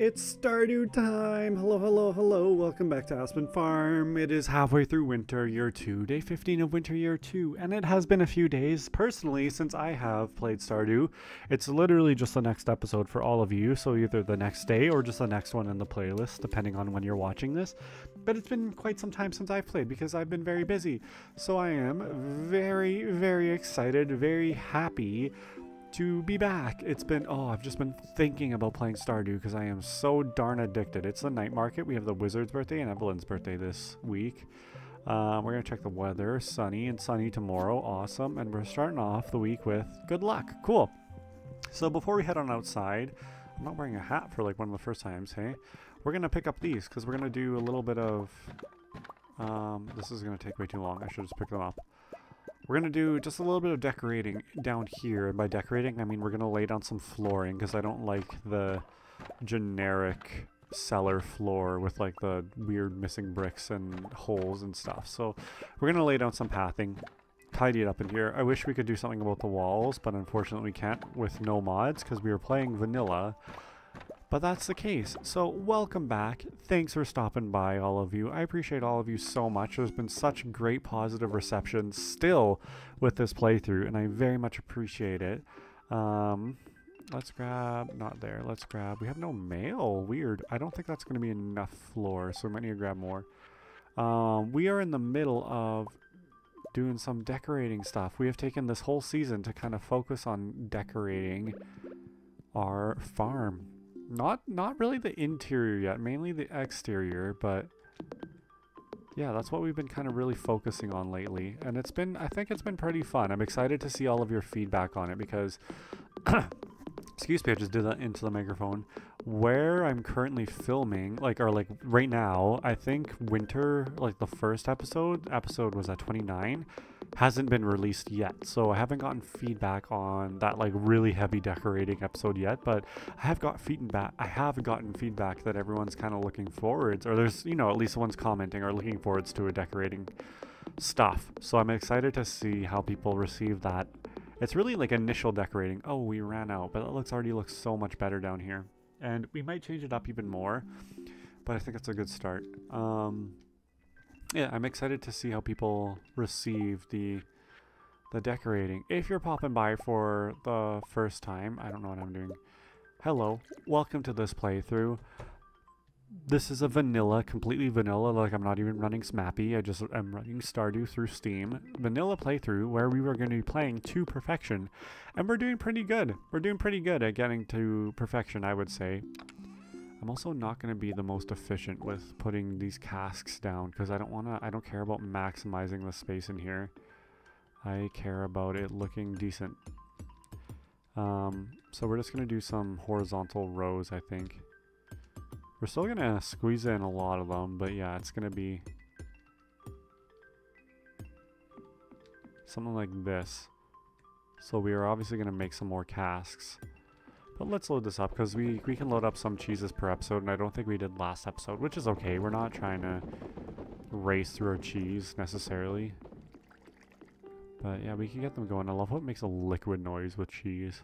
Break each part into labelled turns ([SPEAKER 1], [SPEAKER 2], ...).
[SPEAKER 1] It's Stardew time! Hello, hello, hello. Welcome back to Aspen Farm. It is halfway through winter year 2, day 15 of winter year 2, and it has been a few days personally since I have played Stardew. It's literally just the next episode for all of you, so either the next day or just the next one in the playlist, depending on when you're watching this. But it's been quite some time since I've played because I've been very busy. So I am very, very excited, very happy to be back. It's been, oh, I've just been thinking about playing Stardew because I am so darn addicted. It's the night market. We have the wizard's birthday and Evelyn's birthday this week. Um, we're going to check the weather. Sunny and sunny tomorrow. Awesome. And we're starting off the week with good luck. Cool. So before we head on outside, I'm not wearing a hat for like one of the first times, hey? We're going to pick up these because we're going to do a little bit of... Um, this is going to take way too long. I should just pick them up. We're going to do just a little bit of decorating down here. And by decorating, I mean we're going to lay down some flooring because I don't like the generic cellar floor with like the weird missing bricks and holes and stuff. So we're going to lay down some pathing, tidy it up in here. I wish we could do something about the walls, but unfortunately we can't with no mods because we were playing vanilla. But that's the case. So welcome back. Thanks for stopping by, all of you. I appreciate all of you so much. There's been such great positive reception still with this playthrough, and I very much appreciate it. Um, let's grab, not there, let's grab, we have no mail, weird. I don't think that's going to be enough floor, so we might need to grab more. Um, we are in the middle of doing some decorating stuff. We have taken this whole season to kind of focus on decorating our farm not not really the interior yet, mainly the exterior, but yeah, that's what we've been kind of really focusing on lately. And it's been, I think it's been pretty fun. I'm excited to see all of your feedback on it because, excuse me, I just did that into the microphone. Where I'm currently filming, like, or like right now, I think winter, like the first episode, episode was at 29 hasn't been released yet. So I haven't gotten feedback on that like really heavy decorating episode yet, but I have got feedback I have gotten feedback that everyone's kind of looking forwards or there's, you know, at least one's commenting or looking forwards to a decorating stuff. So I'm excited to see how people receive that. It's really like initial decorating. Oh, we ran out, but it looks already looks so much better down here. And we might change it up even more, but I think it's a good start. Um, yeah, I'm excited to see how people receive the the decorating. If you're popping by for the first time, I don't know what I'm doing. Hello, welcome to this playthrough. This is a vanilla, completely vanilla, like I'm not even running SMAPI, I just am running Stardew through Steam. Vanilla playthrough where we were going to be playing to perfection, and we're doing pretty good. We're doing pretty good at getting to perfection, I would say. I'm also not going to be the most efficient with putting these casks down because I don't want to, I don't care about maximizing the space in here. I care about it looking decent. Um, so we're just going to do some horizontal rows, I think. We're still going to squeeze in a lot of them, but yeah, it's going to be something like this. So we are obviously going to make some more casks. But let's load this up because we, we can load up some cheeses per episode and I don't think we did last episode, which is okay. We're not trying to race through our cheese necessarily. But yeah, we can get them going. I love how it makes a liquid noise with cheese.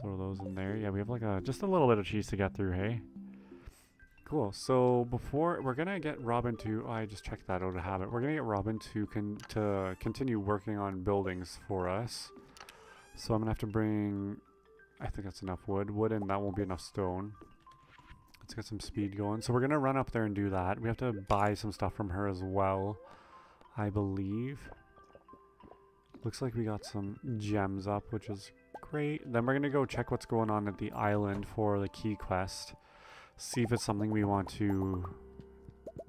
[SPEAKER 1] Throw those in there. Yeah, we have like a just a little bit of cheese to get through, hey? Cool. So before we're gonna get Robin to, oh, I just checked that out of habit. We're gonna get Robin to con to continue working on buildings for us. So I'm gonna have to bring I think that's enough wood. Wood and that won't be enough stone. Let's get some speed going. So we're going to run up there and do that. We have to buy some stuff from her as well, I believe. Looks like we got some gems up, which is great. Then we're going to go check what's going on at the island for the key quest. See if it's something we want to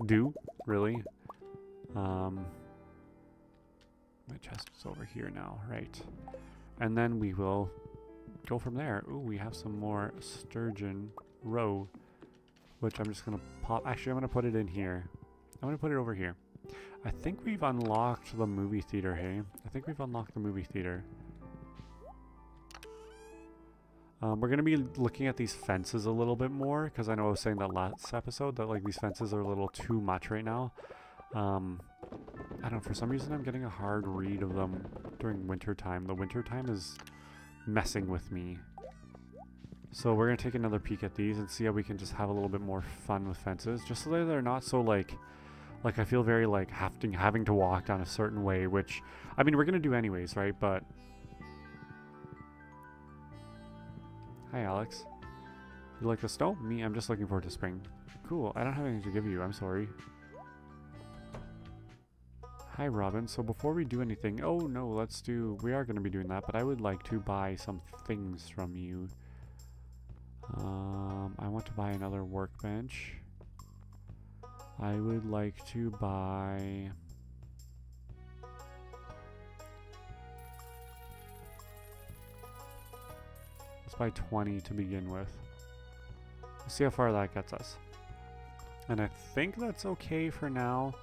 [SPEAKER 1] do, really. Um, my chest is over here now, right. And then we will go from there. Ooh, we have some more sturgeon roe, which I'm just going to pop. Actually, I'm going to put it in here. I'm going to put it over here. I think we've unlocked the movie theater, hey? I think we've unlocked the movie theater. Um, we're going to be looking at these fences a little bit more, because I know I was saying that last episode, that like these fences are a little too much right now. Um, I don't know, for some reason I'm getting a hard read of them during winter time. The winter time is messing with me. So we're going to take another peek at these and see how we can just have a little bit more fun with fences. Just so that they're not so like, like I feel very like having, having to walk down a certain way, which, I mean, we're going to do anyways, right? But, hi Alex. You like the snow? Me, I'm just looking forward to spring. Cool, I don't have anything to give you, I'm sorry. Hi Robin, so before we do anything, oh no, let's do, we are going to be doing that, but I would like to buy some things from you. Um, I want to buy another workbench. I would like to buy... Let's buy 20 to begin with. Let's see how far that gets us. And I think that's okay for now.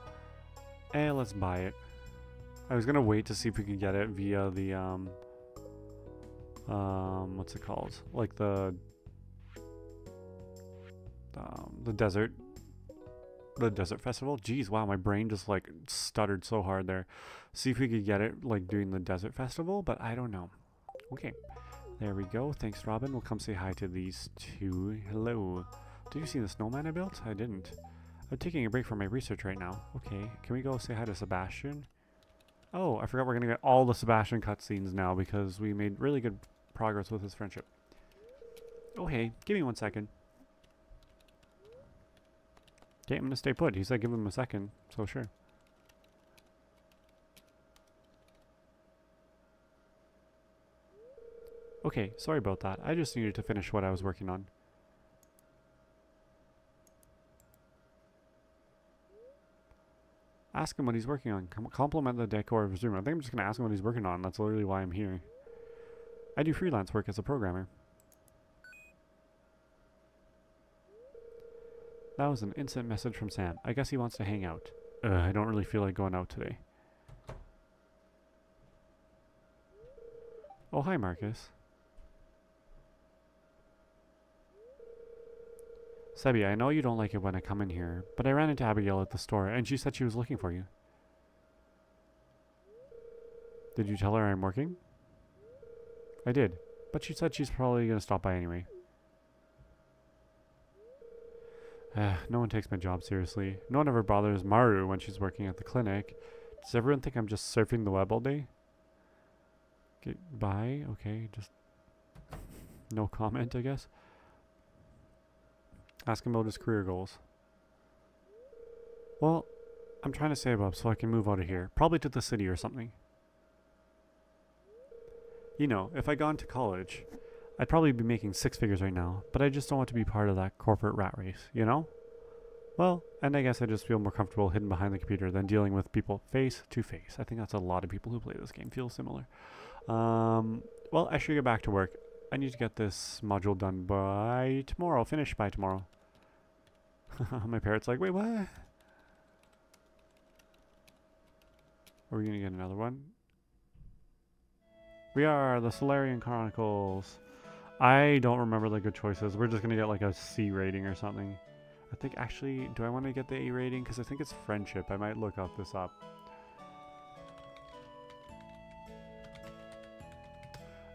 [SPEAKER 1] Eh, let's buy it. I was gonna wait to see if we could get it via the, um... Um, what's it called? Like the um, the desert the desert festival. Jeez wow my brain just like stuttered so hard there. See if we could get it like doing the desert festival but i don't know. Okay there we go. Thanks robin. We'll come say hi to these two. Hello. Did you see the snowman i built? I didn't i'm taking a break from my research right now okay can we go say hi to sebastian oh i forgot we're gonna get all the sebastian cutscenes now because we made really good progress with his friendship oh hey give me one second Okay, I'm gonna stay put. He said give him a second, so sure. Okay, sorry about that. I just needed to finish what I was working on. Ask him what he's working on. Com compliment the decor of his room. I think I'm just going to ask him what he's working on. That's literally why I'm here. I do freelance work as a programmer. That was an instant message from Sam. I guess he wants to hang out. Uh, I don't really feel like going out today. Oh, hi, Marcus. Sebby, I know you don't like it when I come in here, but I ran into Abigail at the store, and she said she was looking for you. Did you tell her I'm working? I did, but she said she's probably going to stop by anyway. Uh, no one takes my job seriously. No one ever bothers Maru when she's working at the clinic. Does everyone think I'm just surfing the web all day? Get by? Okay, just no comment, I guess. Ask him about his career goals. Well, I'm trying to save up so I can move out of here. Probably to the city or something. You know, if I'd gone to college, I'd probably be making six figures right now, but I just don't want to be part of that corporate rat race, you know? Well, and I guess I just feel more comfortable hidden behind the computer than dealing with people face to face. I think that's a lot of people who play this game feel similar. Um, well, I should get back to work. I need to get this module done by tomorrow, finish by tomorrow. My parrot's like, wait, what? Are we going to get another one? We are the Solarian Chronicles. I don't remember the good choices. We're just going to get like a C rating or something. I think actually, do I want to get the A rating? Because I think it's friendship. I might look up this up.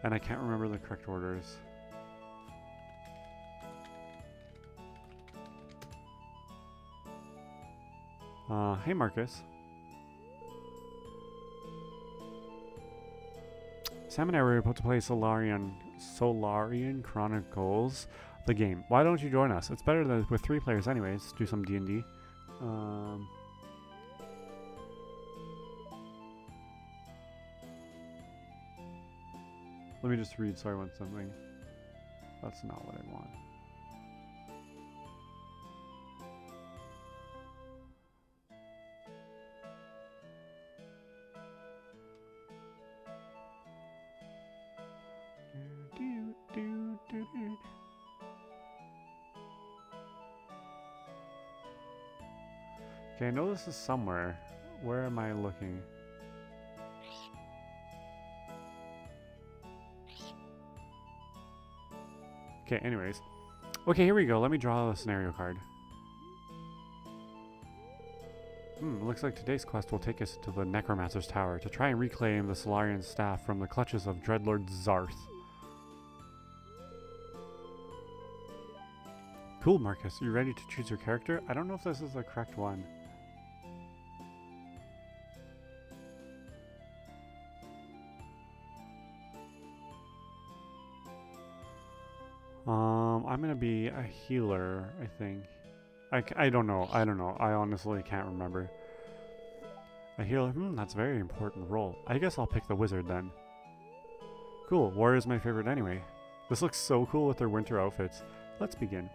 [SPEAKER 1] And I can't remember the correct orders. Uh, hey Marcus. Sam and I were about to play Solarian Solarian Chronicles, the game. Why don't you join us? It's better than with three players anyways. Do some D&D. Um, let me just read so I want something. That's not what I want. Okay, I know this is somewhere. Where am I looking? Okay, anyways. Okay, here we go. Let me draw a scenario card. Hmm, looks like today's quest will take us to the Necromancer's Tower to try and reclaim the Solarian staff from the clutches of Dreadlord Zarth. Cool, Marcus. You ready to choose your character? I don't know if this is the correct one. I'm gonna be a healer, I think. I, I don't know. I don't know. I honestly can't remember. A healer? Hmm, that's a very important role. I guess I'll pick the wizard then. Cool. Warrior's my favorite anyway. This looks so cool with their winter outfits. Let's begin.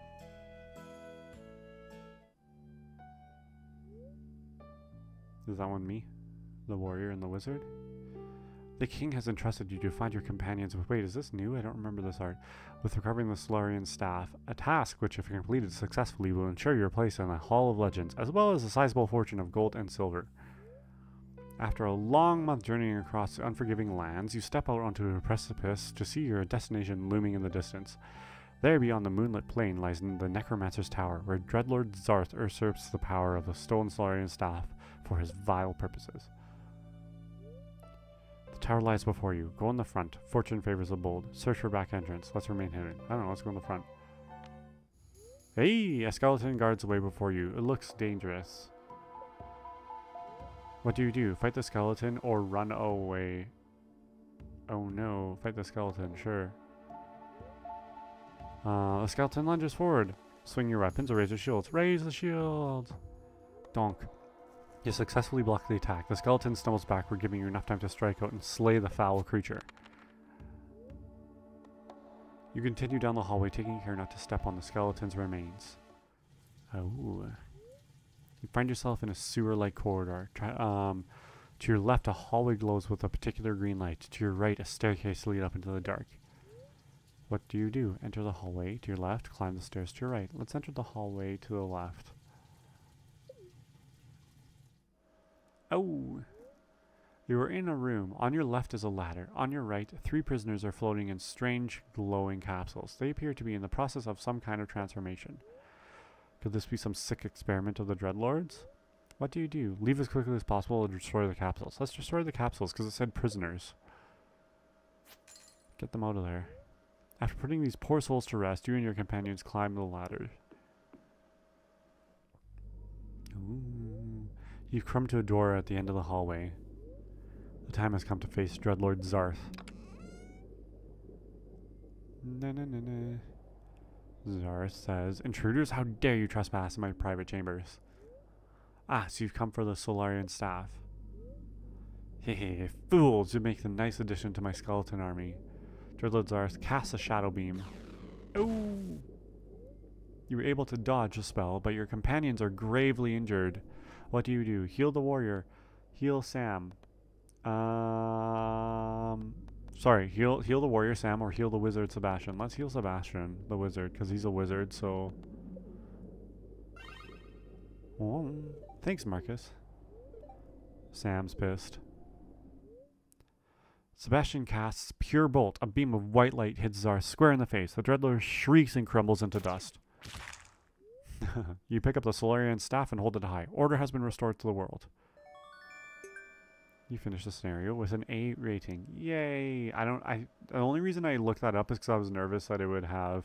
[SPEAKER 1] Is that one me? The warrior and the wizard? The king has entrusted you to find your companions with. Wait, is this new? I don't remember this art. With recovering the Solarian staff, a task which, if completed successfully, will ensure your place in the Hall of Legends, as well as a sizable fortune of gold and silver. After a long month journeying across unforgiving lands, you step out onto a precipice to see your destination looming in the distance. There beyond the moonlit plain lies the Necromancer's Tower, where Dreadlord Zarth usurps the power of the stolen Solarian staff for his vile purposes. Tower lies before you. Go in the front. Fortune favors the bold. Search for back entrance. Let's remain hidden. I don't know. Let's go in the front. Hey! A skeleton guards the way before you. It looks dangerous. What do you do? Fight the skeleton or run away? Oh no. Fight the skeleton. Sure. Uh, the skeleton lunges forward. Swing your weapons or raise your shields. Raise the shield! Donk. You successfully block the attack. The skeleton stumbles backward, giving you enough time to strike out and slay the foul creature. You continue down the hallway, taking care not to step on the skeleton's remains. Oh. You find yourself in a sewer-like corridor. Try, um, to your left, a hallway glows with a particular green light. To your right, a staircase leads up into the dark. What do you do? Enter the hallway to your left, climb the stairs to your right. Let's enter the hallway to the left. Oh. You are in a room. On your left is a ladder. On your right, three prisoners are floating in strange, glowing capsules. They appear to be in the process of some kind of transformation. Could this be some sick experiment of the Dreadlords? What do you do? Leave as quickly as possible and destroy the capsules. Let's destroy the capsules because it said prisoners. Get them out of there. After putting these poor souls to rest, you and your companions climb the ladder. Ooh. You've come to a door at the end of the hallway. The time has come to face Dreadlord Zarth. Na na na na. Zarth says, Intruders, how dare you trespass in my private chambers? Ah, so you've come for the Solarian staff. Hehe, fools, you make a nice addition to my skeleton army. Dreadlord Zarth casts a shadow beam. Oh! You were able to dodge a spell, but your companions are gravely injured. What do you do? Heal the warrior. Heal Sam. Um, sorry, heal heal the warrior Sam or heal the wizard Sebastian. Let's heal Sebastian, the wizard, because he's a wizard. So, thanks, Marcus. Sam's pissed. Sebastian casts Pure Bolt. A beam of white light hits Zarth square in the face. The Dreadlord shrieks and crumbles into dust. you pick up the Solarian staff and hold it high. Order has been restored to the world. You finish the scenario with an A rating. Yay! I don't. I. The only reason I looked that up is because I was nervous that it would have,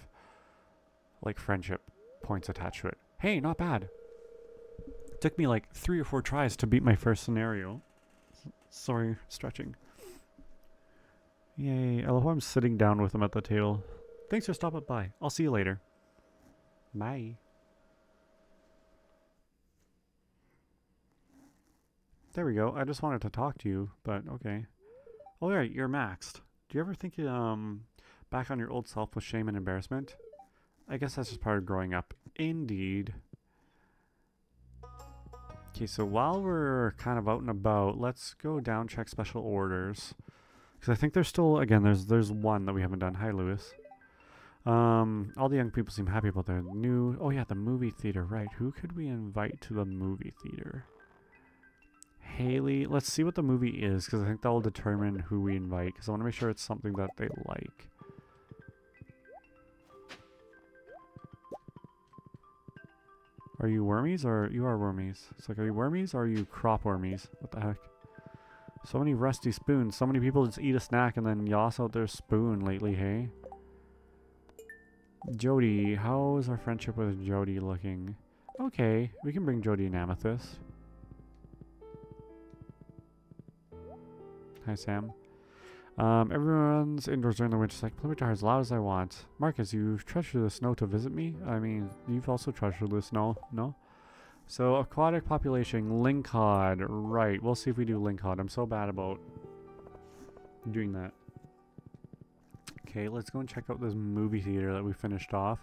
[SPEAKER 1] like, friendship points attached to it. Hey, not bad. It took me like three or four tries to beat my first scenario. Sorry, stretching. Yay! I love how I'm sitting down with him at the table. Thanks for stopping by. I'll see you later. Bye. There we go. I just wanted to talk to you, but okay. Oh, right, you're maxed. Do you ever think um back on your old self with shame and embarrassment? I guess that's just part of growing up. Indeed. Okay, so while we're kind of out and about, let's go down check special orders. Because I think there's still, again, there's there's one that we haven't done. Hi, Lewis. Um, all the young people seem happy about their new, oh yeah, the movie theater, right. Who could we invite to the movie theater? Haley. Let's see what the movie is, because I think that will determine who we invite, because I want to make sure it's something that they like. Are you wormies, or you are wormies? It's like, are you wormies, or are you crop wormies? What the heck? So many rusty spoons. So many people just eat a snack and then yoss out their spoon lately, hey? Jodi, how is our friendship with Jodi looking? Okay, we can bring Jodi and Amethyst. Hi, Sam. Um, everyone's indoors during the winter, so I can play guitar as loud as I want. Marcus, you've treasured the snow to visit me? I mean, you've also treasured the snow, no? So, aquatic population, Lingcod. Right, we'll see if we do Lingcod. I'm so bad about doing that. Okay, let's go and check out this movie theater that we finished off.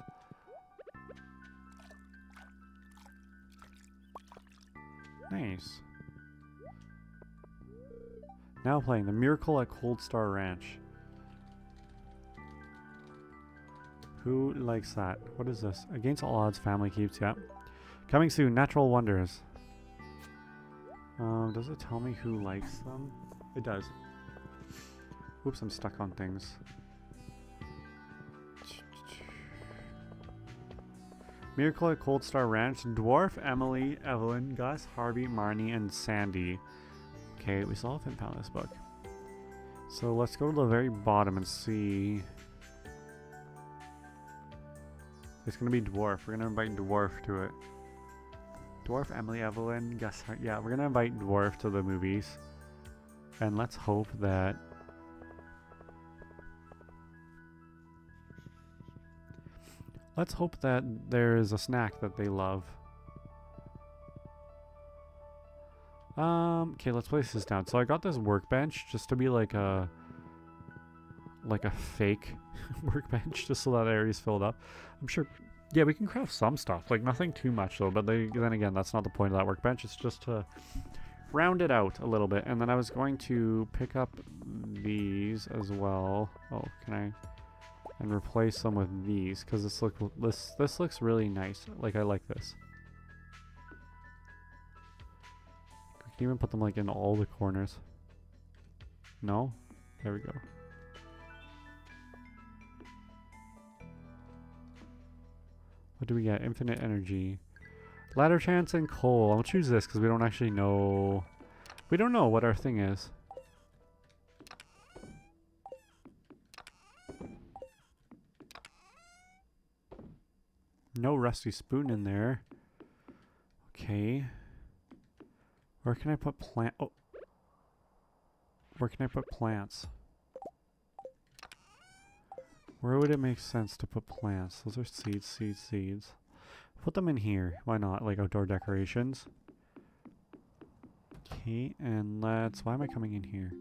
[SPEAKER 1] Nice. Now playing The Miracle at Cold Star Ranch. Who likes that? What is this? Against all odds, family keeps, yep. Coming soon, Natural Wonders. Um, does it tell me who likes them? It does. Oops, I'm stuck on things. Miracle at Cold Star Ranch, Dwarf, Emily, Evelyn, Gus, Harvey, Marnie, and Sandy. Okay, we still haven't found this book. So let's go to the very bottom and see. It's gonna be Dwarf. We're gonna invite Dwarf to it. Dwarf, Emily, Evelyn, Gus. Yeah, we're gonna invite Dwarf to the movies. And let's hope that Let's hope that there is a snack that they love. Um, okay, let's place this down. So I got this workbench just to be like a like a fake workbench just so that area's filled up. I'm sure yeah, we can craft some stuff, like nothing too much though, but they, then again, that's not the point of that workbench. It's just to round it out a little bit. And then I was going to pick up these as well. Oh, can I and replace them with these because this look this this looks really nice. Like I like this. Even put them like in all the corners. No? There we go. What do we get? Infinite energy. Ladder chance and coal. I'll choose this because we don't actually know... We don't know what our thing is. No rusty spoon in there. Okay. Where can I put plant? Oh. Where can I put plants? Where would it make sense to put plants? Those are seeds, seeds, seeds. Put them in here. Why not? Like outdoor decorations. Okay, and let's... Why am I coming in here?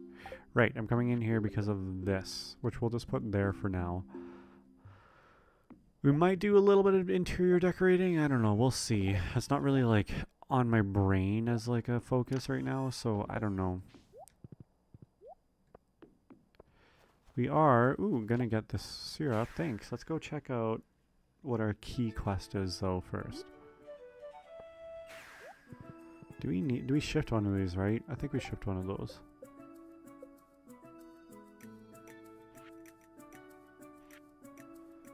[SPEAKER 1] Right, I'm coming in here because of this, which we'll just put there for now. We might do a little bit of interior decorating. I don't know. We'll see. It's not really like on my brain as like a focus right now, so I don't know. We are, ooh, gonna get this syrup. Thanks. Let's go check out what our key quest is though first. Do we need, do we shift one of these, right? I think we shift one of those.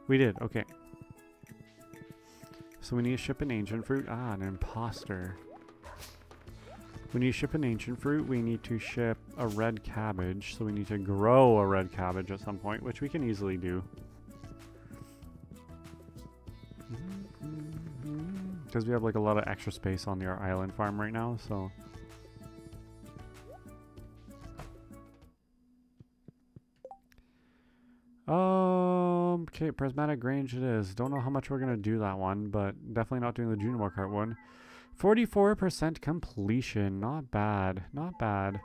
[SPEAKER 1] We did, okay. So we need to ship an ancient fruit. Ah, an imposter. Need to ship an ancient fruit. We need to ship a red cabbage. So we need to grow a red cabbage at some point, which we can easily do. Because we have like a lot of extra space on our island farm right now, so... Um, okay, Prismatic Grange it is. Don't know how much we're going to do that one, but definitely not doing the Junimo Cart one. 44% completion. Not bad. Not bad.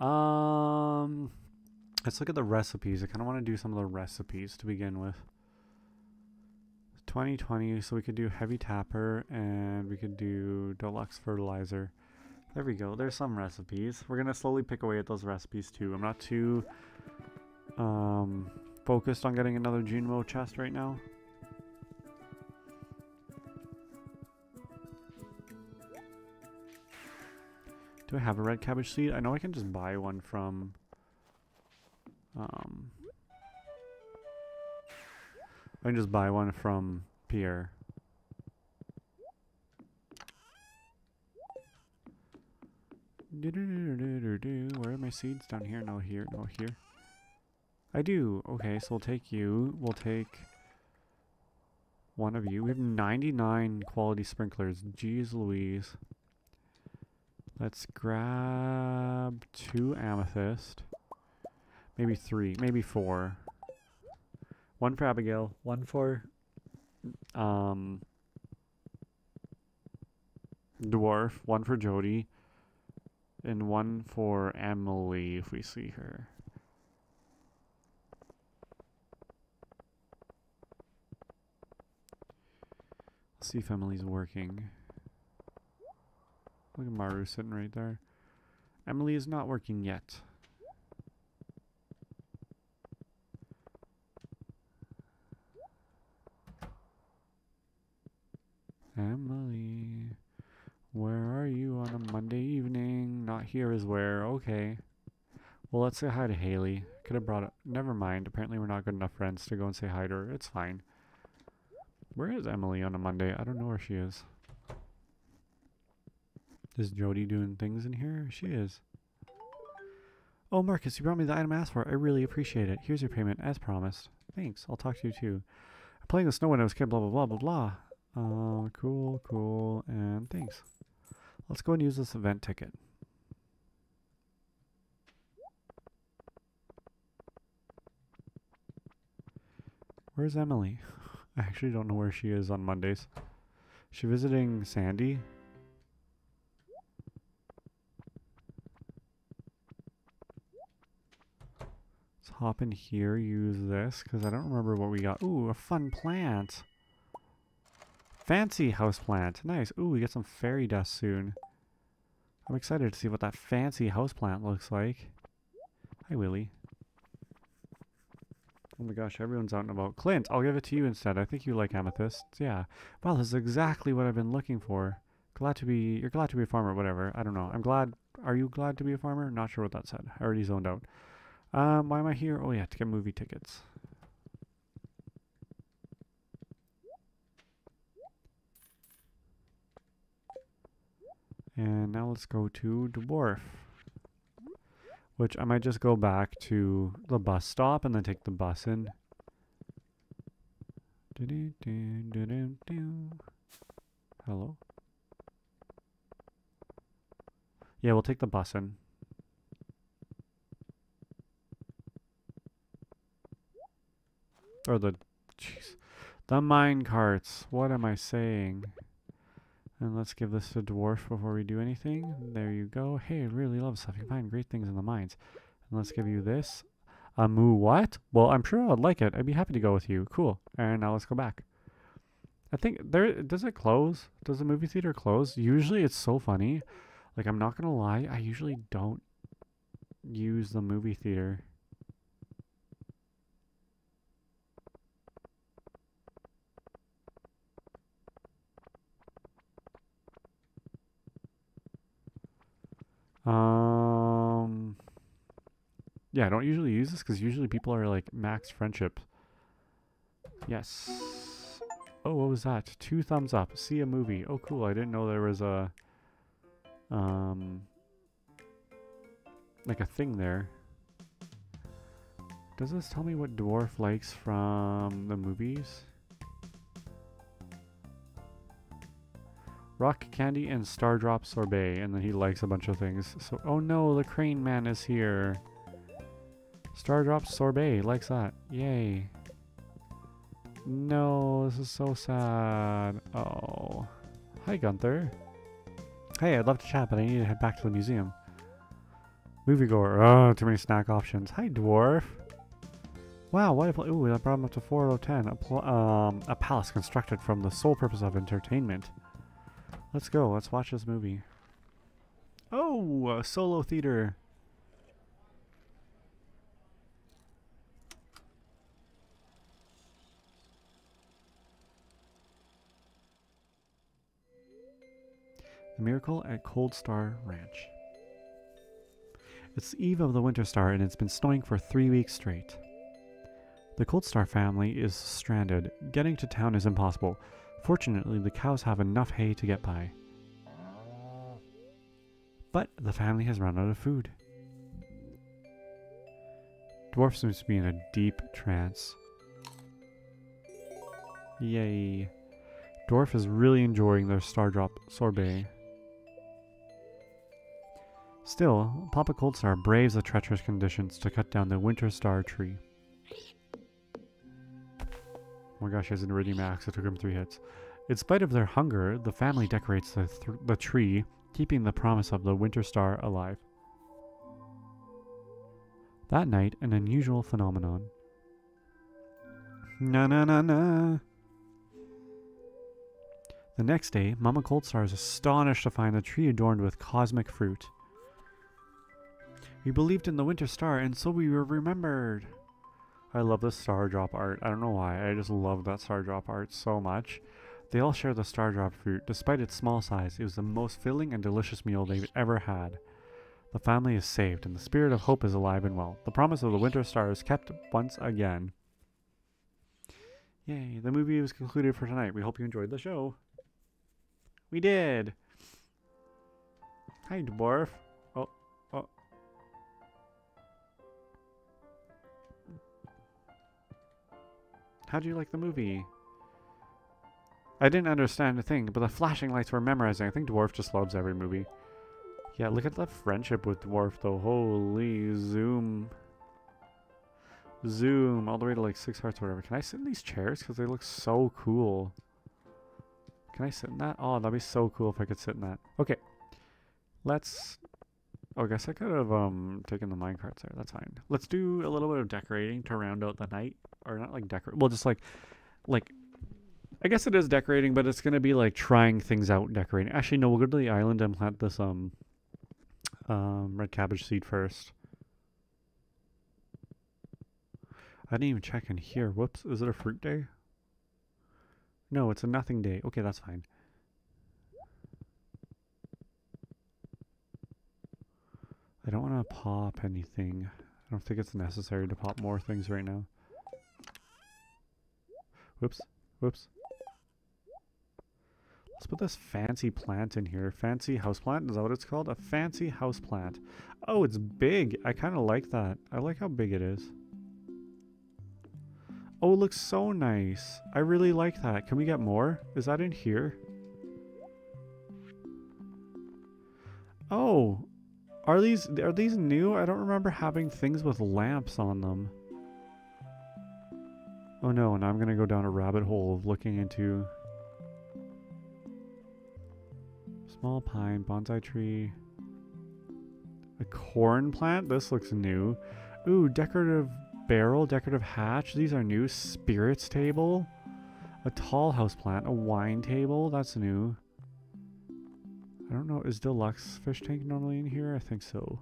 [SPEAKER 1] Um, let's look at the recipes. I kind of want to do some of the recipes to begin with. 2020, so we could do Heavy Tapper and we could do Deluxe Fertilizer. There we go. There's some recipes. We're going to slowly pick away at those recipes too. I'm not too... Um, focused on getting another Junimo chest right now. Do I have a red cabbage seed? I know I can just buy one from... Um, I can just buy one from Pierre. Where are my seeds? Down here? No, here. No, here. I do. Okay, so we'll take you. We'll take... one of you. We have 99 quality sprinklers. Jeez Louise. Let's grab two amethyst. Maybe three, maybe four. One for Abigail, one for um Dwarf, one for Jodi, and one for Emily if we see her. Let's see if Emily's working. Look at Maru sitting right there. Emily is not working yet. Emily, where are you on a Monday evening? Not here is where. Okay. Well, let's say hi to Haley. Could have brought it. Never mind. Apparently, we're not good enough friends to go and say hi to her. It's fine. Where is Emily on a Monday? I don't know where she is. Is Jodi doing things in here? She is. Oh, Marcus, you brought me the item I asked for. I really appreciate it. Here's your payment, as promised. Thanks. I'll talk to you too. I'm playing the snow when I was kid, blah, blah, blah, blah, blah. Uh, cool, cool, and thanks. Let's go and use this event ticket. Where's Emily? I actually don't know where she is on Mondays. She visiting Sandy? Let's hop in here, use this, because I don't remember what we got. Ooh, a fun plant. Fancy house plant. Nice. Ooh, we get some fairy dust soon. I'm excited to see what that fancy house plant looks like. Hi, Willy. Oh my gosh, everyone's out and about. Clint, I'll give it to you instead. I think you like amethysts. Yeah. Well, this is exactly what I've been looking for. Glad to be, you're glad to be a farmer, whatever. I don't know. I'm glad, are you glad to be a farmer? Not sure what that said. I already zoned out. Um, why am I here? Oh yeah, to get movie tickets. And now let's go to Dwarf. Which I might just go back to the bus stop and then take the bus in. Hello? Yeah, we'll take the bus in. Or the, jeez, the mine carts. What am I saying? And let's give this to Dwarf before we do anything. There you go. Hey, I really love stuff. You find great things in the mines. And let's give you this. A moo what? Well, I'm sure I'd like it. I'd be happy to go with you. Cool. And now let's go back. I think there does it close? Does the movie theater close? Usually it's so funny. Like I'm not gonna lie, I usually don't use the movie theater. Yeah, I don't usually use this because usually people are like max friendship. Yes. Oh, what was that? Two thumbs up. See a movie. Oh, cool. I didn't know there was a, um, like a thing there. Does this tell me what Dwarf likes from the movies? Rock candy and Stardrop sorbet, and then he likes a bunch of things. So, oh no, the crane man is here. Stardrop sorbet, likes that. Yay. No, this is so sad. Oh. Hi, Gunther. Hey, I'd love to chat, but I need to head back to the museum. Moviegoer. Oh, too many snack options. Hi, dwarf. Wow, what if... Ooh, that brought him up to 4 out of 10. A, um, a palace constructed from the sole purpose of entertainment. Let's go. Let's watch this movie. Oh, solo theater. The Miracle at Cold Star Ranch. It's the eve of the winter star and it's been snowing for three weeks straight. The Cold Star family is stranded. Getting to town is impossible. Fortunately, the cows have enough hay to get by. But the family has run out of food. Dwarf seems to be in a deep trance. Yay. Dwarf is really enjoying their Stardrop sorbet. Still, Papa Coldstar braves the treacherous conditions to cut down the Winter Star tree. Oh my gosh, he has an iridium axe. It took him three hits. In spite of their hunger, the family decorates the, th the tree, keeping the promise of the Winter Star alive. That night, an unusual phenomenon. Na na na na. The next day, Mama Coldstar is astonished to find the tree adorned with cosmic fruit. We believed in the Winter Star, and so we were remembered. I love the star drop art. I don't know why. I just love that star drop art so much. They all share the star drop fruit. Despite its small size, it was the most filling and delicious meal they've ever had. The family is saved, and the spirit of hope is alive and well. The promise of the Winter Star is kept once again. Yay, the movie was concluded for tonight. We hope you enjoyed the show. We did! Hi, dwarf. How'd you like the movie? I didn't understand a thing, but the flashing lights were memorizing. I think Dwarf just loves every movie. Yeah, look at the friendship with Dwarf, though. Holy zoom. Zoom all the way to like six hearts or whatever. Can I sit in these chairs? Because they look so cool. Can I sit in that? Oh, that'd be so cool if I could sit in that. Okay. Let's... Oh, I guess I could have um taken the minecarts there. That's fine. Let's do a little bit of decorating to round out the night. Or not like decorate. Well, just like... Like... I guess it is decorating, but it's going to be like trying things out decorating. Actually, no, we'll go to the island and plant this um um red cabbage seed first. I didn't even check in here. Whoops. Is it a fruit day? No, it's a nothing day. Okay, that's fine. I don't want to pop anything. I don't think it's necessary to pop more things right now. Whoops. Whoops. Let's put this fancy plant in here. Fancy house plant? Is that what it's called? A fancy house plant. Oh, it's big. I kind of like that. I like how big it is. Oh, it looks so nice. I really like that. Can we get more? Is that in here? Oh, are these are these new? I don't remember having things with lamps on them. Oh no, now I'm gonna go down a rabbit hole of looking into small pine, bonsai tree, a corn plant. This looks new. Ooh, decorative barrel, decorative hatch. These are new. Spirits table. A tall house plant. A wine table. That's new. I don't know. Is deluxe fish tank normally in here? I think so.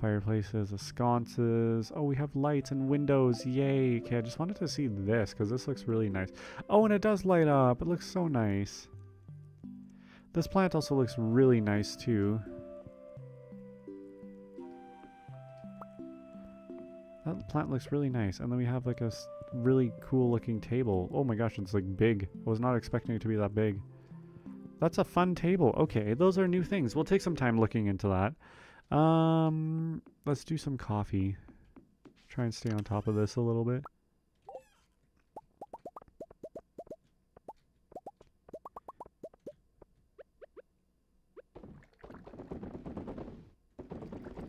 [SPEAKER 1] Fireplaces, sconces. Oh, we have lights and windows. Yay. Okay, I just wanted to see this because this looks really nice. Oh, and it does light up. It looks so nice. This plant also looks really nice too. That plant looks really nice. And then we have like a really cool looking table. Oh my gosh, it's like big. I was not expecting it to be that big. That's a fun table. Okay, those are new things. We'll take some time looking into that. Um, let's do some coffee. Try and stay on top of this a little bit.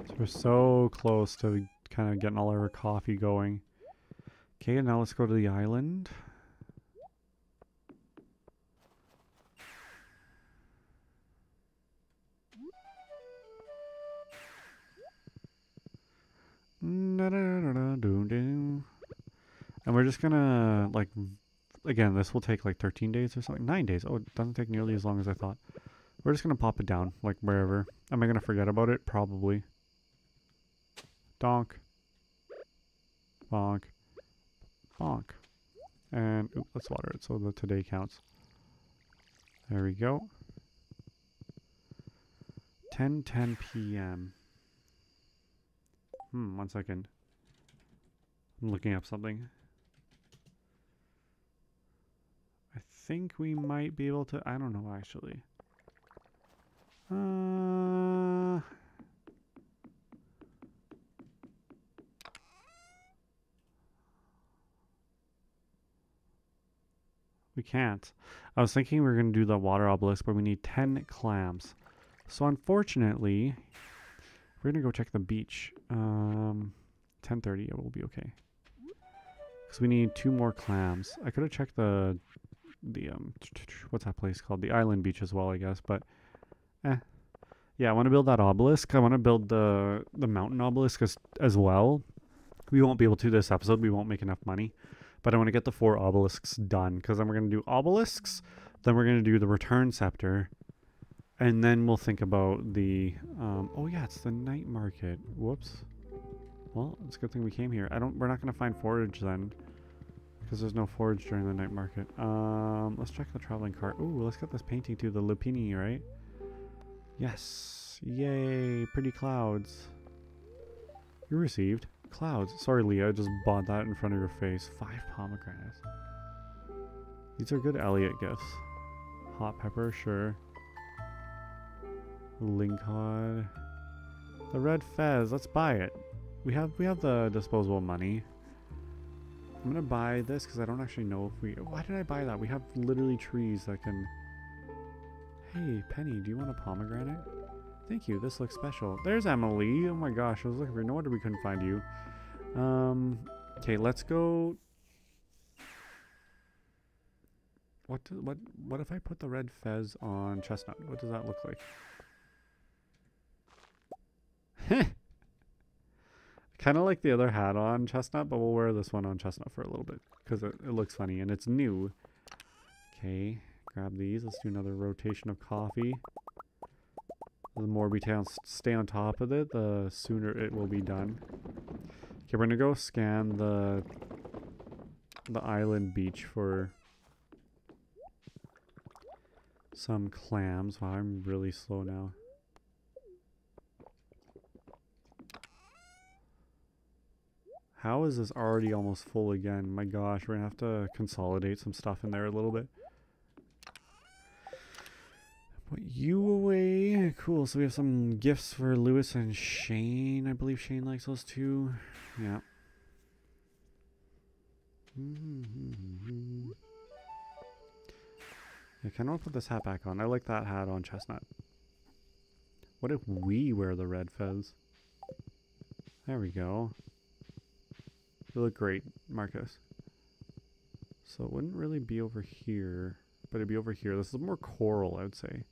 [SPEAKER 1] So we're so close to kind of getting all our coffee going. Okay, and now let's go to the island. And we're just gonna, like, again, this will take like 13 days or something. 9 days. Oh, it doesn't take nearly as long as I thought. We're just gonna pop it down, like, wherever. Am I gonna forget about it? Probably. Donk. Bonk. Bonk. And let's water it so the today counts. There we go. 10 10 p.m. Hmm, one second. I'm looking up something. I think we might be able to. I don't know actually. Uh. We can't. I was thinking we were going to do the water obelisk, but we need 10 clams. So unfortunately, we're to go check the beach. Um, 10.30, it will be okay. Because we need two more clams. I could have checked the, the um, what's that place called? The island beach as well, I guess, but eh. Yeah, I want to build that obelisk. I want to build the, the mountain obelisk as, as well. We won't be able to this episode. We won't make enough money. But I want to get the four obelisks done because then we're going to do obelisks. Then we're going to do the return scepter. And then we'll think about the... Um, oh, yeah, it's the night market. Whoops. Well, it's a good thing we came here. I don't. We're not going to find forage then. Because there's no forage during the night market. Um, let's check the traveling cart. Ooh, let's get this painting too. The Lupini, right? Yes. Yay. Pretty clouds. You received. Clouds. Sorry, Leah, I just bought that in front of your face. Five pomegranates. These are good Elliot gifts. Hot pepper, sure. Lingcod. The red fez. Let's buy it. We have we have the disposable money. I'm gonna buy this because I don't actually know if we. Why did I buy that? We have literally trees that can. Hey, Penny, do you want a pomegranate? Thank you. This looks special. There's Emily. Oh my gosh, I was looking for. No wonder we couldn't find you. Um. Okay, let's go. What do, what what if I put the red fez on chestnut? What does that look like? kind of like the other hat on chestnut, but we'll wear this one on chestnut for a little bit because it, it looks funny and it's new. Okay, grab these. Let's do another rotation of coffee. The more we stay on top of it, the sooner it will be done. Okay, we're gonna go scan the the island beach for some clams. Wow, I'm really slow now. How is this already almost full again? My gosh, we're gonna have to consolidate some stuff in there a little bit. Put you away. Cool, so we have some gifts for Lewis and Shane. I believe Shane likes those too. Yeah. Can I put this hat back on. I like that hat on Chestnut. What if we wear the red fez? There we go. You look great, Marcus. So it wouldn't really be over here, but it'd be over here. This is more coral, I would say.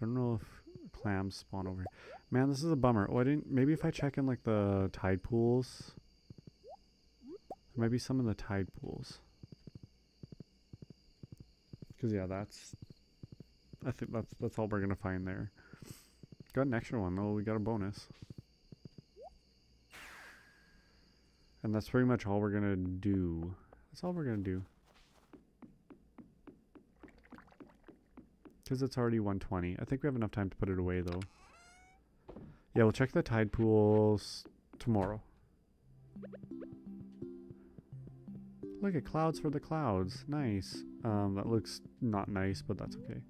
[SPEAKER 1] I don't know if clams spawn over here. Man, this is a bummer. Oh, I didn't. Maybe if I check in like the tide pools, there might be some in the tide pools. Cause yeah, that's. I think that's that's all we're gonna find there. Got an extra one though. We got a bonus. And that's pretty much all we're going to do. That's all we're going to do. Because it's already 120. I think we have enough time to put it away, though. Yeah, we'll check the tide pools tomorrow. Look at clouds for the clouds. Nice. Um, that looks not nice, but that's okay.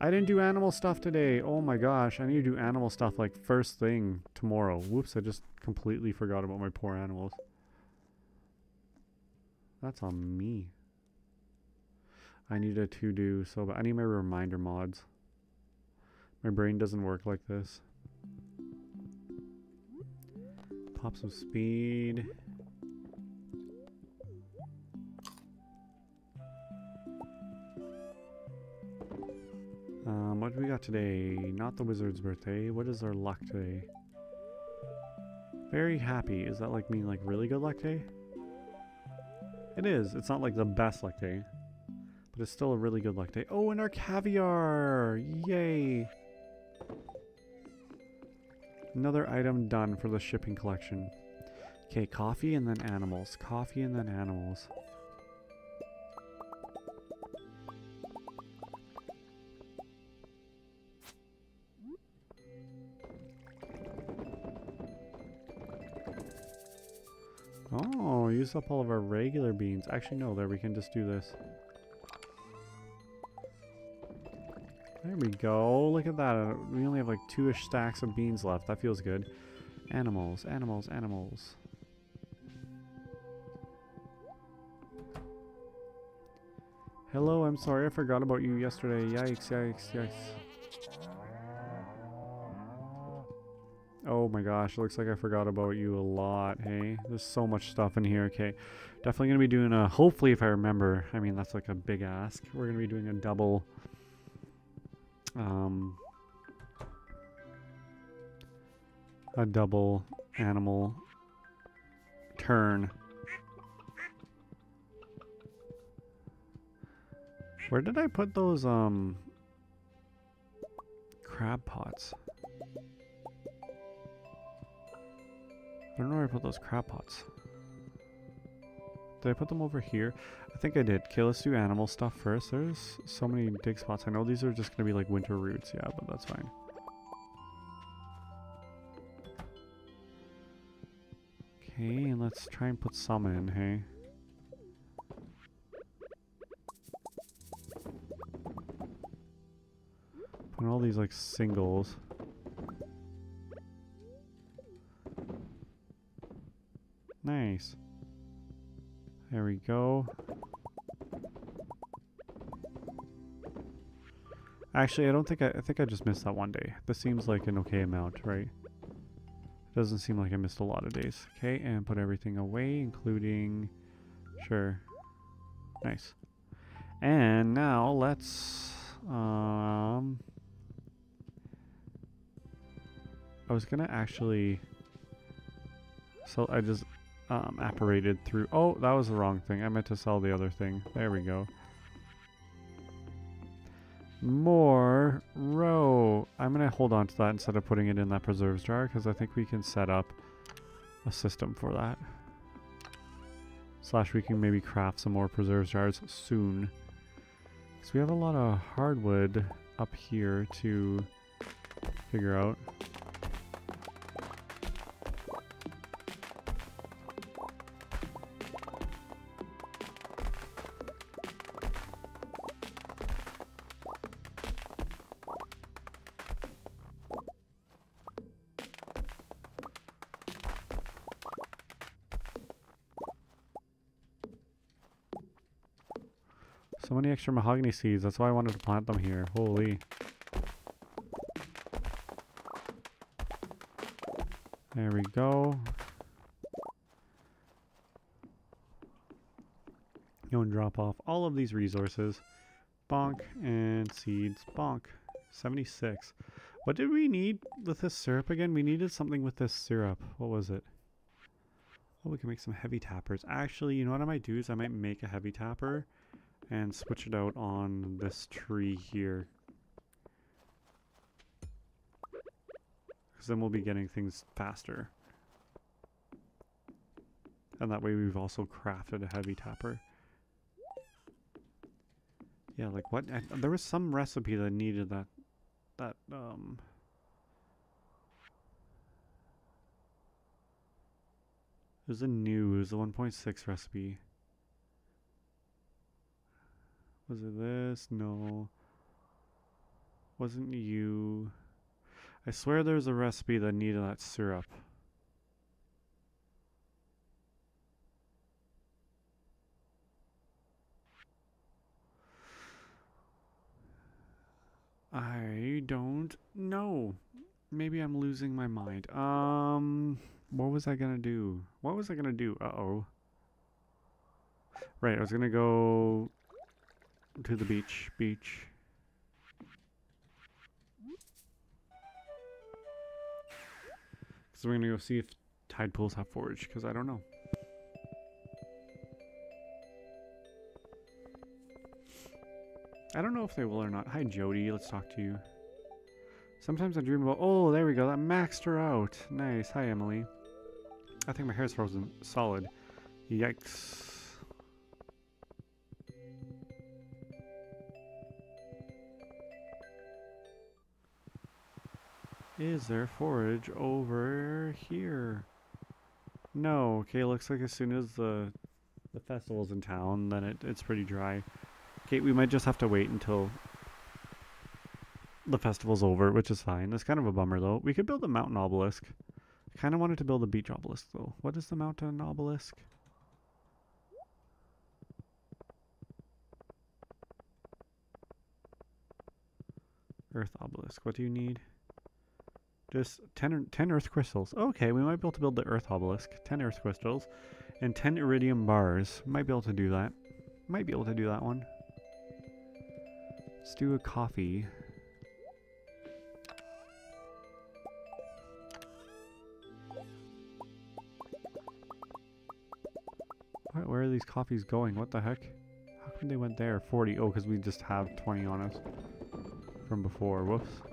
[SPEAKER 1] I didn't do animal stuff today. Oh my gosh. I need to do animal stuff like first thing tomorrow. Whoops, I just completely forgot about my poor animals. That's on me. I need a to do so but I need my reminder mods. My brain doesn't work like this. Pop some speed. Um, what do we got today? Not the wizard's birthday. What is our luck today? Very happy. Is that like mean like really good luck day? It is. It's not like the best luck day. But it's still a really good luck day. Oh, and our caviar! Yay! Another item done for the shipping collection. Okay, coffee and then animals. Coffee and then animals. Used up all of our regular beans. Actually, no, there, we can just do this. There we go. Look at that. We only have like two-ish stacks of beans left. That feels good. Animals, animals, animals. Hello, I'm sorry I forgot about you yesterday. Yikes, yikes, yikes. Oh my gosh, it looks like I forgot about you a lot, hey? There's so much stuff in here, okay. Definitely gonna be doing a, hopefully if I remember, I mean that's like a big ask. We're gonna be doing a double, um, a double animal turn. Where did I put those, um, crab pots? I don't know where I put those crab pots. Did I put them over here? I think I did. Okay, let's do animal stuff first. There's so many dig spots. I know these are just going to be like winter roots. Yeah, but that's fine. Okay, and let's try and put some in, hey? Put all these like singles. Nice. There we go. Actually, I don't think I, I think I just missed that one day. This seems like an okay amount, right? Doesn't seem like I missed a lot of days. Okay, and put everything away, including... Sure. Nice. And now let's... Um... I was gonna actually... So I just um, apparated through. Oh, that was the wrong thing. I meant to sell the other thing. There we go. More roe. I'm going to hold on to that instead of putting it in that preserves jar because I think we can set up a system for that. Slash we can maybe craft some more preserves jars soon. So we have a lot of hardwood up here to figure out. Extra mahogany seeds. That's why I wanted to plant them here. Holy. There we go. Go and drop off all of these resources. Bonk and seeds. Bonk. 76. What did we need with this syrup again? We needed something with this syrup. What was it? Oh, we can make some heavy tappers. Actually, you know what I might do is I might make a heavy tapper and switch it out on this tree here. Because then we'll be getting things faster. And that way we've also crafted a heavy tapper. Yeah, like what? I, there was some recipe that needed that, that, um... It was a new, it was the 1.6 recipe. Was it this? No. Wasn't you. I swear there's a recipe that needed that syrup. I don't know. Maybe I'm losing my mind. Um, what was I gonna do? What was I gonna do? Uh-oh. Right, I was gonna go to the beach. Beach. So we're gonna go see if tide pools have forage, because I don't know. I don't know if they will or not. Hi, Jodi. Let's talk to you. Sometimes I dream about... Oh, there we go. That maxed her out. Nice. Hi, Emily. I think my hair's frozen solid. Yikes. Is there forage over here? No. Okay, looks like as soon as the the festival's in town, then it, it's pretty dry. Okay, we might just have to wait until the festival's over, which is fine. That's kind of a bummer, though. We could build a mountain obelisk. I kind of wanted to build a beach obelisk, though. What is the mountain obelisk? Earth obelisk. What do you need? Just 10, er, 10 earth crystals. Okay, we might be able to build the earth obelisk. 10 earth crystals. And 10 iridium bars. Might be able to do that. Might be able to do that one. Let's do a coffee. Where, where are these coffees going? What the heck? How come they went there? 40. Oh, because we just have 20 on us from before. Whoops.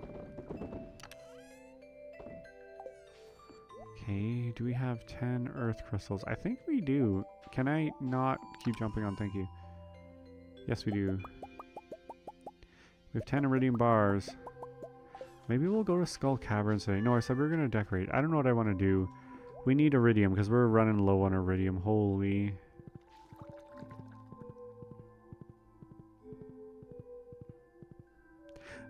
[SPEAKER 1] Okay, do we have 10 earth crystals? I think we do. Can I not keep jumping on? Thank you. Yes, we do. We have 10 iridium bars. Maybe we'll go to Skull Caverns today. No, I said we are going to decorate. I don't know what I want to do. We need iridium because we're running low on iridium. Holy.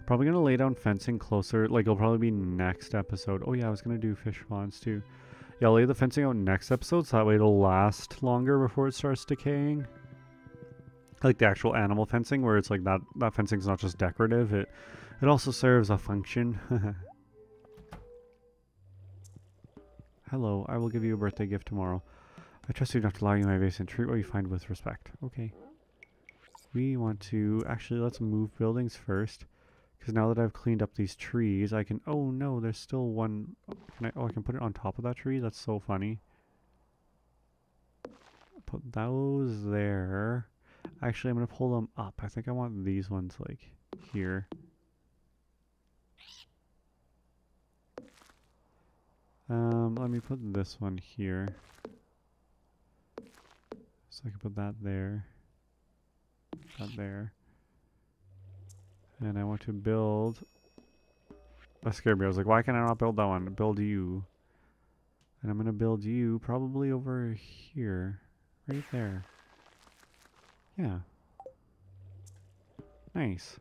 [SPEAKER 1] Probably going to lay down fencing closer. Like, it'll probably be next episode. Oh, yeah, I was going to do fish ponds too. Yeah, I'll lay the fencing out next episode so that way it'll last longer before it starts decaying. Like the actual animal fencing where it's like that, that fencing's not just decorative. It, it also serves a function. Hello, I will give you a birthday gift tomorrow. I trust you enough to allow you my base and treat what you find with respect. Okay. We want to... Actually, let's move buildings first. Because now that I've cleaned up these trees, I can... Oh no, there's still one... Can I, oh, I can put it on top of that tree? That's so funny. Put those there. Actually, I'm going to pull them up. I think I want these ones, like, here. Um, let me put this one here. So I can put that there. That there. And I want to build... That scared me. I was like, why can I not build that one? Build you. And I'm going to build you probably over here. Right there. Yeah. Nice.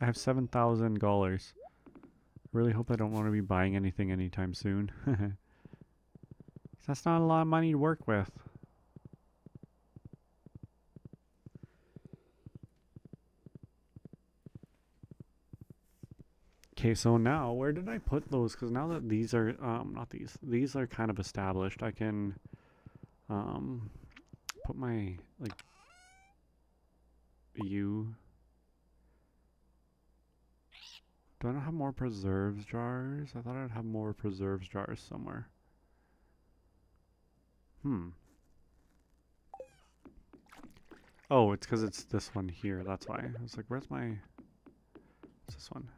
[SPEAKER 1] I have 7,000 dollars. Really hope I don't want to be buying anything anytime soon. That's not a lot of money to work with. Okay, so now where did I put those? Because now that these are, um, not these, these are kind of established, I can, um, put my, like, you. Do I not have more preserves jars? I thought I'd have more preserves jars somewhere. Hmm. Oh, it's because it's this one here. That's why. I was like, where's my... What's this one?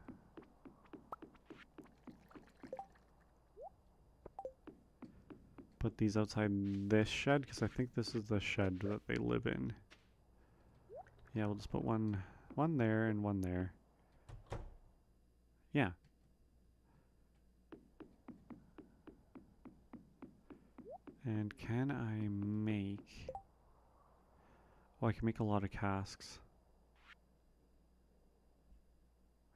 [SPEAKER 1] Put these outside this shed because I think this is the shed that they live in. Yeah, we'll just put one one there and one there. Yeah. And can I make... Oh, I can make a lot of casks.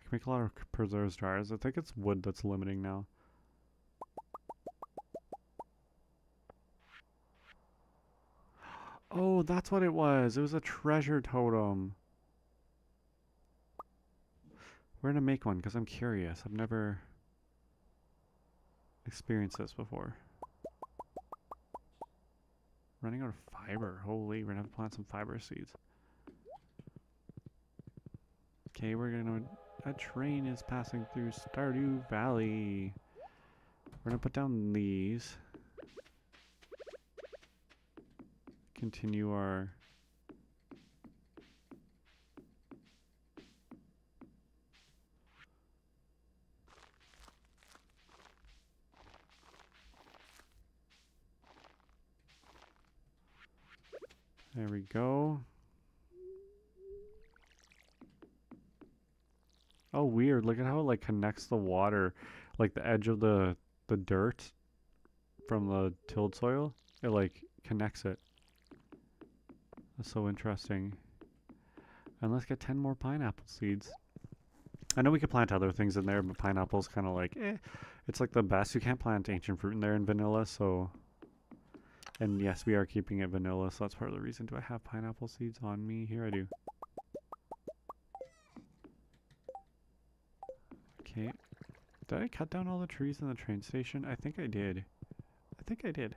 [SPEAKER 1] I can make a lot of preserves jars. I think it's wood that's limiting now. Oh, that's what it was. It was a treasure totem. We're going to make one because I'm curious. I've never experienced this before. Running out of fiber. Holy, we're going to have to plant some fiber seeds. Okay, we're going to... A train is passing through Stardew Valley. We're going to put down these. Continue our There we go. Oh, weird. Look at how it like connects the water, like the edge of the the dirt from the tilled soil. It like connects it. That's so interesting. And let's get 10 more pineapple seeds. I know we could plant other things in there, but pineapple's kind of like, eh. It's like the best. You can't plant ancient fruit in there in vanilla, so... And yes, we are keeping it vanilla, so that's part of the reason. Do I have pineapple seeds on me? Here I do. Okay. Did I cut down all the trees in the train station? I think I did. I think I did.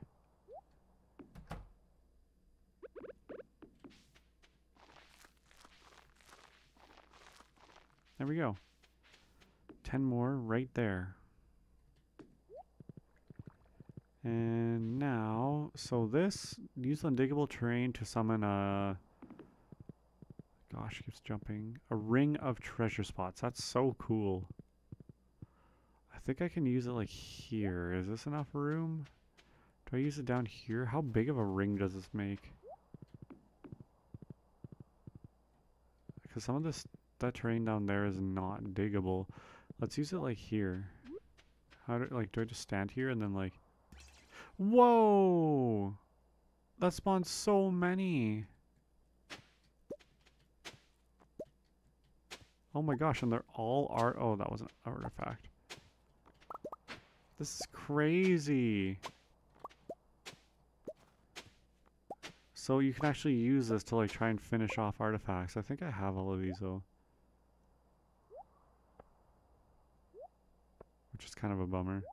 [SPEAKER 1] We go. 10 more right there. And now, so this, use undiggable terrain to summon a, gosh, keeps jumping, a ring of treasure spots. That's so cool. I think I can use it like here. Is this enough room? Do I use it down here? How big of a ring does this make? Because some of this, that terrain down there is not diggable. Let's use it like here. How do, like, do I just stand here and then like, whoa! That spawned so many. Oh my gosh, and they're all art. Oh, that was an artifact. This is crazy. So you can actually use this to like try and finish off artifacts. I think I have all of these though. Which is kind of a bummer.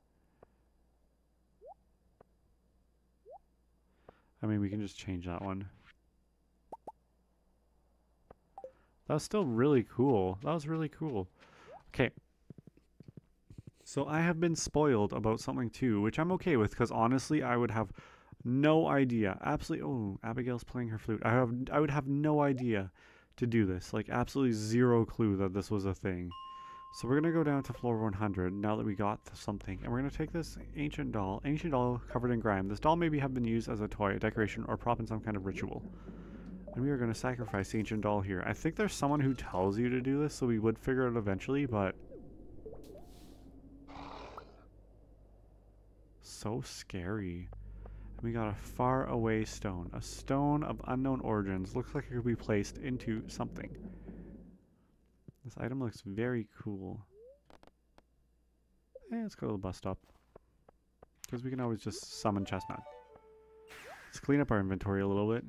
[SPEAKER 1] I mean, we can just change that one. That was still really cool. That was really cool. Okay. So I have been spoiled about something too, which I'm okay with because honestly, I would have no idea. Absolutely. Oh, Abigail's playing her flute. I have. I would have no idea to do this. Like absolutely zero clue that this was a thing. So we're gonna go down to floor 100 now that we got something, and we're gonna take this ancient doll, ancient doll covered in grime. This doll maybe have been used as a toy, a decoration, or prop in some kind of ritual. And we are gonna sacrifice the ancient doll here. I think there's someone who tells you to do this, so we would figure it eventually, but so scary. And we got a far away stone, a stone of unknown origins. Looks like it could be placed into something. This item looks very cool. Hey, let's go to the bus stop. Because we can always just summon Chestnut. Let's clean up our inventory a little bit.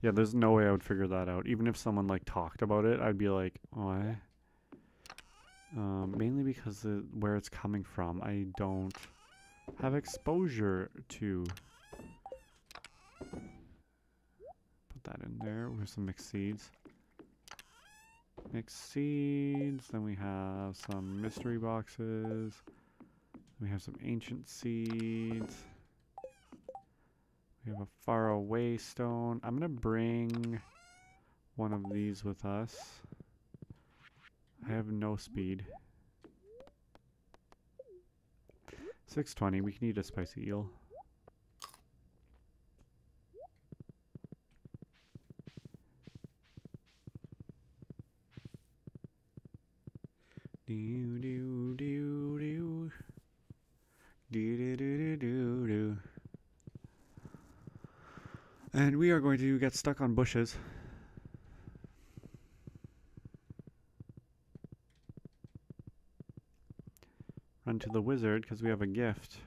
[SPEAKER 1] Yeah, there's no way I would figure that out. Even if someone like talked about it, I'd be like, why? Um, mainly because where it's coming from, I don't have exposure to. Put that in there with some mixed seeds. Mixed seeds. Then we have some mystery boxes. We have some ancient seeds. We have a far away stone. I'm going to bring one of these with us. I have no speed. 620, we can eat a spicy eel. We are going to get stuck on bushes. Run to the wizard because we have a gift.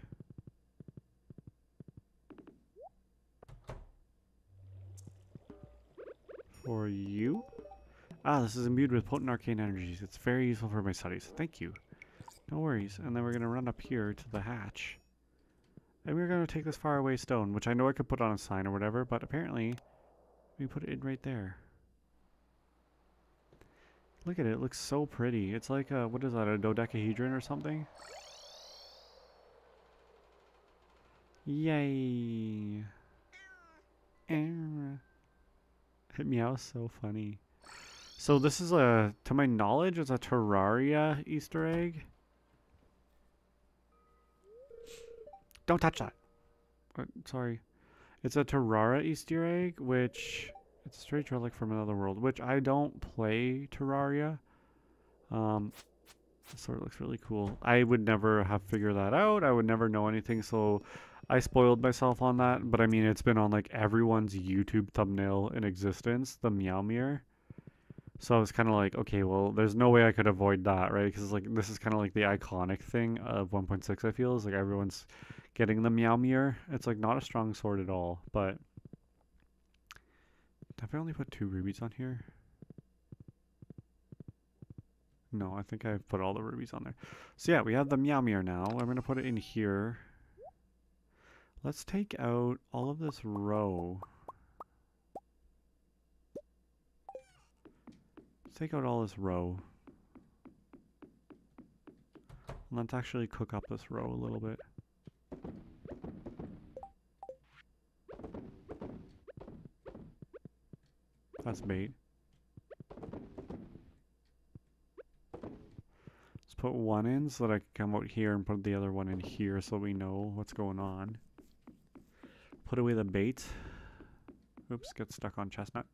[SPEAKER 1] For you? Ah, this is imbued with potent arcane energies. It's very useful for my studies. Thank you. No worries. And then we're going to run up here to the hatch. And we're going to take this faraway stone, which I know I could put on a sign or whatever, but apparently we put it in right there. Look at it, it looks so pretty. It's like, a, what is that, a dodecahedron or something? Yay! It meows so funny. So this is a, to my knowledge, it's a Terraria Easter egg. Don't touch that. Uh, sorry. It's a Terraria Easter egg, which it's a strange relic from another world, which I don't play Terraria. Um, this sort of looks really cool. I would never have figured that out. I would never know anything, so I spoiled myself on that. But I mean, it's been on like everyone's YouTube thumbnail in existence, the Meowmere. So I was kind of like, okay, well, there's no way I could avoid that, right? Because like this is kind of like the iconic thing of 1.6. I feel is like everyone's getting the Meowmere. It's like not a strong sword at all, but Have I only put two rubies on here? No, I think I've put all the rubies on there. So yeah, we have the Meowmere now. I'm to put it in here. Let's take out all of this roe. Take out all this roe. Let's actually cook up this roe a little bit. That's bait. Let's put one in so that I can come out here and put the other one in here so we know what's going on. Put away the bait. Oops, get stuck on chestnut.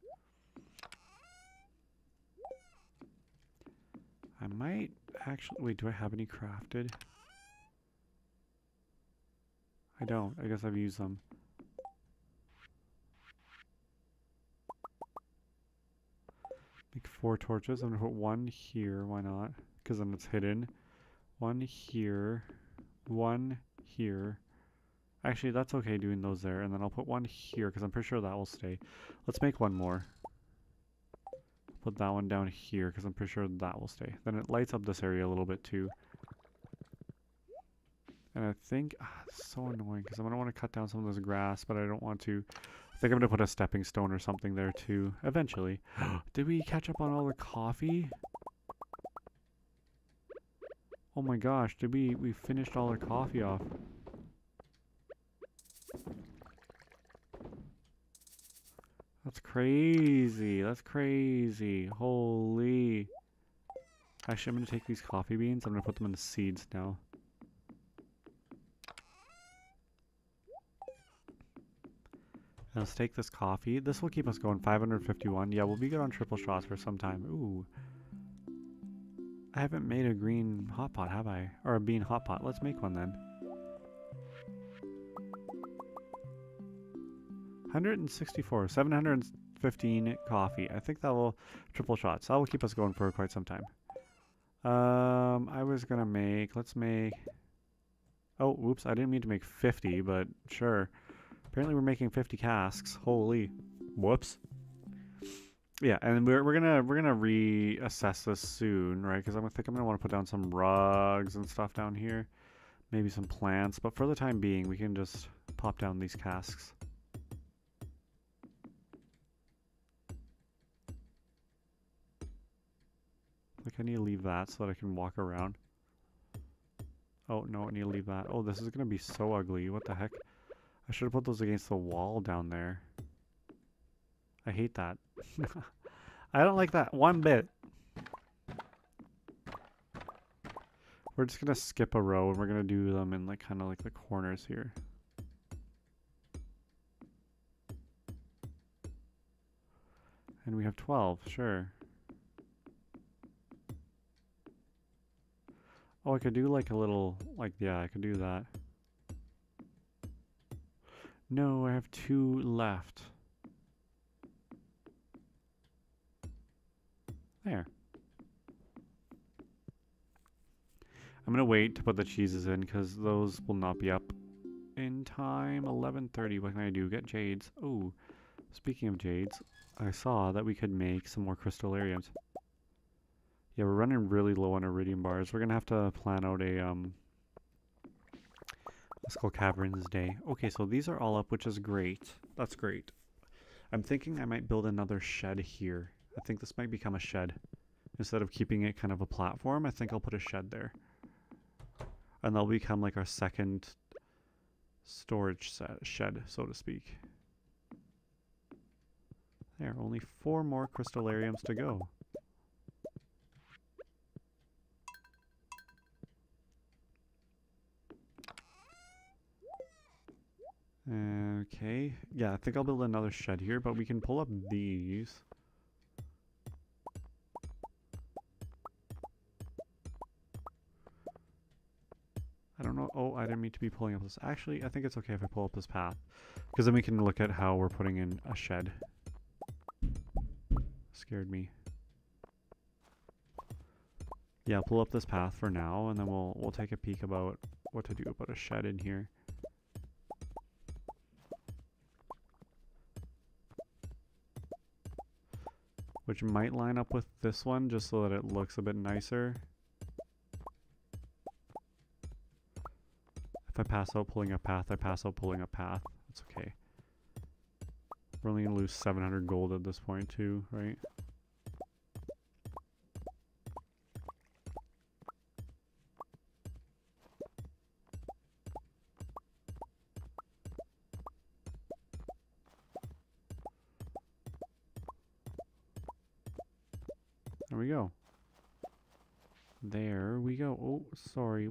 [SPEAKER 1] I might actually... Wait, do I have any crafted? I don't. I guess I've used them. Make four torches. I'm going to put one here. Why not? Because then it's hidden. One here. One here. Actually, that's okay doing those there. And then I'll put one here because I'm pretty sure that will stay. Let's make one more. Put that one down here because I'm pretty sure that will stay. Then it lights up this area a little bit too. And I think, ah, so annoying because I'm going to want to cut down some of this grass, but I don't want to. I think I'm going to put a stepping stone or something there too, eventually. Did we catch up on all the coffee? Oh my gosh, did we, we finished all our coffee off. That's crazy. That's crazy. Holy. Actually, I'm going to take these coffee beans. I'm going to put them in the seeds now. Let's take this coffee. This will keep us going. 551. Yeah, we'll be good on triple shots for some time. Ooh. I haven't made a green hot pot, have I? Or a bean hot pot. Let's make one then. 164, 715 coffee. I think that will triple shots. That will keep us going for quite some time. Um, I was gonna make. Let's make. Oh, whoops! I didn't mean to make 50, but sure. Apparently, we're making 50 casks. Holy, whoops. Yeah, and we're we're gonna we're gonna reassess this soon, right? Because I think I'm gonna want to put down some rugs and stuff down here, maybe some plants. But for the time being, we can just pop down these casks. I need to leave that so that I can walk around. Oh, no, I need to leave that. Oh, this is going to be so ugly. What the heck? I should have put those against the wall down there. I hate that. I don't like that one bit. We're just going to skip a row and we're going to do them in like kind of like the corners here. And we have 12, sure. Oh, I could do like a little, like, yeah, I could do that. No, I have two left. There. I'm gonna wait to put the cheeses in because those will not be up in time. 11.30, what can I do? Get jades. Oh, speaking of jades, I saw that we could make some more crystallariums. Yeah, we're running really low on iridium bars. We're gonna have to plan out a um Skull Caverns day. Okay, so these are all up, which is great. That's great. I'm thinking I might build another shed here. I think this might become a shed. Instead of keeping it kind of a platform, I think I'll put a shed there. And that'll become like our second storage set, shed, so to speak. There, only four more crystallariums to go. Okay, yeah, I think I'll build another shed here, but we can pull up these. I don't know. Oh, I didn't mean to be pulling up this. Actually, I think it's okay if I pull up this path. Because then we can look at how we're putting in a shed. Scared me. Yeah, pull up this path for now, and then we'll we'll take a peek about what to do about a shed in here. Which might line up with this one just so that it looks a bit nicer. If I pass out pulling a path, I pass out pulling a path. That's okay. We're only gonna lose 700 gold at this point too, right?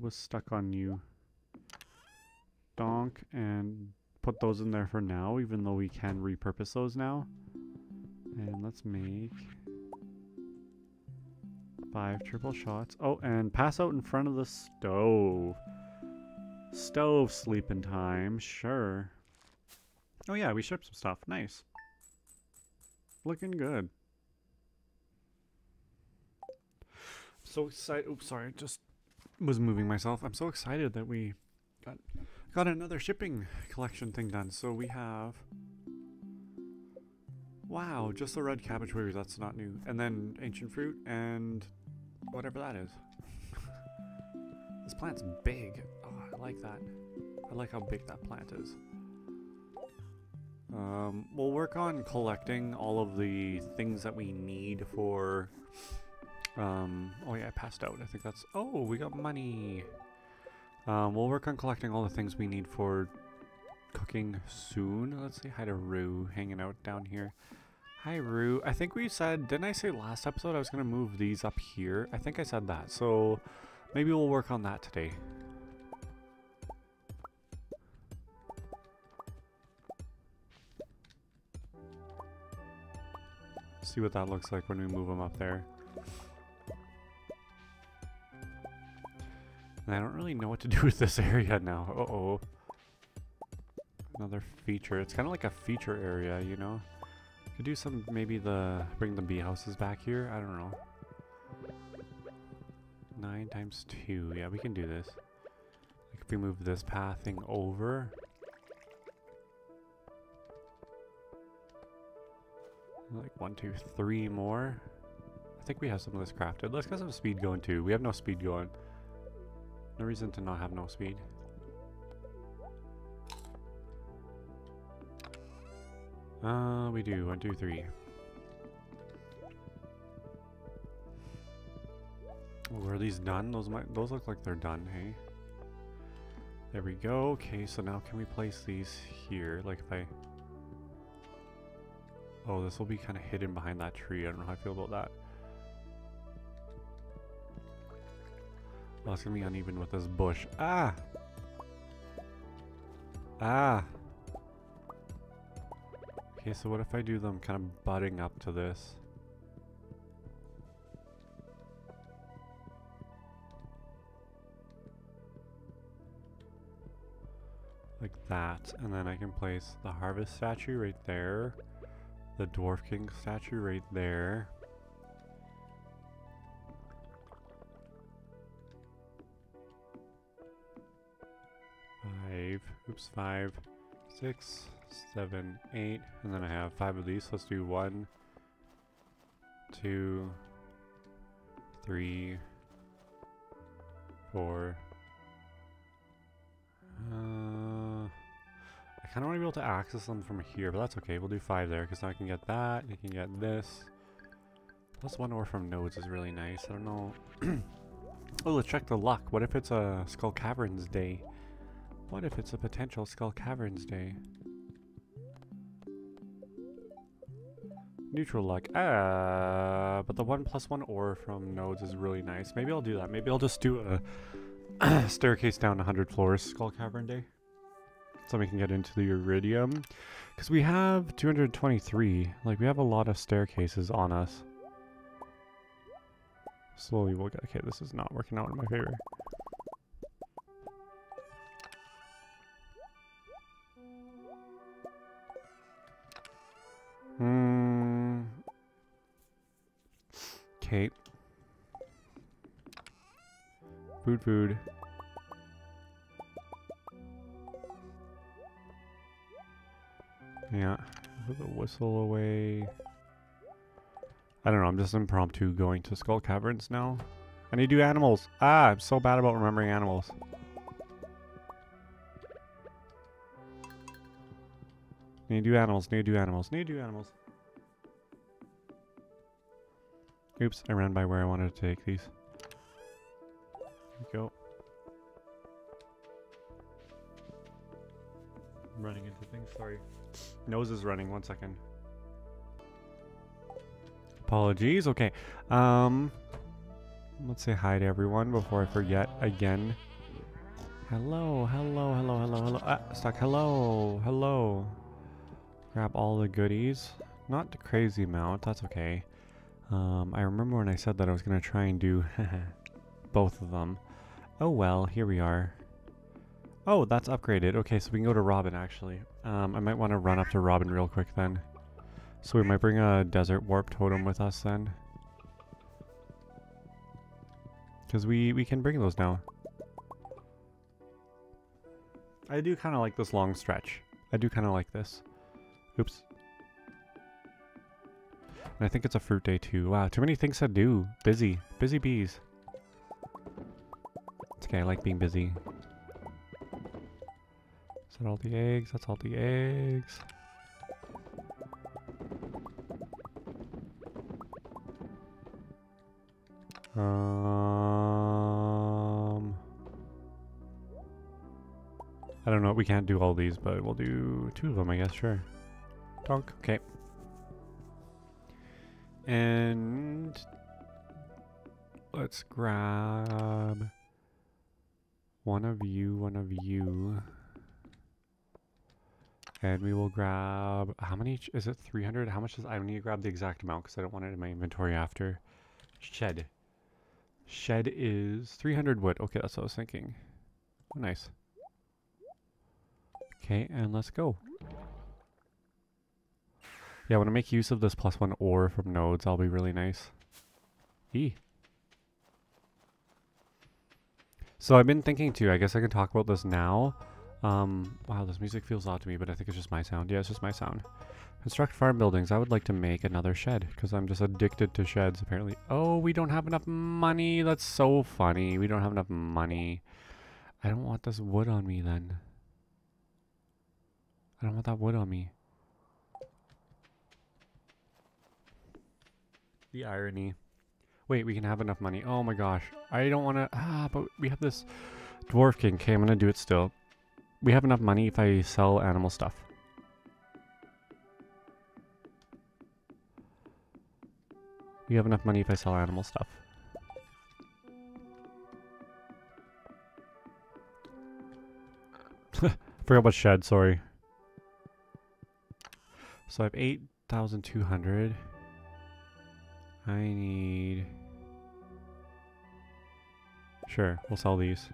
[SPEAKER 1] Was stuck on you. Donk and put those in there for now, even though we can repurpose those now. And let's make five triple shots. Oh, and pass out in front of the stove. Stove sleeping time, sure. Oh yeah, we shipped some stuff. Nice. Looking good. so excited. Oops, sorry, just was moving myself. I'm so excited that we got got another shipping collection thing done. So we have wow, just the red cabbage berries. That's not new. And then ancient fruit and whatever that is. this plant's big. Oh, I like that. I like how big that plant is. Um, we'll work on collecting all of the things that we need for um, oh yeah, I passed out. I think that's... Oh, we got money! Um, we'll work on collecting all the things we need for cooking soon. Let's say hi to Rue hanging out down here. Hi Rue. I think we said... Didn't I say last episode I was going to move these up here? I think I said that. So maybe we'll work on that today. See what that looks like when we move them up there. And I don't really know what to do with this area now. Uh-oh. Another feature. It's kind of like a feature area, you know? Could do some, maybe the, bring the bee houses back here. I don't know. 9 times 2. Yeah, we can do this. Like if we move this pathing over. Like one, two, three more. I think we have some of this crafted. Let's get some speed going too. We have no speed going. No reason to not have no speed. Uh, we do. One, two, three. Are these done? Those might. Those look like they're done. Hey. There we go. Okay, so now can we place these here? Like if I. Oh, this will be kind of hidden behind that tree. I don't know how I feel about that. Oh, it's gonna be uneven with this bush. Ah! Ah! Okay, so what if I do them kind of butting up to this? Like that. And then I can place the harvest statue right there. The dwarf king statue right there. Five, six, seven, eight, and then I have five of these. Let's do one, two, three, four. Uh, I kind of want to be able to access them from here, but that's okay. We'll do five there, because now I can get that, I can get this. Plus one ore from nodes is really nice. I don't know. oh, let's check the luck. What if it's a Skull Caverns day? What if it's a potential Skull Caverns day? Neutral luck. Ah, but the one plus one ore from nodes is really nice. Maybe I'll do that. Maybe I'll just do a staircase down 100 floors Skull Cavern day. So we can get into the Iridium. Because we have 223. Like, we have a lot of staircases on us. Slowly we'll get... Okay, this is not working out in my favor. Hmm. Okay. Food, food. Yeah. Put the whistle away. I don't know, I'm just impromptu going to Skull Caverns now. I need to do animals. Ah, I'm so bad about remembering animals. Need to do animals, need to do animals, need to do animals. Oops, I ran by where I wanted to take these. There we go. I'm running into things, sorry. Nose is running, one second. Apologies, okay. Um, let's say hi to everyone before I forget again. Hello, hello, hello, hello, hello. Ah, stuck. Hello, hello. Grab all the goodies. Not the crazy amount, that's okay. Um, I remember when I said that I was going to try and do both of them. Oh well, here we are. Oh, that's upgraded. Okay, so we can go to Robin, actually. Um, I might want to run up to Robin real quick then. So we might bring a desert warp totem with us then. Because we, we can bring those now. I do kind of like this long stretch. I do kind of like this. Oops. And I think it's a fruit day too. Wow, too many things to do. Busy. Busy bees. It's okay, I like being busy. Is that all the eggs? That's all the eggs. Um... I don't know, we can't do all these, but we'll do two of them, I guess, sure. Okay. And let's grab one of you, one of you. And we will grab, how many, is it 300? How much is, I need to grab the exact amount because I don't want it in my inventory after. Shed. Shed is 300 wood. Okay, that's what I was thinking. Oh, nice. Okay, and let's go. Yeah, when I want to make use of this plus one ore from nodes. I'll be really nice. E. So I've been thinking too, I guess I can talk about this now. Um, wow, this music feels odd to me, but I think it's just my sound. Yeah, it's just my sound. Construct farm buildings. I would like to make another shed, because I'm just addicted to sheds, apparently. Oh, we don't have enough money. That's so funny. We don't have enough money. I don't want this wood on me, then. I don't want that wood on me. The irony. Wait, we can have enough money. Oh my gosh. I don't want to... Ah, but we have this Dwarf King. Okay, I'm going to do it still. We have enough money if I sell animal stuff. We have enough money if I sell animal stuff. Forgot about shed, sorry. So I have 8,200. I need... Sure, we'll sell these.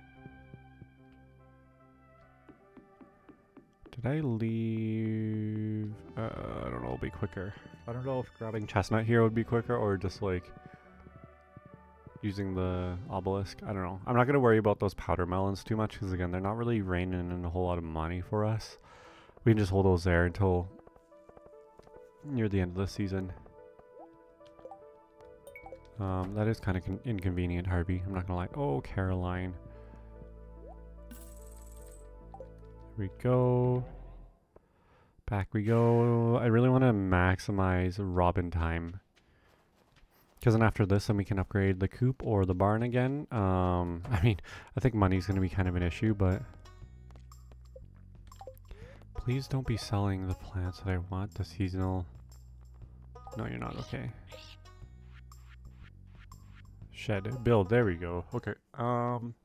[SPEAKER 1] Did I leave... Uh, I don't know, it'll be quicker. I don't know if grabbing chestnut here would be quicker or just like using the obelisk. I don't know. I'm not going to worry about those powder melons too much because again, they're not really raining in a whole lot of money for us. We can just hold those there until near the end of the season. Um, that is kind of inconvenient, Harvey. I'm not gonna lie. Oh, Caroline. Here we go. Back we go. I really want to maximize Robin time. Because then after this, then we can upgrade the coop or the barn again. Um, I mean, I think money's going to be kind of an issue, but... Please don't be selling the plants that I want, the seasonal... No, you're not. Okay. Shed. Build. There we go. Okay. Um,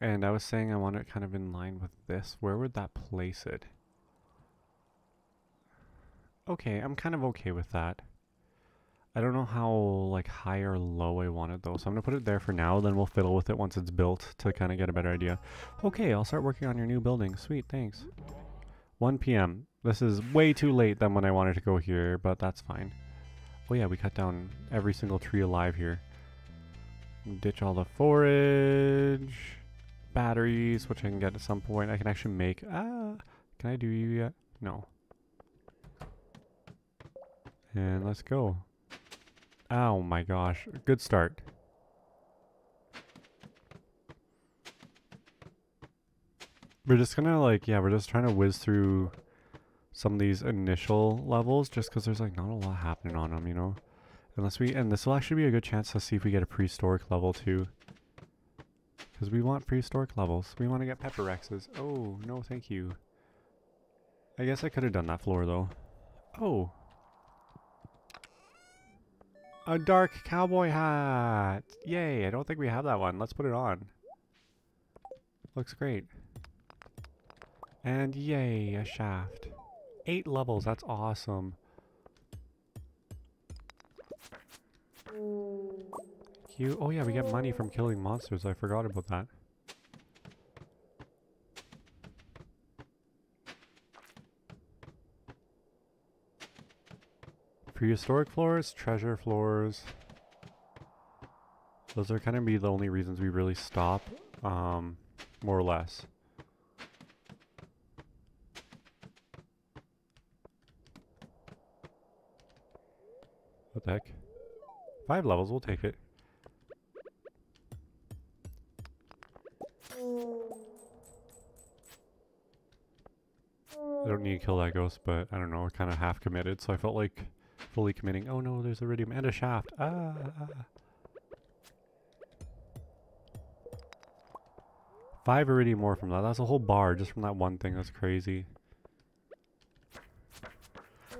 [SPEAKER 1] and I was saying I want it kind of in line with this. Where would that place it? Okay, I'm kind of okay with that. I don't know how like high or low I want it though, so I'm gonna put it there for now, then we'll fiddle with it once it's built to kind of get a better idea. Okay, I'll start working on your new building. Sweet, thanks. 1 p.m. This is way too late than when I wanted to go here, but that's fine. Oh yeah, we cut down every single tree alive here. Ditch all the forage. Batteries, which I can get at some point. I can actually make... Ah, can I do you yet? No. And let's go. Oh my gosh. Good start. We're just gonna like, yeah, we're just trying to whiz through some of these initial levels just because there's like not a lot happening on them, you know? Unless we, and this will actually be a good chance to see if we get a prehistoric level too. Because we want prehistoric levels. We want to get pepper rexes. Oh, no thank you. I guess I could have done that floor though. Oh. A dark cowboy hat! Yay, I don't think we have that one. Let's put it on. Looks great. And yay, a shaft. Eight levels, that's awesome. Cute. Oh yeah, we get money from killing monsters. I forgot about that. Prehistoric floors, treasure floors. Those are kind of be the only reasons we really stop, um, more or less. What the heck? Five levels, we'll take it. I don't need to kill that ghost, but I don't know, kind of half committed, so I felt like fully committing. Oh no, there's iridium and a shaft. Ah. Five iridium more from that. That's a whole bar just from that one thing. That's crazy.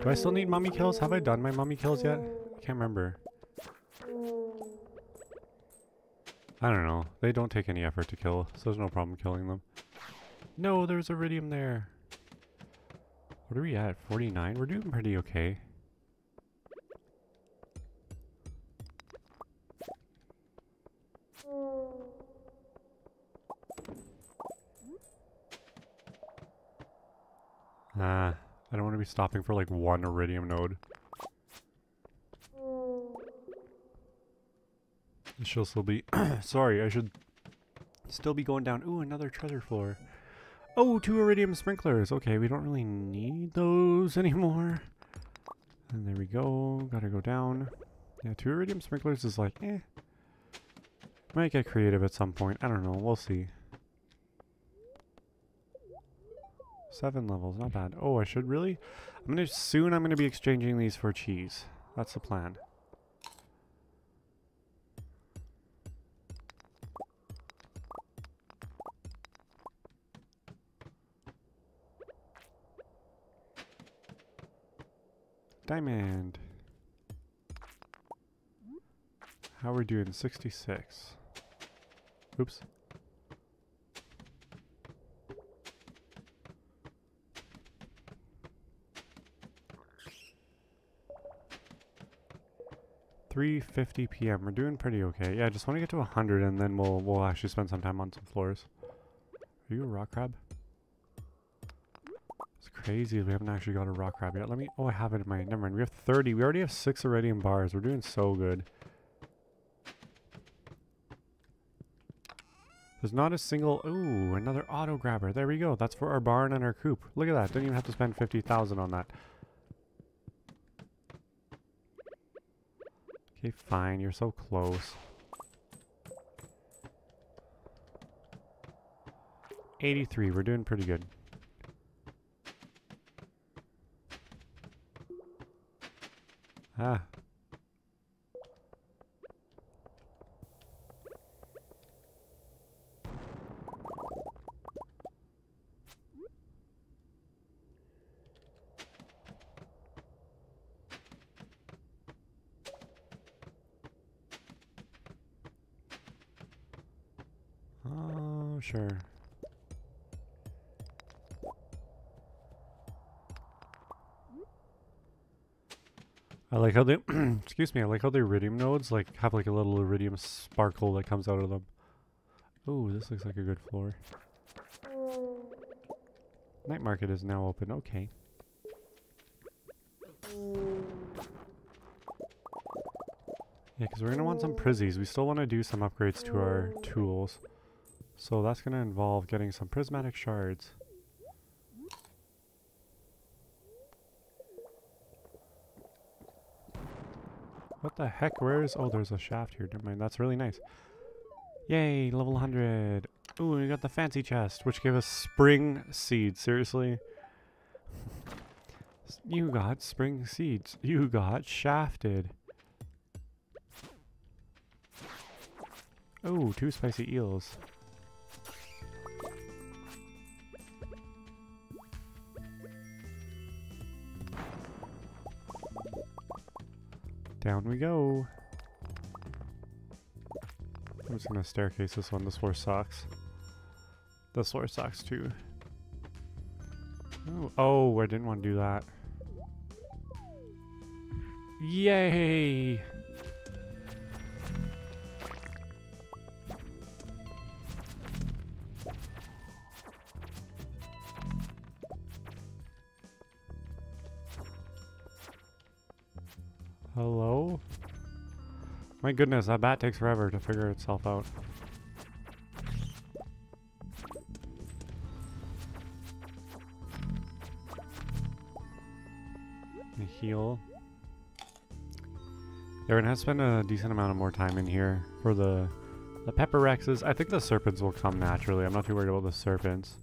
[SPEAKER 1] Do I still need mummy kills? Have I done my mummy kills yet? I can't remember. I don't know. They don't take any effort to kill, so there's no problem killing them. No, there's iridium there. What are we at? 49? We're doing pretty okay. Ah, I don't want to be stopping for like one iridium node. She'll still be... sorry, I should still be going down. Ooh, another treasure floor. Oh, two iridium sprinklers. Okay, we don't really need those anymore. And there we go. Gotta go down. Yeah, two iridium sprinklers is like, eh. Might get creative at some point. I don't know. We'll see. Seven levels. Not bad. Oh, I should really? I'm gonna... Soon I'm gonna be exchanging these for cheese. That's the plan. Diamond. How are we doing? 66. Oops. Three fifty PM. We're doing pretty okay. Yeah, I just want to get to hundred, and then we'll we'll actually spend some time on some floors. Are you a rock crab? Crazy we haven't actually got a rock crab yet. Let me... Oh, I have it in my... Never mind. We have 30. We already have 6 iridium bars. We're doing so good. There's not a single... Ooh, another auto grabber. There we go. That's for our barn and our coop. Look at that. Didn't even have to spend 50,000 on that. Okay, fine. You're so close. 83. We're doing pretty good. Ah. Like how they, excuse me, I like how the iridium nodes like have like a little iridium sparkle that comes out of them. Oh, this looks like a good floor. Night market is now open, okay. Yeah, because we're going to want some prizzies. We still want to do some upgrades to our tools. So that's going to involve getting some prismatic shards. The heck? Where is... Oh, there's a shaft here. Never mind. That's really nice. Yay, level 100. Ooh, we got the fancy chest, which gave us spring seeds. Seriously? You got spring seeds. You got shafted. Oh, two spicy eels. Down we go. I'm just gonna staircase this one. This floor sucks. This floor sucks too. Oh, oh, I didn't want to do that. Yay! My goodness, that bat takes forever to figure itself out. heal. Yeah, we're gonna have a decent amount of more time in here for the the pepper rexes. I think the serpents will come naturally. I'm not too worried about the serpents.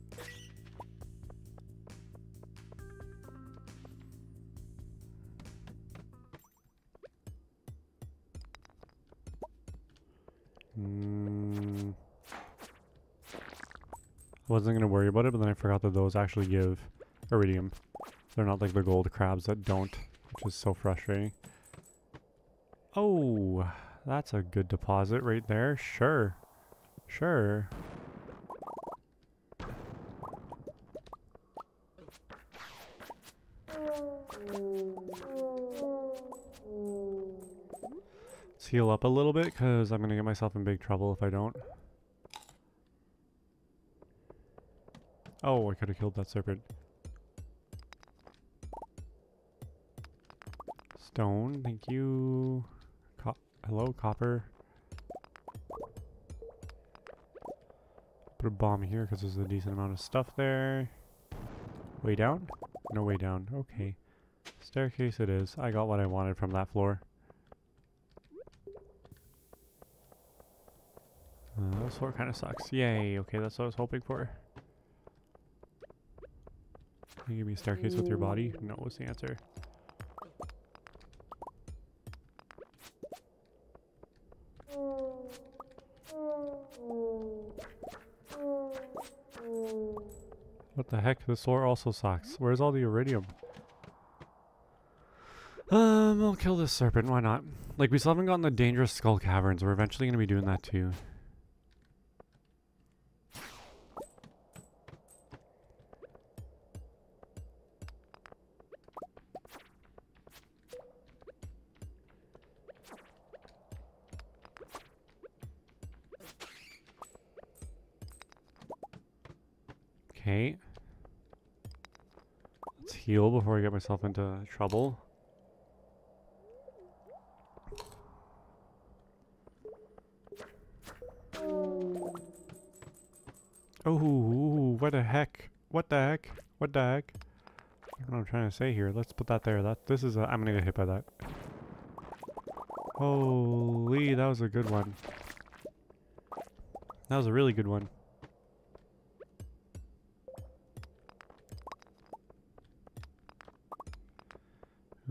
[SPEAKER 1] Wasn't gonna worry about it, but then I forgot that those actually give iridium. They're not like the gold crabs that don't, which is so frustrating. Oh, that's a good deposit right there. Sure. Sure. Let's heal up a little bit because I'm going to get myself in big trouble if I don't. Oh, I could have killed that serpent. Stone, thank you. Co Hello, copper. Put a bomb here because there's a decent amount of stuff there. Way down? No way down. Okay. Staircase it is. I got what I wanted from that floor. Uh, this floor kind of sucks. Yay, okay, that's what I was hoping for. Can you give me a staircase with your body? No was the answer. What the heck? This floor also sucks. Where's all the iridium? Um, I'll kill this serpent. Why not? Like, we still haven't gotten the dangerous skull caverns. We're eventually going to be doing that too. Let's heal before I get myself into trouble. Oh, what the heck? What the heck? What the heck? I don't know what I'm trying to say here. Let's put that there. That This is a... I'm gonna get hit by that. Holy, that was a good one. That was a really good one.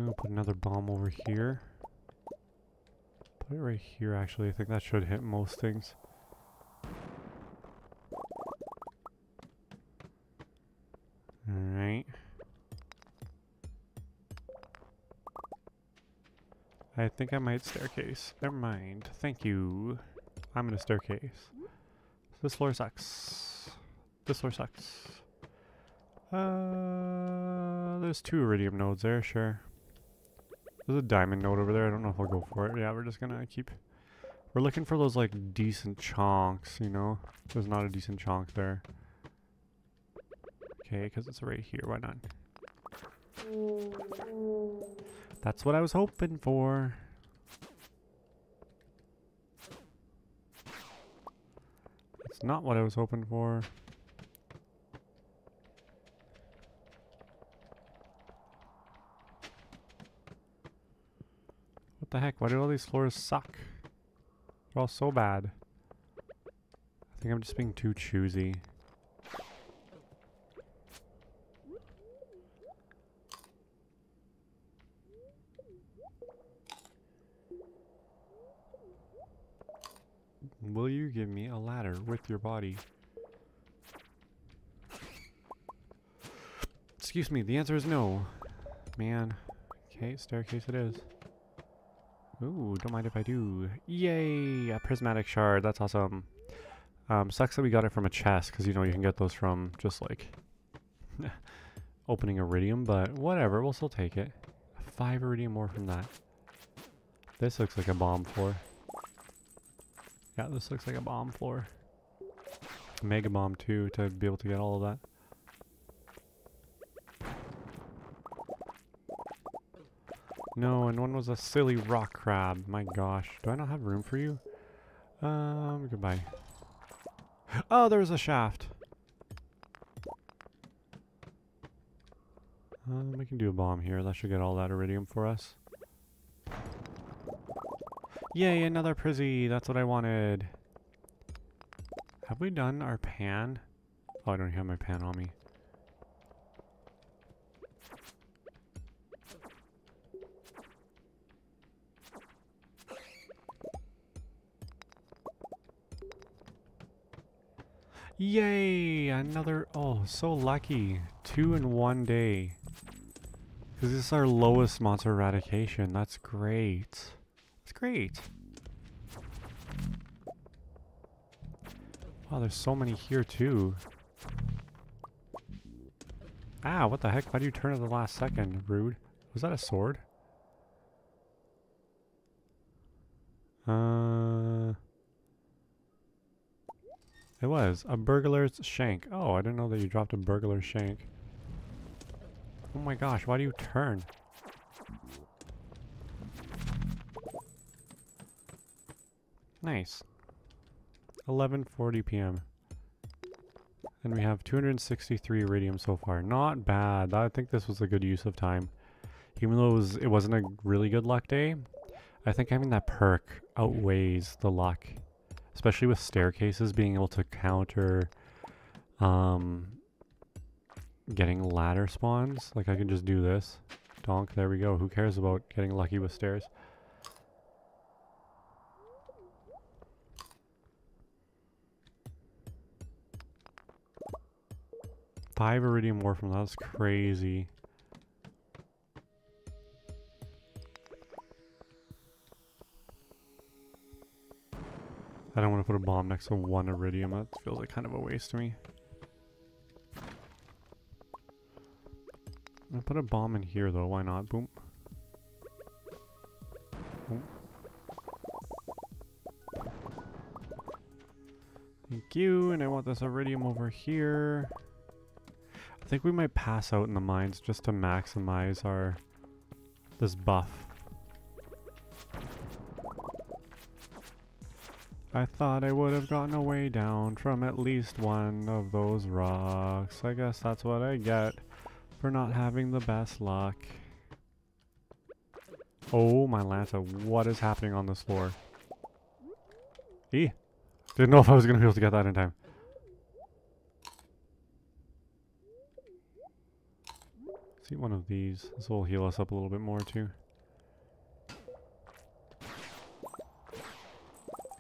[SPEAKER 1] I'll put another bomb over here. Put it right here actually. I think that should hit most things. Alright. I think I might staircase. Never mind. Thank you. I'm in a staircase. This floor sucks. This floor sucks. Uh, there's two iridium nodes there, sure. There's a diamond node over there. I don't know if I'll go for it. Yeah, we're just gonna keep... We're looking for those, like, decent chonks, you know? There's not a decent chonk there. Okay, because it's right here. Why not? That's what I was hoping for. It's not what I was hoping for. The heck? Why do all these floors suck? They're all so bad. I think I'm just being too choosy. Will you give me a ladder with your body? Excuse me, the answer is no. Man. Okay, staircase it is. Ooh, don't mind if I do. Yay! A prismatic shard, that's awesome. Um, sucks that we got it from a chest, because you know you can get those from just like opening iridium, but whatever, we'll still take it. Five iridium more from that. This looks like a bomb floor. Yeah, this looks like a bomb floor. Mega bomb too, to be able to get all of that. No, and one was a silly rock crab. My gosh. Do I not have room for you? Um, goodbye. Oh, there's a shaft. Um, we can do a bomb here. That should get all that iridium for us. Yay, another Prizzy. That's what I wanted. Have we done our pan? Oh, I don't have my pan on me. Yay! Another... Oh, so lucky. Two in one day. Because this is our lowest monster eradication. That's great. That's great. Wow, there's so many here too. Ah, what the heck? Why do you turn at the last second? Rude. Was that a sword? Uh... It was. A burglar's shank. Oh, I didn't know that you dropped a burglar's shank. Oh my gosh, why do you turn? Nice. 11.40 p.m. And we have 263 iridium so far. Not bad. I think this was a good use of time. Even though it, was, it wasn't a really good luck day, I think having that perk outweighs the luck especially with staircases being able to counter um, getting ladder spawns. Like I can just do this. Donk, there we go. Who cares about getting lucky with stairs? Five iridium more from that's crazy. I don't want to put a bomb next to one iridium. That feels like kind of a waste to me. I'll put a bomb in here though. Why not? Boom. Boom. Thank you. And I want this iridium over here. I think we might pass out in the mines just to maximize our this buff. I thought I would have gotten away down from at least one of those rocks. I guess that's what I get for not having the best luck. Oh my Lanta, what is happening on this floor? E? Didn't know if I was going to be able to get that in time. see one of these. This will heal us up a little bit more too.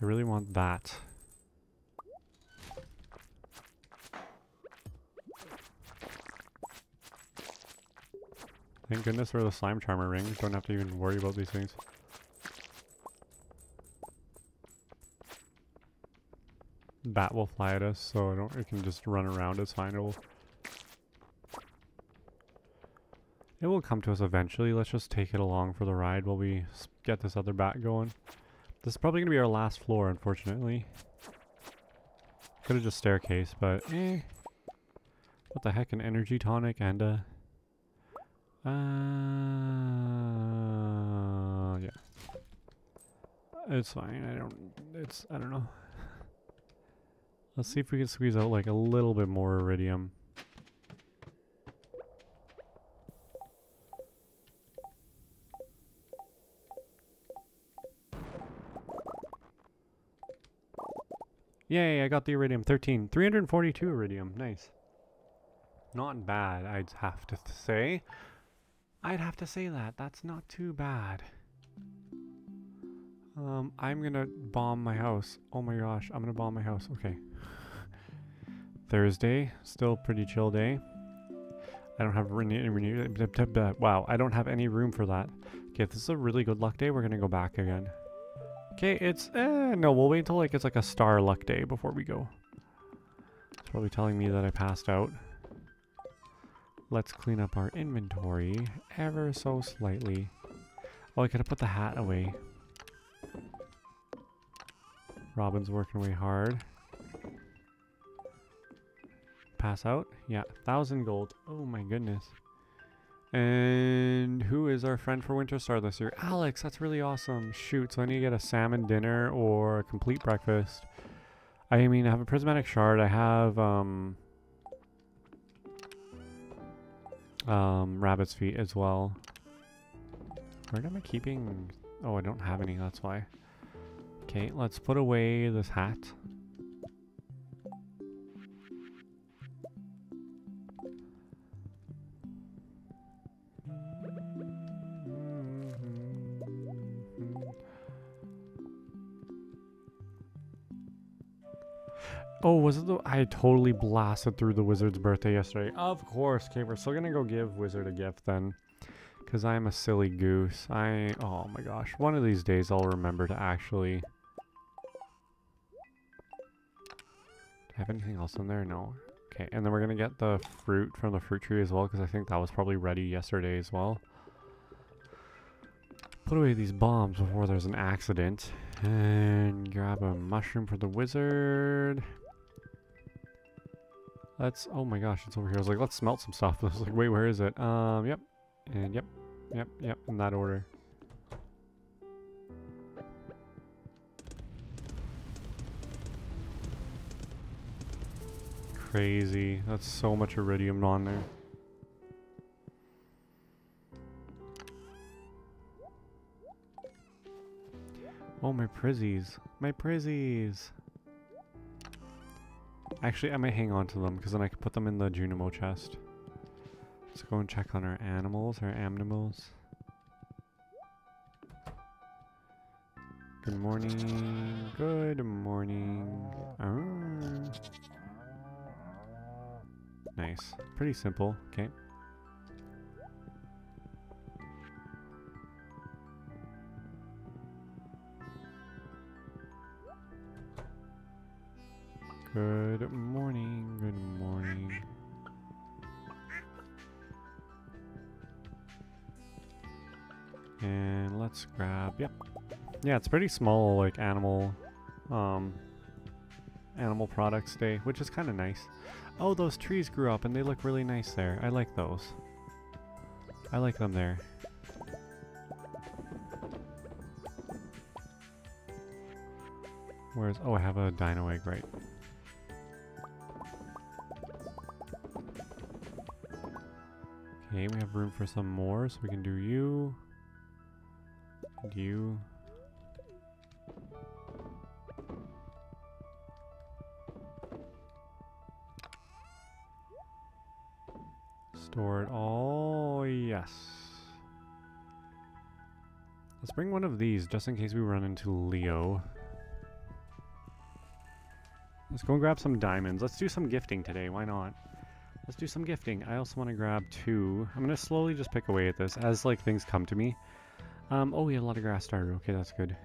[SPEAKER 1] I really want that. Thank goodness for the slime charmer ring. Don't have to even worry about these things. Bat will fly at us, so I don't. It can just run around. It's fine. It will. It will come to us eventually. Let's just take it along for the ride while we get this other bat going. This is probably going to be our last floor, unfortunately. Could have just staircase, but eh. What the heck, an energy tonic and a... Uh, yeah. It's fine, I don't, it's, I don't know. Let's see if we can squeeze out like a little bit more iridium. Yay, I got the iridium. 13. 342 iridium. Nice. Not bad, I'd have to say. I'd have to say that. That's not too bad. Um, I'm gonna bomb my house. Oh my gosh, I'm gonna bomb my house. Okay. Thursday, still pretty chill day. I don't have any, wow, I don't have any room for that. Okay, if this is a really good luck day, we're gonna go back again. Okay, it's, eh, no, we'll wait until like it's like a star luck day before we go. It's probably telling me that I passed out. Let's clean up our inventory ever so slightly. Oh, I have put the hat away. Robin's working away hard. Pass out? Yeah, thousand gold. Oh my goodness. And who is our friend for Winter Star this year? Alex, that's really awesome. Shoot, so I need to get a salmon dinner or a complete breakfast. I mean, I have a prismatic shard. I have, um, um, rabbit's feet as well. Where am I keeping? Oh, I don't have any, that's why. Okay, let's put away this hat. Oh, was it the... I totally blasted through the wizard's birthday yesterday. Of course. Okay, we're still gonna go give wizard a gift then. Because I'm a silly goose. I... Oh my gosh. One of these days I'll remember to actually... Do I have anything else in there? No. Okay, and then we're gonna get the fruit from the fruit tree as well. Because I think that was probably ready yesterday as well. Put away these bombs before there's an accident. And grab a mushroom for the wizard. Let's, oh my gosh, it's over here. I was like, let's smelt some stuff. I was like, wait, where is it? Um, yep. And yep, yep, yep, in that order. Crazy. That's so much iridium on there. Oh, my prizzies. My prizzies. Actually, I might hang on to them because then I can put them in the Junimo chest. Let's go and check on our animals, our animals. Good morning. Good morning. Nice. Pretty simple. Okay. Good morning, good morning. And let's grab, yep. Yeah, it's pretty small, like, animal, um, animal products day, which is kind of nice. Oh, those trees grew up and they look really nice there. I like those. I like them there. Where's, oh, I have a dino egg, right. Okay, we have room for some more, so we can do you. And you. Store it all, yes. Let's bring one of these, just in case we run into Leo. Let's go and grab some diamonds. Let's do some gifting today, why not? Let's do some gifting. I also want to grab two. I'm going to slowly just pick away at this as like things come to me. Um, oh, we have a lot of grass starter. Okay, that's good.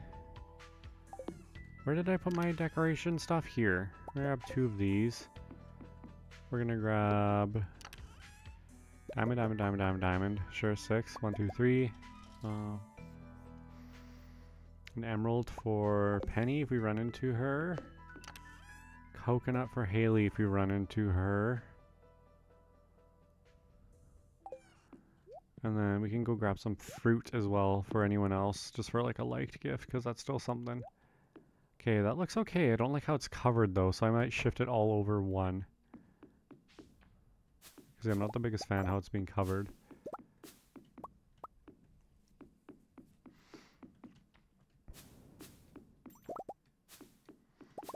[SPEAKER 1] Where did I put my decoration stuff? Here. Grab two of these. We're going to grab diamond, diamond, diamond, diamond, diamond. Sure, six. One, two, three. Uh, an emerald for Penny if we run into her. Coconut for Haley if we run into her. And then we can go grab some fruit as well for anyone else, just for like a liked gift, because that's still something. Okay, that looks okay. I don't like how it's covered though, so I might shift it all over one. Because I'm not the biggest fan how it's being covered.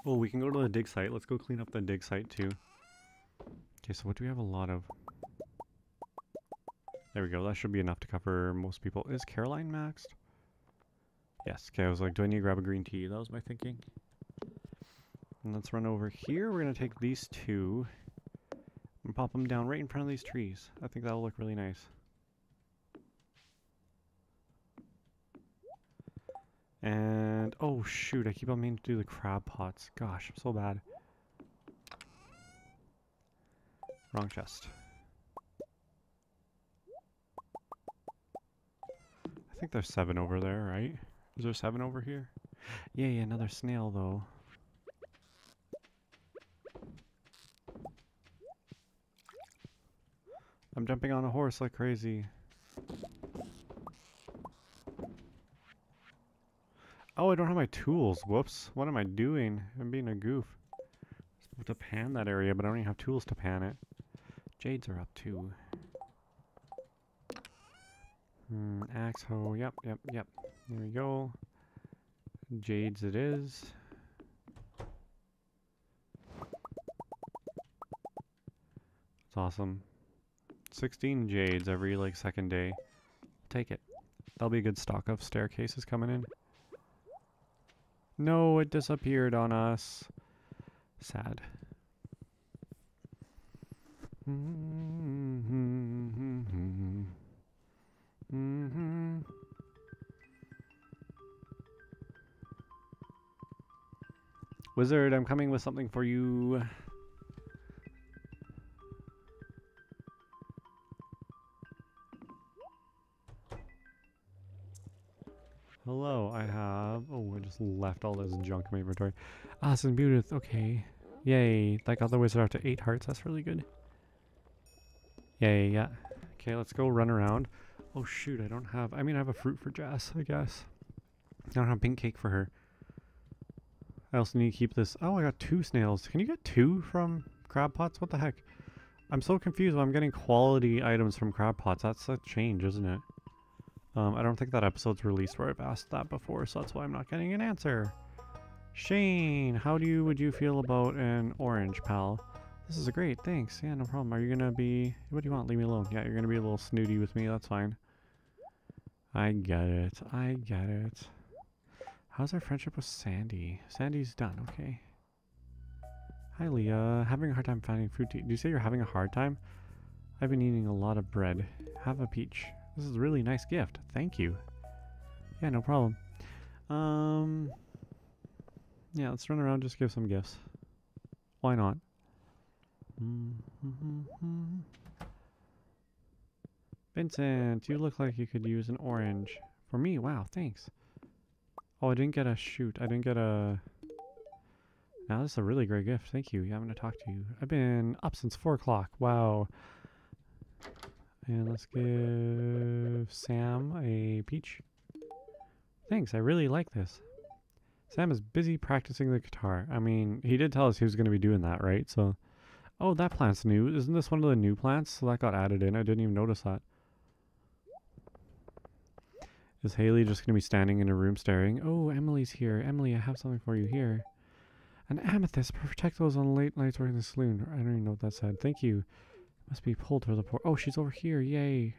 [SPEAKER 1] Oh, we can go to the dig site. Let's go clean up the dig site too. Okay, so what do we have a lot of? There we go. That should be enough to cover most people. Is Caroline maxed? Yes. Okay, I was like, do I need to grab a green tea? That was my thinking. And let's run over here. We're going to take these two and pop them down right in front of these trees. I think that'll look really nice. And, oh shoot, I keep on meaning to do the crab pots. Gosh, I'm so bad. Wrong chest. Think there's seven over there, right? Is there seven over here? Yay, another snail though. I'm jumping on a horse like crazy. Oh, I don't have my tools. Whoops. What am I doing? I'm being a goof. I'm supposed to pan that area, but I don't even have tools to pan it. Jades are up too. Hmm, axe hoe. Yep, yep, yep. There we go. Jades it is. It's awesome. 16 jades every like second day. Take it. That'll be a good stock of staircases coming in. No, it disappeared on us. Sad. Wizard, I'm coming with something for you. Hello, I have... Oh, I just left all this junk in my inventory. Ah, some okay. Yay, that got the wizard out to 8 hearts, that's really good. Yay, yeah. Okay, let's go run around. Oh shoot, I don't have... I mean, I have a fruit for Jas, I guess. I don't have pink cake for her. I also need to keep this... Oh, I got two snails. Can you get two from crab pots? What the heck? I'm so confused I'm getting quality items from crab pots. That's a change, isn't it? Um, I don't think that episode's released where I've asked that before, so that's why I'm not getting an answer. Shane, how do you would you feel about an orange, pal? This is a great, thanks. Yeah, no problem. Are you gonna be... What do you want? Leave me alone. Yeah, you're gonna be a little snooty with me. That's fine. I get it. I get it. How's our friendship with Sandy? Sandy's done. Okay. Hi, Leah. Having a hard time finding food to eat. Do you say you're having a hard time? I've been eating a lot of bread. Have a peach. This is a really nice gift. Thank you. Yeah, no problem. Um, yeah, let's run around just give some gifts. Why not? Vincent, you look like you could use an orange. For me? Wow, thanks. Oh, I didn't get a shoot. I didn't get a... Now, this is a really great gift. Thank you. Yeah, I'm going to talk to you. I've been up since 4 o'clock. Wow. And let's give Sam a peach. Thanks, I really like this. Sam is busy practicing the guitar. I mean, he did tell us he was going to be doing that, right? So, oh, that plant's new. Isn't this one of the new plants? So that got added in. I didn't even notice that. Is Haley just going to be standing in a room staring? Oh, Emily's here. Emily, I have something for you here. An amethyst. Protect those on late nights working the saloon. I don't even know what that said. Thank you. Must be pulled for the poor. Oh, she's over here. Yay.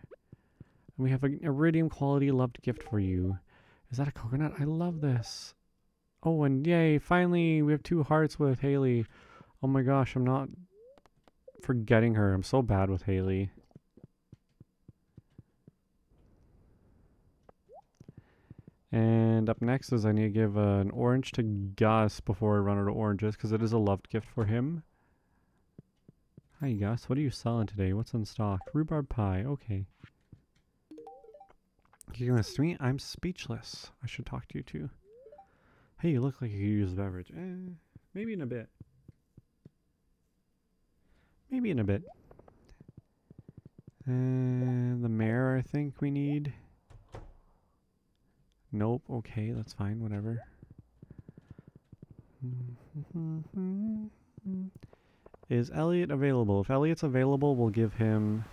[SPEAKER 1] And we have an iridium quality loved gift for you. Is that a coconut? I love this. Oh, and yay. Finally, we have two hearts with Haley. Oh my gosh, I'm not forgetting her. I'm so bad with Haley. And up next is I need to give uh, an orange to Gus before I run out of oranges because it is a loved gift for him. Hi Gus, what are you selling today? What's in stock? Rhubarb pie, okay. You're gonna me? I'm speechless. I should talk to you too. Hey, you look like you could use a beverage. Eh, maybe in a bit. Maybe in a bit. And the mayor, I think we need. Nope, okay, that's fine, whatever. Is Elliot available? If Elliot's available, we'll give him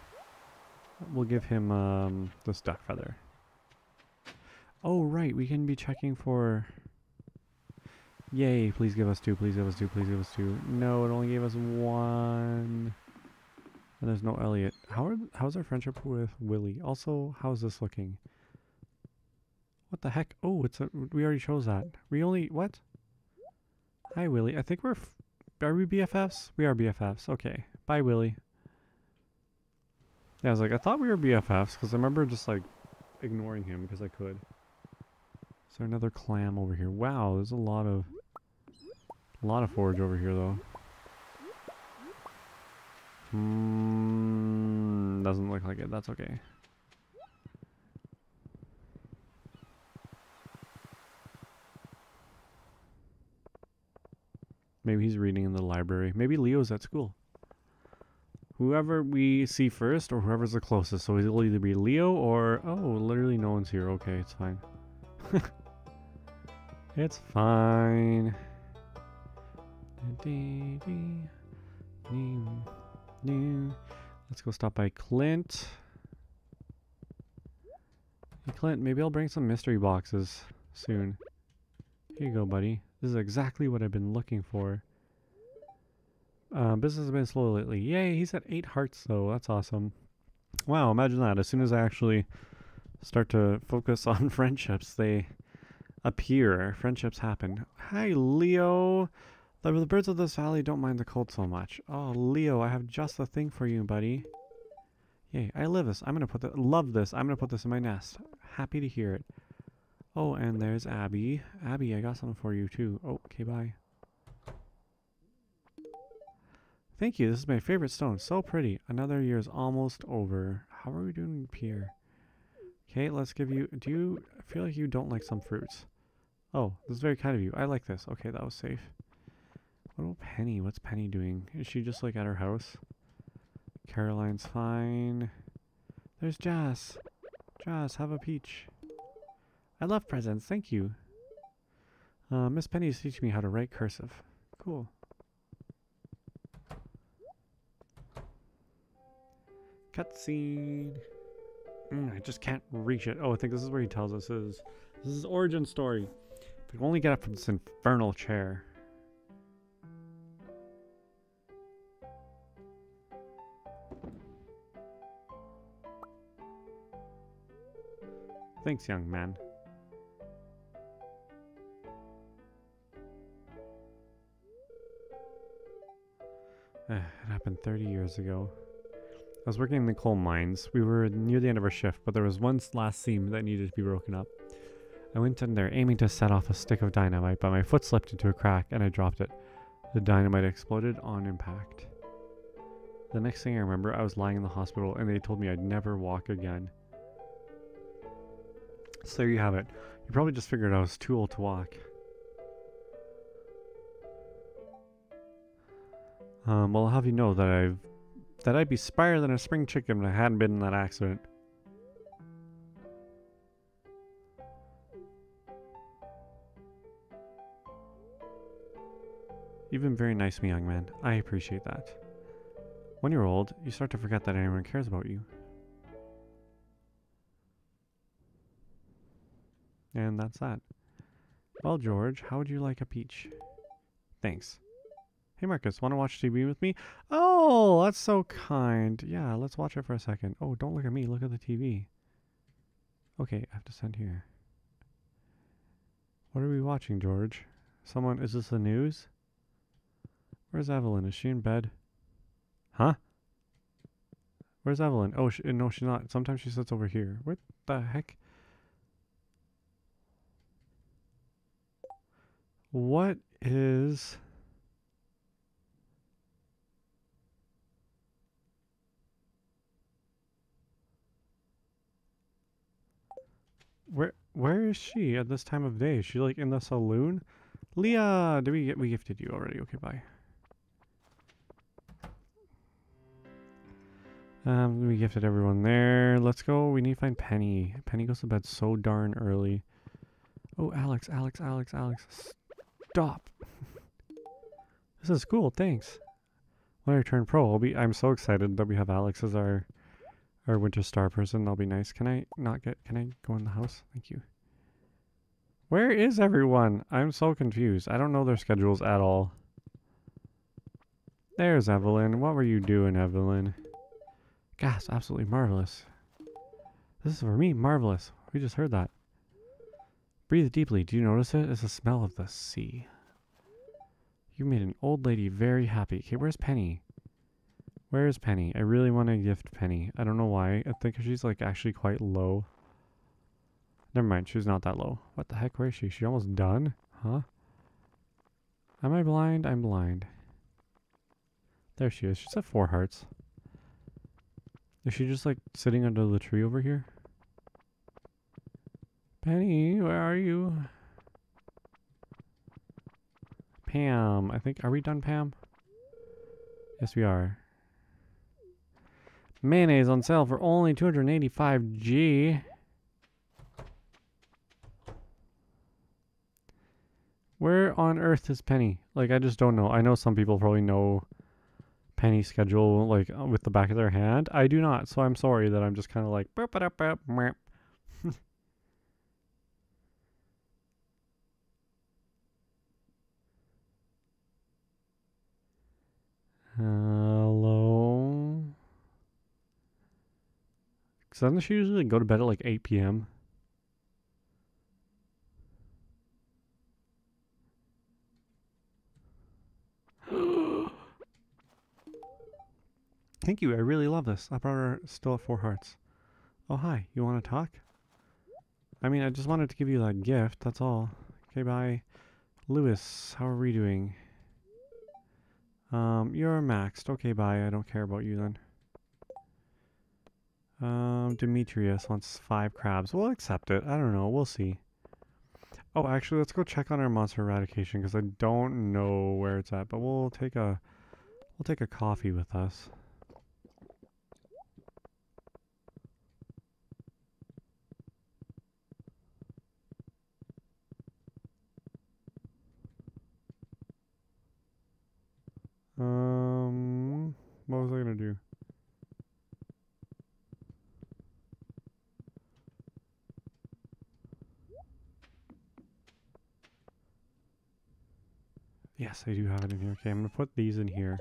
[SPEAKER 1] we'll give him um this duck feather. Oh right, we can be checking for Yay, please give us two, please give us two, please give us two. No, it only gave us one. And there's no Elliot. How are, how's our friendship with Willy? Also, how's this looking? What the heck? Oh, it's a, we already chose that. We only, what? Hi, Willy. I think we're, are we BFFs? We are BFFs. Okay. Bye, Willy. Yeah, I was like, I thought we were BFFs because I remember just like ignoring him because I could. Is there another clam over here? Wow, there's a lot of, a lot of forage over here though. Hmm, doesn't look like it. That's okay. Maybe he's reading in the library. Maybe Leo's at school. Whoever we see first or whoever's the closest. So it'll either be Leo or... Oh, literally no one's here. Okay, it's fine. it's fine. Let's go stop by Clint. Hey Clint, maybe I'll bring some mystery boxes soon. Here you go, buddy. This is exactly what I've been looking for. Uh, business has been slow lately. Yay, he's at 8 hearts though. That's awesome. Wow, imagine that. As soon as I actually start to focus on friendships, they appear. Friendships happen. Hi, Leo. The, the birds of this valley don't mind the cold so much. Oh, Leo, I have just the thing for you, buddy. Yay, I love this. I'm gonna put the love this. I'm gonna put this in my nest. Happy to hear it. Oh, and there's Abby. Abby, I got something for you too. Oh, okay, bye. Thank you. This is my favorite stone. So pretty. Another year is almost over. How are we doing, Pierre? Okay, let's give you... Do you feel like you don't like some fruits? Oh, this is very kind of you. I like this. Okay, that was safe. What about Penny? What's Penny doing? Is she just like at her house? Caroline's fine. There's Jas. Jas, have a peach. I love presents. Thank you. Uh, Miss Penny is teaching me how to write cursive. Cool. Cutscene. Mm, I just can't reach it. Oh, I think this is where he tells us his this is origin story. If we only get up from this infernal chair. Thanks, young man. Eh, it happened 30 years ago. I was working in the coal mines. We were near the end of our shift, but there was one last seam that needed to be broken up. I went in there aiming to set off a stick of dynamite, but my foot slipped into a crack and I dropped it. The dynamite exploded on impact. The next thing I remember, I was lying in the hospital and they told me I'd never walk again. So there you have it. You probably just figured I was too old to walk. Um, well, I'll have you know that I've that I'd be spirier than a spring chicken if I hadn't been in that accident. You've been very nice to me, young man. I appreciate that. When you're old, you start to forget that anyone cares about you. And that's that. Well, George, how would you like a peach? Thanks. Hey, Marcus, want to watch TV with me? Oh, that's so kind. Yeah, let's watch it for a second. Oh, don't look at me. Look at the TV. Okay, I have to send here. What are we watching, George? Someone, is this the news? Where's Evelyn? Is she in bed? Huh? Where's Evelyn? Oh, she, no, she's not. Sometimes she sits over here. What the heck? What is... Where where is she at this time of day? Is she like in the saloon? Leah, did we get we gifted you already? Okay, bye. Um, we gifted everyone there. Let's go. We need to find Penny. Penny goes to bed so darn early. Oh, Alex, Alex, Alex, Alex. Stop. this is cool. Thanks. When I turn pro, I'll be. I'm so excited that we have Alex as our our winter star person. That'll be nice. Can I not get? Can I go in the house? Thank you. Where is everyone? I'm so confused. I don't know their schedules at all. There's Evelyn. What were you doing, Evelyn? Gas, absolutely marvelous. This is for me, marvelous. We just heard that. Breathe deeply. Do you notice it? It's the smell of the sea. You made an old lady very happy. Okay, where's Penny? Where is Penny? I really want to gift Penny. I don't know why. I think she's like actually quite low. Never mind, she's not that low. What the heck, where is she? She almost done? Huh? Am I blind? I'm blind. There she is. She's at four hearts. Is she just like sitting under the tree over here? Penny, where are you? Pam, I think, are we done, Pam? Yes, we are. Mayonnaise on sale for only 285G. Where on earth is Penny? Like, I just don't know. I know some people probably know Penny's schedule, like, uh, with the back of their hand. I do not, so I'm sorry that I'm just kind of like... Hello? doesn't she usually go to bed at like 8 p.m.? Thank you. I really love this. I brought her still at four hearts. Oh, hi. You want to talk? I mean, I just wanted to give you that gift. That's all. Okay, bye. Lewis, how are we doing? Um, you're maxed. Okay, bye. I don't care about you then. Um, Demetrius wants five crabs. We'll accept it. I don't know. We'll see. Oh, actually, let's go check on our monster eradication because I don't know where it's at. But we'll take a we'll take a coffee with us. Um, what was I gonna do? I do have it in here. Okay, I'm gonna put these in here.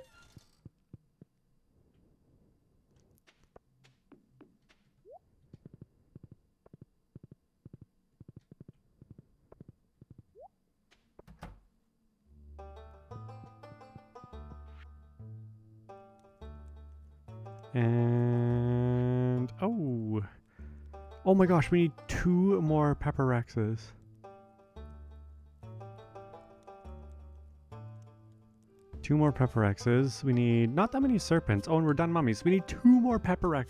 [SPEAKER 1] And oh, oh my gosh, we need two more Pepper Rexes. Two more pepper. We need not that many serpents. Oh, and we're done mummies. We need two more pepper.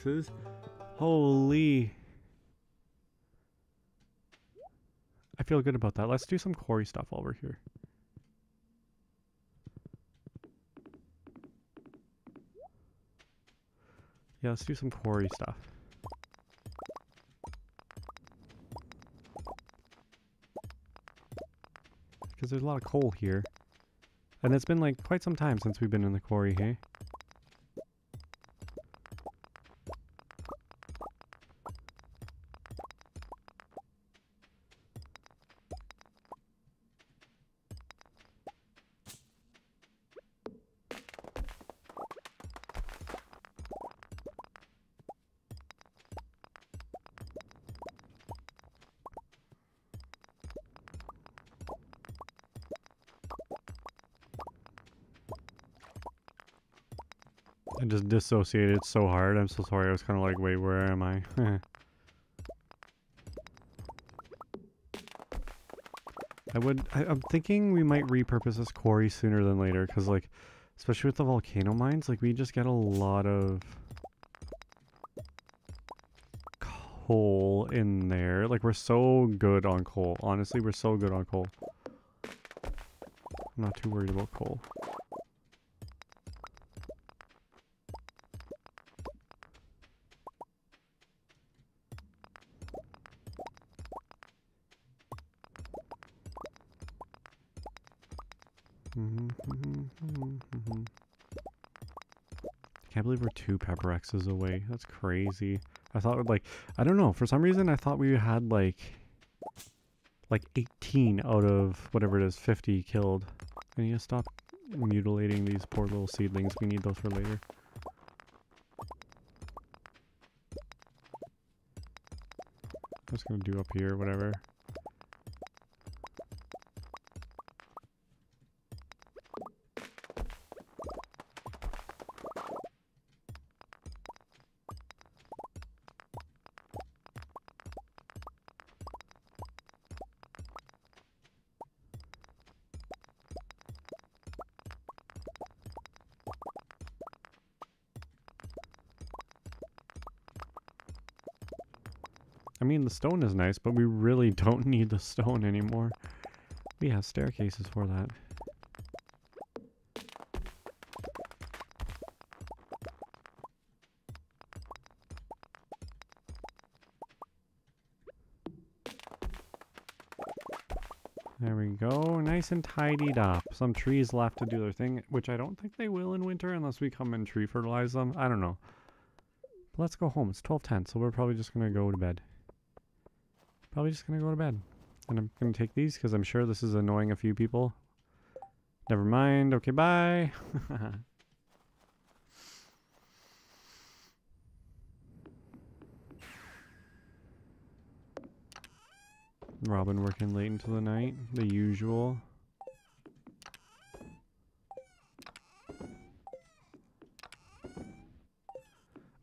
[SPEAKER 1] Holy. I feel good about that. Let's do some quarry stuff while we're here. Yeah, let's do some quarry stuff. Because there's a lot of coal here. And it's been like quite some time since we've been in the quarry, hey? Dissociated so hard. I'm so sorry. I was kind of like, wait, where am I? I would, I, am thinking we might repurpose this quarry sooner than later, because like, especially with the volcano mines, like we just get a lot of coal in there. Like we're so good on coal. Honestly, we're so good on coal. I'm not too worried about coal. I can't believe we're two Pepper Rexes away. That's crazy. I thought like I don't know, for some reason I thought we had like like 18 out of whatever it is, 50 killed. I need to stop mutilating these poor little seedlings. We need those for later. I'm just gonna do up here, whatever. Stone is nice, but we really don't need the stone anymore. We have staircases for that. There we go, nice and tidied up. Some trees left to do their thing, which I don't think they will in winter unless we come and tree fertilize them. I don't know. But let's go home. It's 12.10, so we're probably just to go to bed. Probably just gonna go to bed. And I'm gonna take these because I'm sure this is annoying a few people. Never mind. Okay, bye. Robin working late into the night, the usual.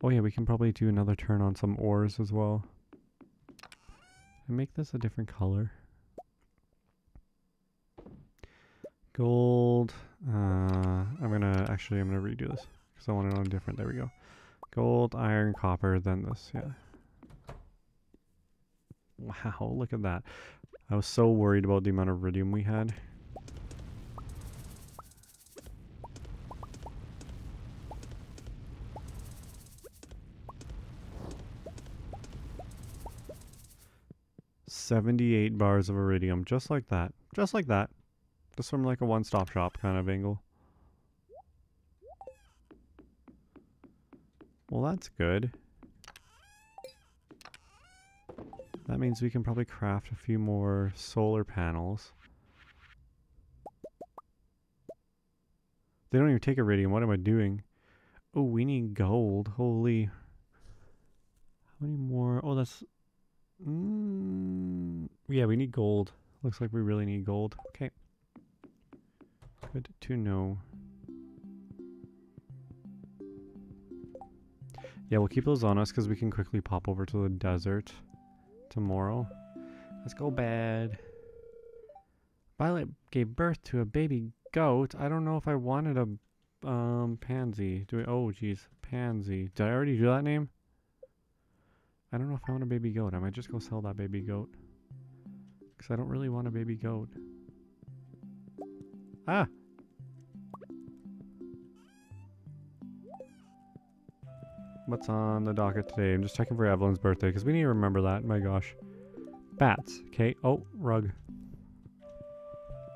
[SPEAKER 1] Oh yeah, we can probably do another turn on some ores as well make this a different color. Gold. Uh, I'm gonna actually I'm gonna redo this because I want it on different. There we go. Gold, iron, copper, then this. Yeah. Wow, look at that. I was so worried about the amount of iridium we had. 78 bars of iridium, just like that. Just like that. Just from like a one-stop shop kind of angle. Well, that's good. That means we can probably craft a few more solar panels. They don't even take iridium. What am I doing? Oh, we need gold. Holy. How many more? Oh, that's Mm, yeah, we need gold. Looks like we really need gold. Okay. Good to know. Yeah, we'll keep those on us because we can quickly pop over to the desert tomorrow. Let's go bed. Violet gave birth to a baby goat. I don't know if I wanted a um pansy. Do we, oh jeez, pansy. Did I already do that name? I don't know if I want a baby goat. I might just go sell that baby goat. Because I don't really want a baby goat. Ah! What's on the docket today? I'm just checking for Evelyn's birthday because we need to remember that. My gosh. Bats. Okay. Oh, rug.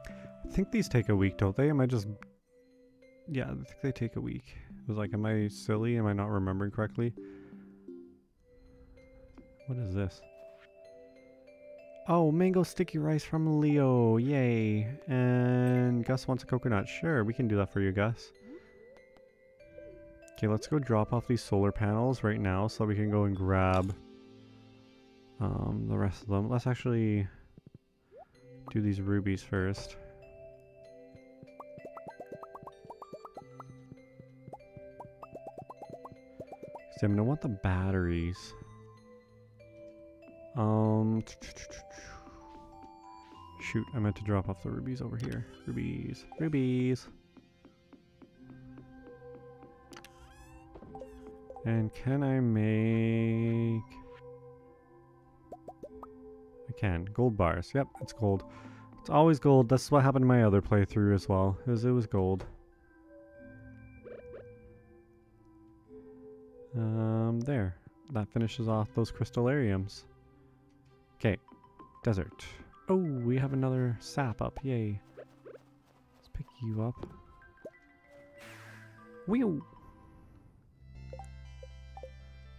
[SPEAKER 1] I think these take a week, don't they? Am I just... Yeah, I think they take a week. It was like, am I silly? Am I not remembering correctly? What is this? Oh, mango sticky rice from Leo. Yay. And Gus wants a coconut. Sure, we can do that for you, Gus. Okay, let's go drop off these solar panels right now so we can go and grab um, the rest of them. Let's actually do these rubies first. See, I'm going to want the batteries. Um, shoot, I meant to drop off the rubies over here. Rubies, rubies. And can I make... I can. Gold bars. Yep, it's gold. It's always gold. That's what happened in my other playthrough as well. Is it was gold. Um, there. That finishes off those crystallariums. Okay, desert. Oh, we have another sap up, yay. Let's pick you up. Wheel.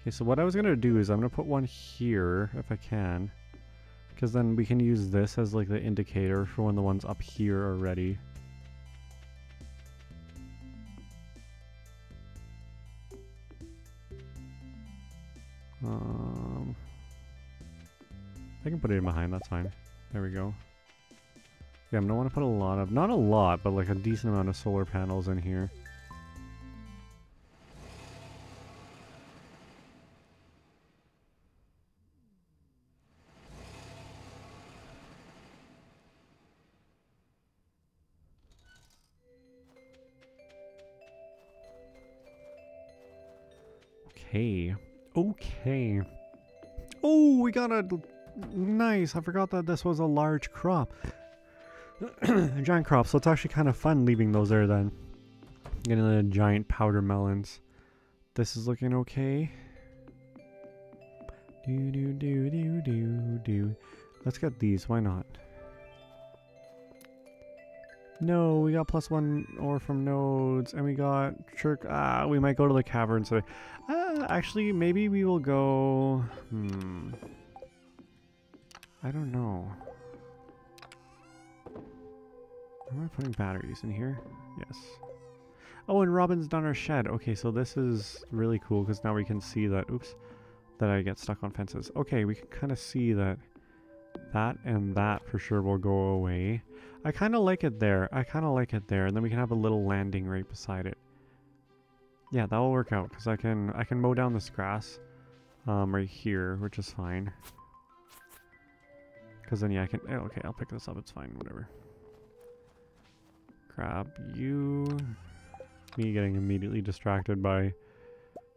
[SPEAKER 1] Okay, so what I was gonna do is I'm gonna put one here, if I can. Because then we can use this as like the indicator for when the ones up here are ready. Uh, I can put it in behind, that's fine. There we go. Yeah, I'm gonna want to put a lot of, not a lot, but like a decent amount of solar panels in here. Okay. Okay. Oh, we got a nice. I forgot that this was a large crop. a giant crop, so it's actually kind of fun leaving those there then. Getting the giant powdermelons. This is looking okay. Do do do do do do. Let's get these, why not? No, we got plus one ore from nodes, and we got Shirk. Ah, we might go to the cavern. So, uh, actually, maybe we will go. Hmm. I don't know. Am I putting batteries in here? Yes. Oh, and Robin's done our shed. Okay, so this is really cool because now we can see that. Oops, that I get stuck on fences. Okay, we can kind of see that that and that for sure will go away. I kind of like it there. I kind of like it there. And then we can have a little landing right beside it. Yeah, that will work out because I can I can mow down this grass um, right here, which is fine. Because then, yeah, I can... Oh, okay, I'll pick this up. It's fine. Whatever. Grab you. Me getting immediately distracted by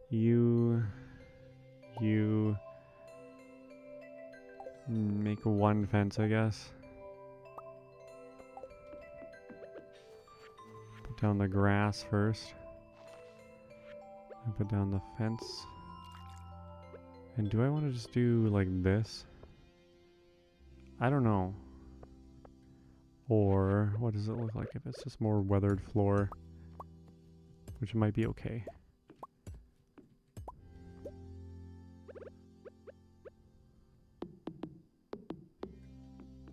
[SPEAKER 1] you. You. Make one fence, I guess. Put down the grass first. And put down the fence. And do I want to just do like this? I don't know. Or what does it look like if it's just more weathered floor? Which might be okay.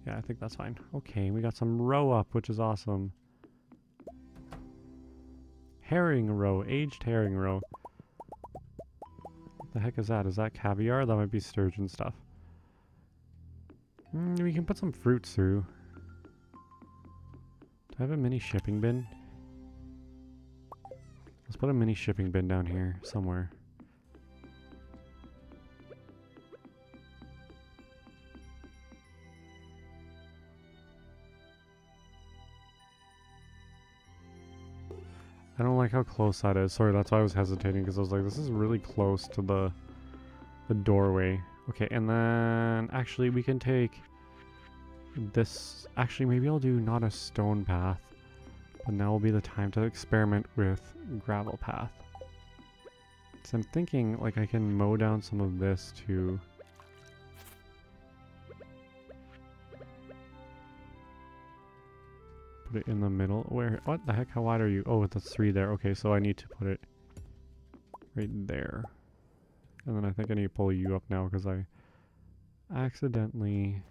[SPEAKER 1] Yeah, I think that's fine. Okay, we got some roe up, which is awesome. Herring roe, aged herring roe. What the heck is that? Is that caviar? That might be sturgeon stuff. Mm, we can put some fruits through. Do I have a mini shipping bin? Let's put a mini shipping bin down here somewhere. I don't like how close that is. Sorry, that's why I was hesitating because I was like, this is really close to the the doorway. Okay, and then actually we can take this. Actually, maybe I'll do not a stone path, but now will be the time to experiment with gravel path. So I'm thinking like I can mow down some of this to put it in the middle. Where? What the heck? How wide are you? Oh, that's three there. Okay, so I need to put it right there. And then I think I need to pull you up now because I accidentally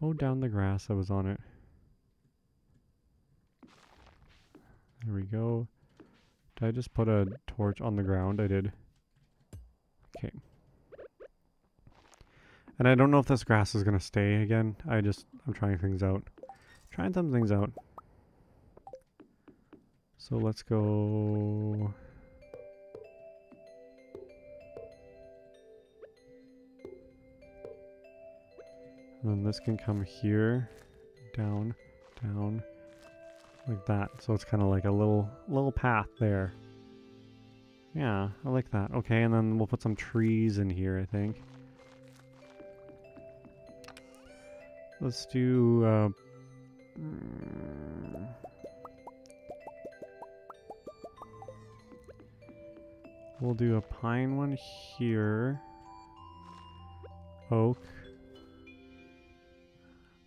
[SPEAKER 1] mowed down the grass that was on it. There we go. Did I just put a torch on the ground? I did. Okay. And I don't know if this grass is going to stay again. I just, I'm trying things out. Trying some things out. So let's go... And then this can come here, down, down, like that. So it's kind of like a little, little path there. Yeah, I like that. Okay, and then we'll put some trees in here, I think. Let's do, uh, mm, We'll do a pine one here. Oak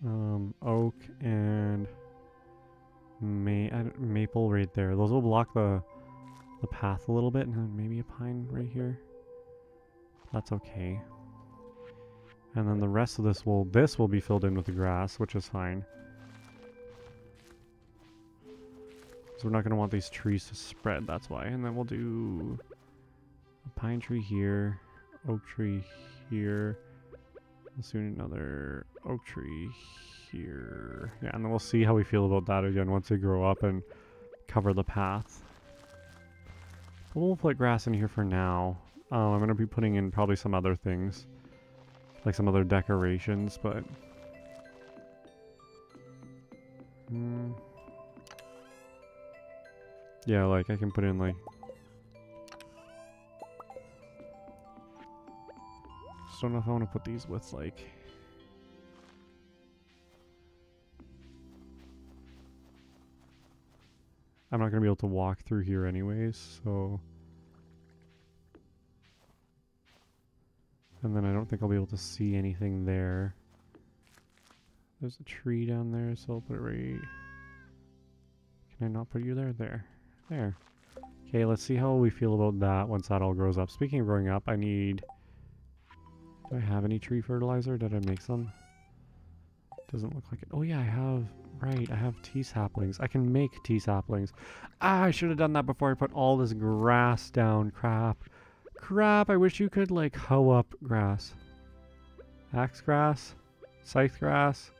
[SPEAKER 1] um, oak and ma maple right there. Those will block the the path a little bit, and then maybe a pine right here. That's okay. And then the rest of this will, this will be filled in with the grass, which is fine. So we're not going to want these trees to spread, that's why. And then we'll do a pine tree here, oak tree here. Let's another oak tree here. Yeah, and then we'll see how we feel about that again once they grow up and cover the path. But we'll put grass in here for now. Um, I'm going to be putting in probably some other things. Like some other decorations, but... Hmm. Yeah, like I can put in like Just don't know if I want to put these with like I'm not going to be able to walk through here anyways, so And then I don't think I'll be able to see anything there. There's a tree down there, so I'll put it right... Can I not put you there? There. There. Okay, let's see how we feel about that once that all grows up. Speaking of growing up, I need... Do I have any tree fertilizer? Did I make some? Doesn't look like it. Oh yeah, I have... Right, I have tea saplings. I can make tea saplings. Ah, I should have done that before I put all this grass down. Crap. Crap, I wish you could, like, hoe up grass. Axe grass? Scythe grass?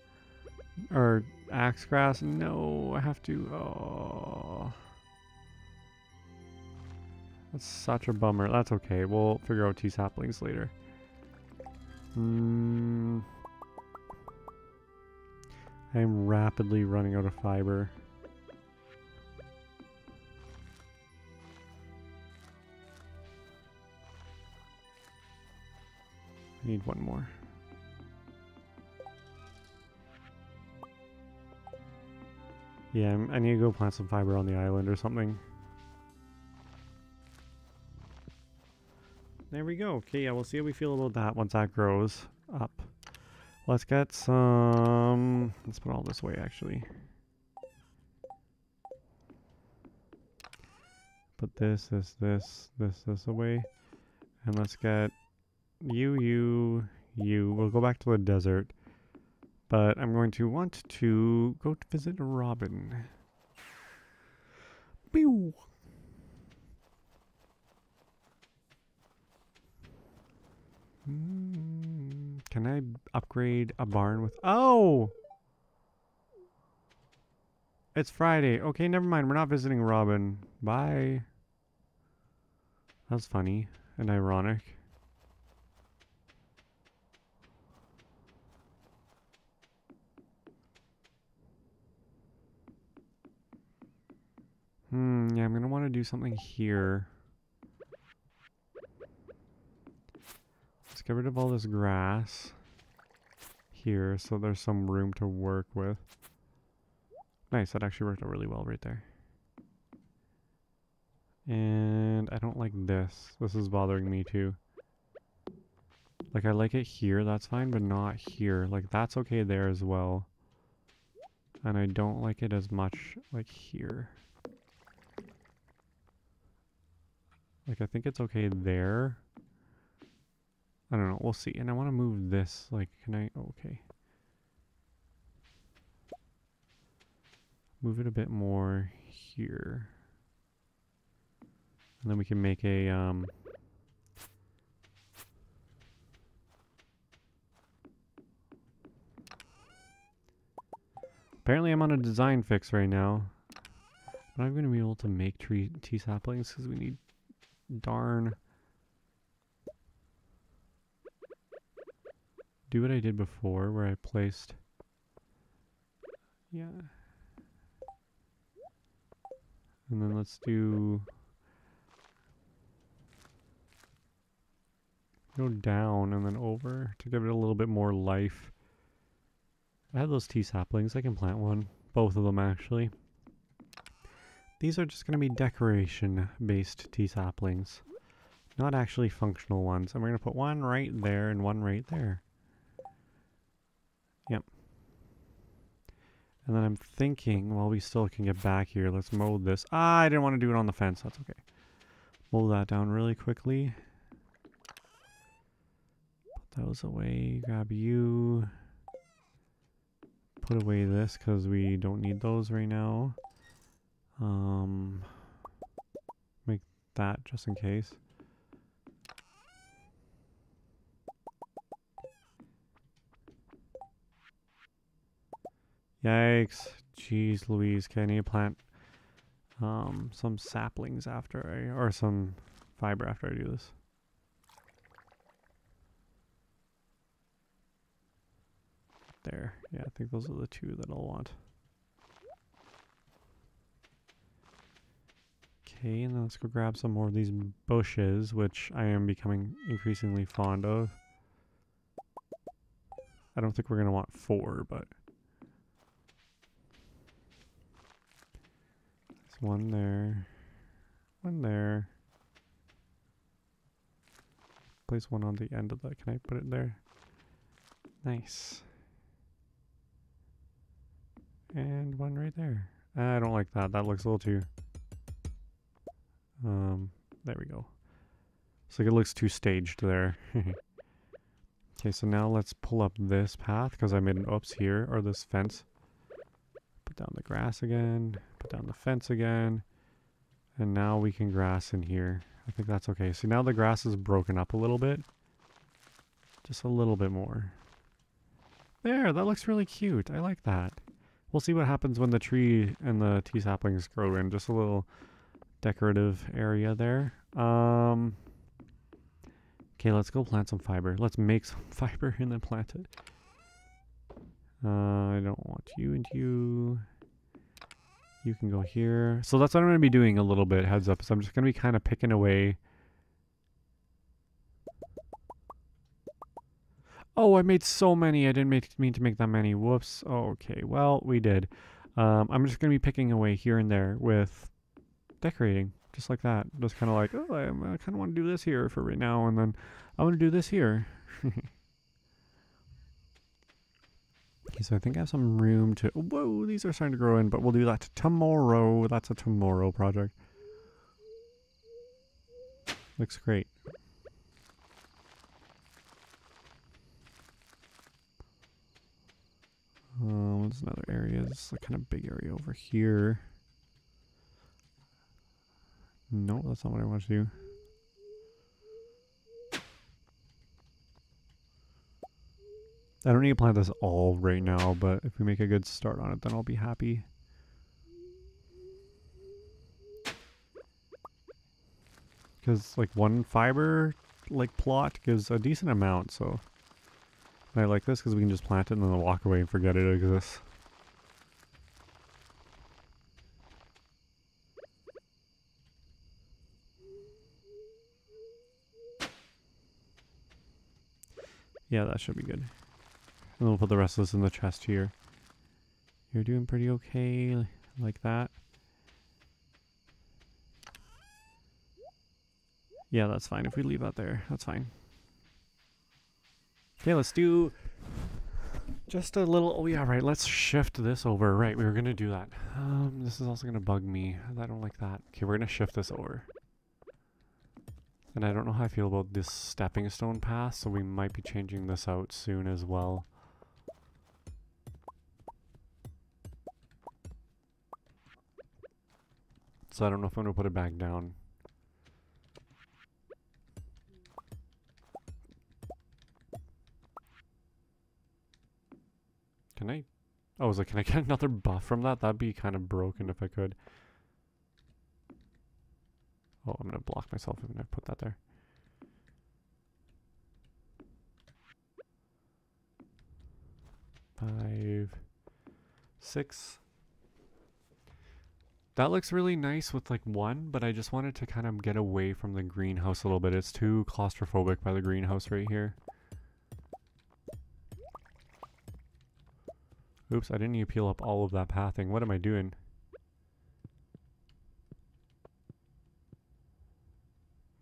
[SPEAKER 1] Or axe grass? No, I have to... Oh... That's such a bummer. That's okay. We'll figure out tea saplings later. Mm. I'm rapidly running out of fiber. I need one more. Yeah, I need to go plant some fiber on the island or something. There we go. Okay, yeah, we'll see how we feel about that once that grows up. Let's get some... Let's put all this way, actually. Put this, this, this, this, this away. And let's get you, you, you. We'll go back to the desert. But I'm going to want to go to visit Robin. Pew! Mm, can I upgrade a barn with... Oh! It's Friday. Okay, never mind. We're not visiting Robin. Bye. That's funny and ironic. Hmm, yeah, I'm going to want to do something here. Get rid of all this grass here so there's some room to work with. Nice, that actually worked out really well right there. And I don't like this. This is bothering me too. Like, I like it here, that's fine, but not here. Like, that's okay there as well. And I don't like it as much, like, here. Like, I think it's okay there. I don't know. We'll see. And I want to move this. Like, can I? Oh, okay. Move it a bit more here. And then we can make a, um... Apparently I'm on a design fix right now. But I'm going to be able to make tree tea saplings because we need darn do what I did before where I placed yeah. And then let's do go down and then over to give it a little bit more life. I have those tea saplings I can plant one both of them actually. These are just going to be decoration based tea saplings not actually functional ones. And we're going to put one right there and one right there Yep. And then I'm thinking, while we still can get back here, let's mold this. Ah, I didn't want to do it on the fence. That's okay. Mold that down really quickly. Put those away. Grab you. Put away this because we don't need those right now. Um, make that just in case. Yikes. Jeez Louise, can I need to plant um, some saplings after I, or some fiber after I do this. There. Yeah, I think those are the two that I'll want. Okay, and then let's go grab some more of these bushes, which I am becoming increasingly fond of. I don't think we're going to want four, but... one there. One there. Place one on the end of that. Can I put it there? Nice. And one right there. I don't like that. That looks a little too... Um, there we go. So it looks too staged there. okay, so now let's pull up this path because I made an oops here, or this fence. Put down the grass again, put down the fence again, and now we can grass in here. I think that's okay. See, now the grass is broken up a little bit. Just a little bit more. There, that looks really cute. I like that. We'll see what happens when the tree and the tea saplings grow in. Just a little decorative area there. Um, okay, let's go plant some fiber. Let's make some fiber and then plant it. Uh, I don't want you and you. You can go here. So that's what I'm going to be doing a little bit, heads up. So I'm just going to be kind of picking away. Oh, I made so many. I didn't make, mean to make that many. Whoops. Okay, well, we did. Um, I'm just going to be picking away here and there with decorating. Just like that. Just kind of like, oh, I, I kind of want to do this here for right now. And then I want to do this here. Okay, so I think I have some room to... Whoa, these are starting to grow in, but we'll do that tomorrow. That's a tomorrow project. Looks great. Um, there's another area. This is a kind of big area over here. No, that's not what I want to do. I don't need to plant this all right now, but if we make a good start on it, then I'll be happy. Because, like, one fiber, like, plot gives a decent amount, so... I like this because we can just plant it and then walk away and forget it exists. Yeah, that should be good. And we'll put the rest of this in the chest here. You're doing pretty okay, like that. Yeah, that's fine. If we leave that there, that's fine. Okay, let's do just a little... Oh, yeah, right. Let's shift this over. Right, we were going to do that. Um, this is also going to bug me. I don't like that. Okay, we're going to shift this over. And I don't know how I feel about this stepping stone path, so we might be changing this out soon as well. So I don't know if I'm going to put it back down. Can I? Oh, I was like, can I get another buff from that? That'd be kind of broken if I could. Oh, I'm going to block myself if I put that there. Five, six. That looks really nice with like one, but I just wanted to kind of get away from the greenhouse a little bit. It's too claustrophobic by the greenhouse right here. Oops, I didn't need to peel up all of that pathing. What am I doing?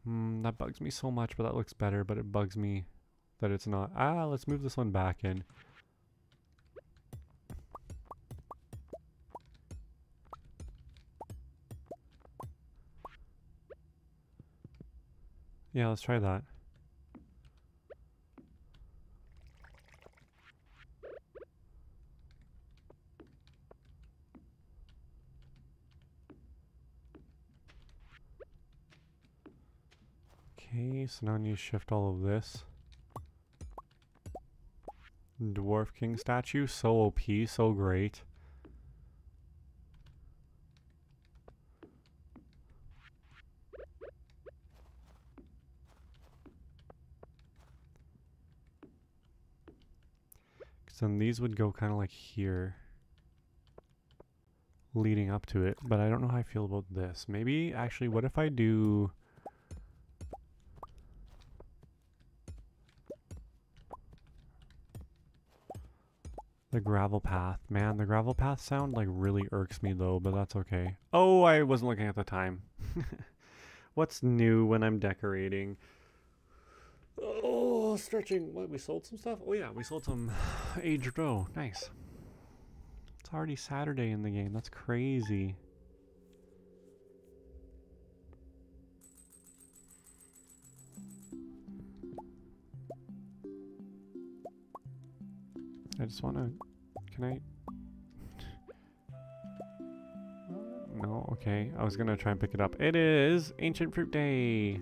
[SPEAKER 1] Hmm, that bugs me so much, but that looks better, but it bugs me that it's not. Ah, let's move this one back in. Yeah, let's try that. Okay, so now I need to shift all of this. Dwarf King statue, so OP, so great. Then these would go kind of like here. Leading up to it, but I don't know how I feel about this. Maybe, actually, what if I do... The gravel path. Man, the gravel path sound like really irks me though, but that's okay. Oh, I wasn't looking at the time. What's new when I'm decorating? Oh, stretching. What, we sold some stuff? Oh yeah, we sold some aged roe. Nice. It's already Saturday in the game. That's crazy. I just want to... Can I... No, okay. I was going to try and pick it up. It is Ancient Fruit Day!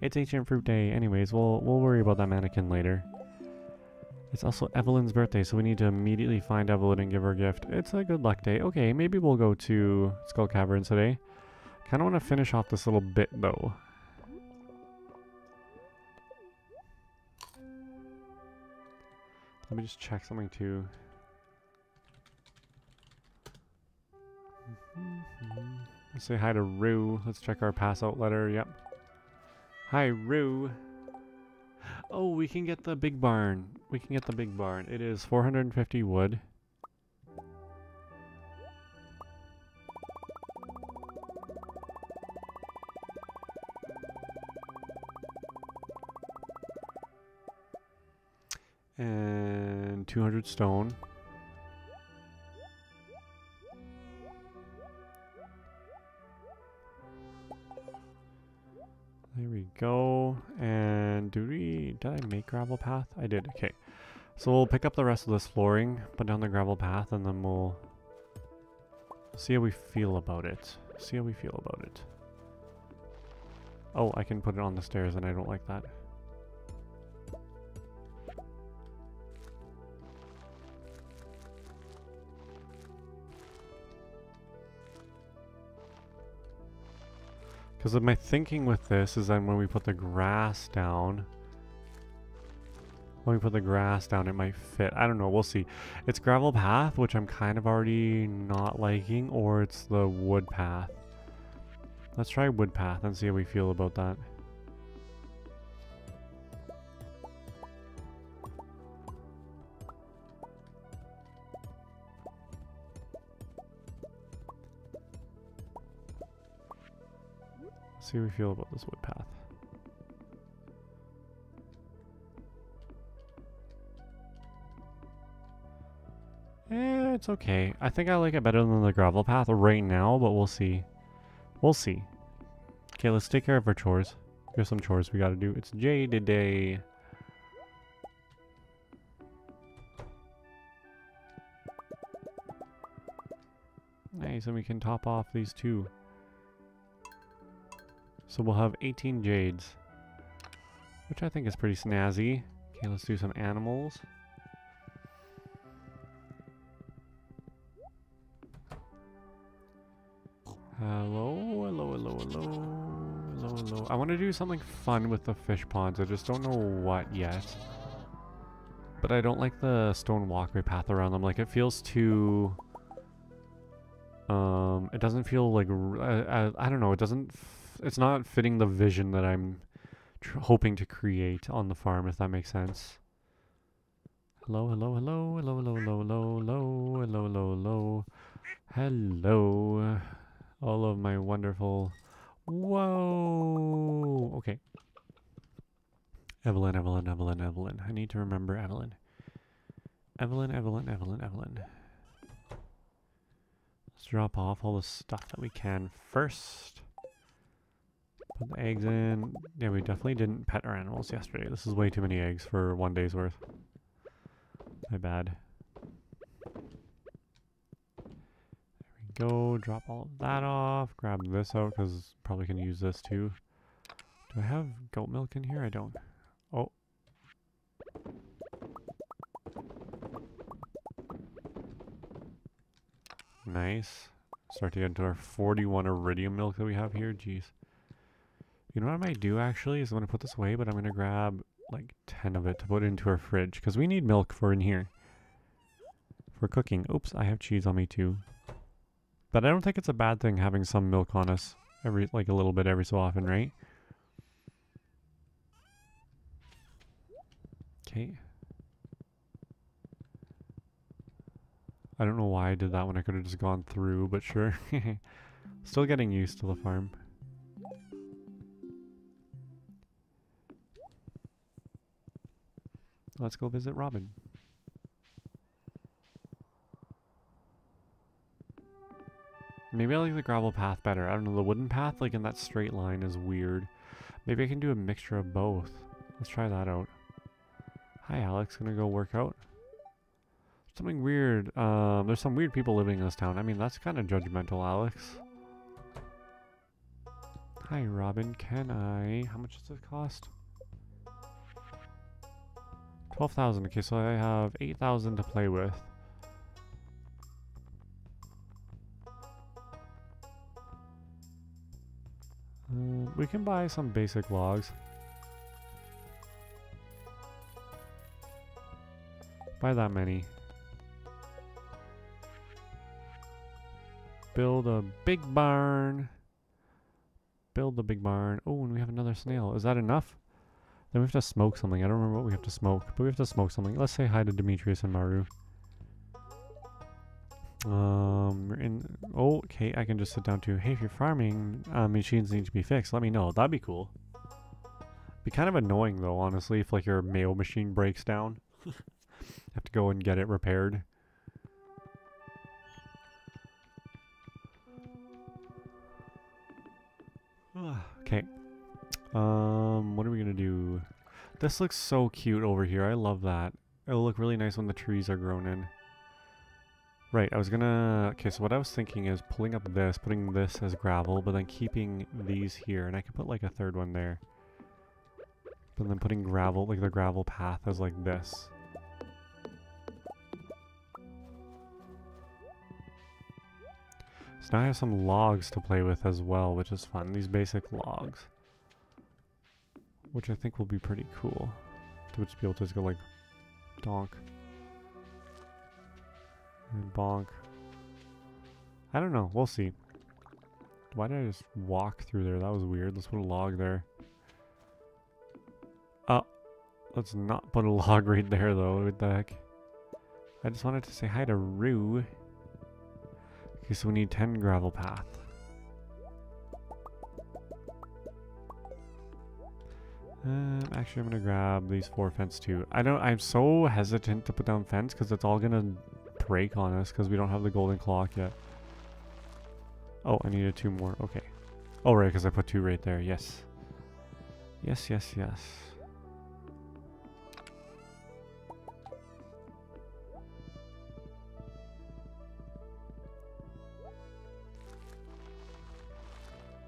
[SPEAKER 1] It's Ancient Fruit Day. Anyways, we'll, we'll worry about that mannequin later. It's also Evelyn's birthday, so we need to immediately find Evelyn and give her a gift. It's a good luck day. Okay, maybe we'll go to Skull Caverns today. Kind of want to finish off this little bit, though. Let me just check something too. Let's say hi to Rue. Let's check our pass out letter. Yep. Hi, Rue. Oh, we can get the big barn. We can get the big barn. It is 450 wood. And 200 stone. Did I make gravel path? I did, okay. So we'll pick up the rest of this flooring, put down the gravel path, and then we'll see how we feel about it. See how we feel about it. Oh, I can put it on the stairs and I don't like that. Because my thinking with this is that when we put the grass down, when me put the grass down, it might fit. I don't know. We'll see. It's gravel path, which I'm kind of already not liking, or it's the wood path. Let's try wood path and see how we feel about that. see how we feel about this wood path. It's okay. I think I like it better than the gravel path right now, but we'll see. We'll see. Okay, let's take care of our chores. Here's some chores we gotta do. It's Jade Day. Nice, and we can top off these two. So we'll have 18 jades, which I think is pretty snazzy. Okay, let's do some animals. I want to do something fun with the fish ponds. I just don't know what yet. But I don't like the stone walkway path around them. Like, it feels too... Um, it doesn't feel like... I, I don't know, it doesn't it's not fitting the vision that I'm hoping to create on the farm, if that makes sense. Hello, hello, hello, hello, hello, hello, hello, hello, hello, hello, hello, hello. All of my wonderful... Whoa! Okay. Evelyn, Evelyn, Evelyn, Evelyn. I need to remember Evelyn. Evelyn, Evelyn, Evelyn, Evelyn. Let's drop off all the stuff that we can first. Put the eggs in. Yeah, we definitely didn't pet our animals yesterday. This is way too many eggs for one day's worth. My bad. There we go. Drop all of that off. Grab this out because probably can use this too. Do I have goat milk in here? I don't. Oh. Nice. Start to get into our 41 iridium milk that we have here. Jeez. You know what I might do actually is I'm going to put this away, but I'm going to grab like 10 of it to put into our fridge because we need milk for in here. For cooking. Oops, I have cheese on me too. But I don't think it's a bad thing having some milk on us every like a little bit every so often, right? Okay. I don't know why I did that when I could have just gone through, but sure. Still getting used to the farm. Let's go visit Robin. Maybe I like the gravel path better. I don't know, the wooden path, like in that straight line, is weird. Maybe I can do a mixture of both. Let's try that out. Hi, Alex. Gonna go work out? Something weird. Um, there's some weird people living in this town. I mean, that's kind of judgmental, Alex. Hi, Robin. Can I... How much does this cost? 12,000. Okay, so I have 8,000 to play with. We can buy some basic logs. Buy that many. Build a big barn. Build the big barn. Oh, and we have another snail. Is that enough? Then we have to smoke something. I don't remember what we have to smoke, but we have to smoke something. Let's say hi to Demetrius and Maru. Um, oh, okay, I can just sit down to, hey, if you're farming, uh, machines need to be fixed, let me know. That'd be cool. Be kind of annoying, though, honestly, if, like, your mail machine breaks down. have to go and get it repaired. okay. Um, what are we gonna do? This looks so cute over here. I love that. It'll look really nice when the trees are grown in. Right, I was gonna... Okay, so what I was thinking is pulling up this, putting this as gravel, but then keeping these here. And I could put like a third one there. But then putting gravel, like the gravel path as like this. So now I have some logs to play with as well, which is fun. These basic logs. Which I think will be pretty cool. To just be able to just go like donk. And bonk. I don't know. We'll see. Why did I just walk through there? That was weird. Let's put a log there. Oh. Let's not put a log right there though. What the heck? I just wanted to say hi to Rue. Okay, so we need 10 gravel path. Um, actually, I'm gonna grab these four fence too. I don't. I'm so hesitant to put down fence because it's all gonna break on us because we don't have the golden clock yet. Oh, I needed two more. Okay. Oh, right, because I put two right there. Yes. Yes, yes, yes.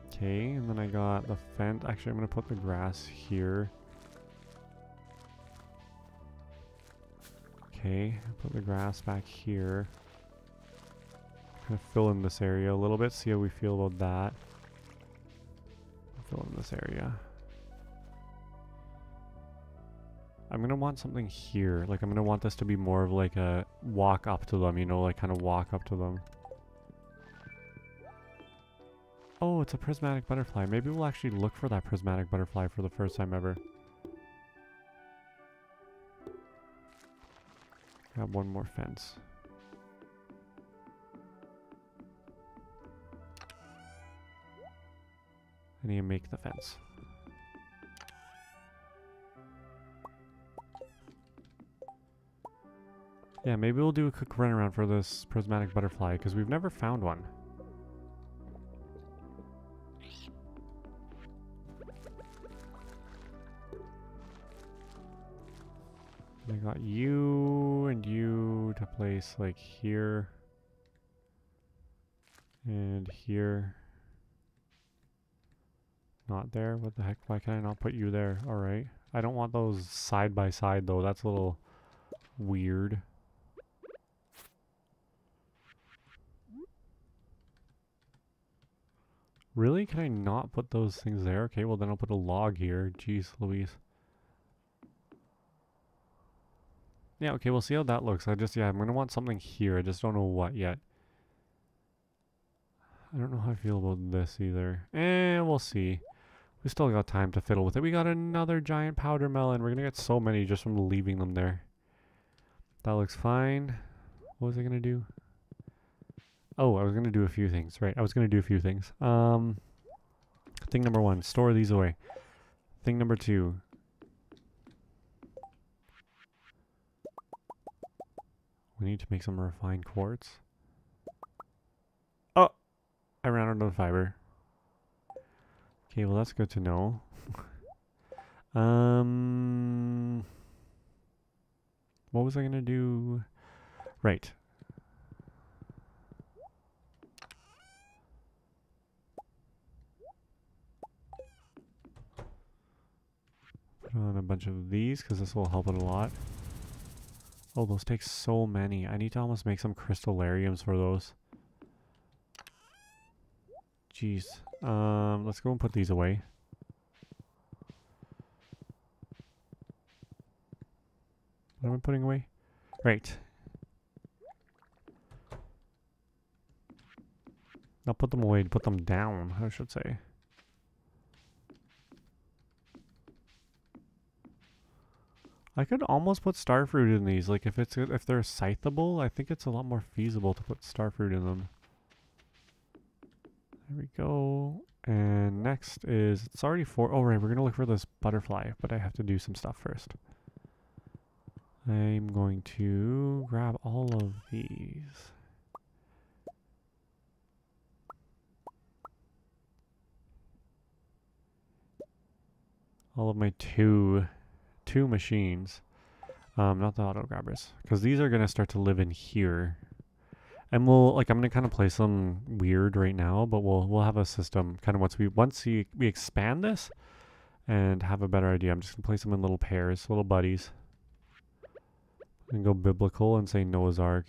[SPEAKER 1] Okay, and then I got the fence. Actually, I'm going to put the grass here. Okay, put the grass back here. Kind of fill in this area a little bit, see how we feel about that. Fill in this area. I'm to want something here. Like, I'm to want this to be more of like a walk up to them, you know, like kind of walk up to them. Oh, it's a prismatic butterfly. Maybe we'll actually look for that prismatic butterfly for the first time ever. Grab one more fence. I need to make the fence. Yeah, maybe we'll do a quick run around for this prismatic butterfly, because we've never found one. I got you and you to place like here and here. not there. What the heck? Why can I not put you there? Alright. I don't want those side by side though. That's a little weird. Really? Can I not put those things there? Okay, well then I'll put a log here. Jeez Louise. Yeah, okay, we'll see how that looks. I just, yeah, I'm going to want something here. I just don't know what yet. I don't know how I feel about this either. Eh, we'll see. We still got time to fiddle with it. We got another giant powdermelon. We're going to get so many just from leaving them there. That looks fine. What was I going to do? Oh, I was going to do a few things, right? I was going to do a few things. Um, thing number one, store these away. Thing number two. We need to make some refined quartz. Oh! I ran out of fiber. Okay, well that's good to know. um... What was I going to do? Right. Put on a bunch of these because this will help it a lot. Oh, those take so many. I need to almost make some crystallariums for those. Jeez. Um, let's go and put these away. What am I putting away? Right. Not put them away, put them down, I should say. I could almost put starfruit in these. Like if it's if they're scythable, I think it's a lot more feasible to put starfruit in them. There we go. And next is it's already four. Oh right, we're gonna look for this butterfly, but I have to do some stuff first. I'm going to grab all of these. All of my two two machines. Um, not the auto grabbers. Because these are going to start to live in here. And we'll, like, I'm going to kind of place them weird right now, but we'll, we'll have a system kind of once we, once we, we expand this and have a better idea. I'm just going to place them in little pairs, little buddies. And go biblical and say Noah's Ark.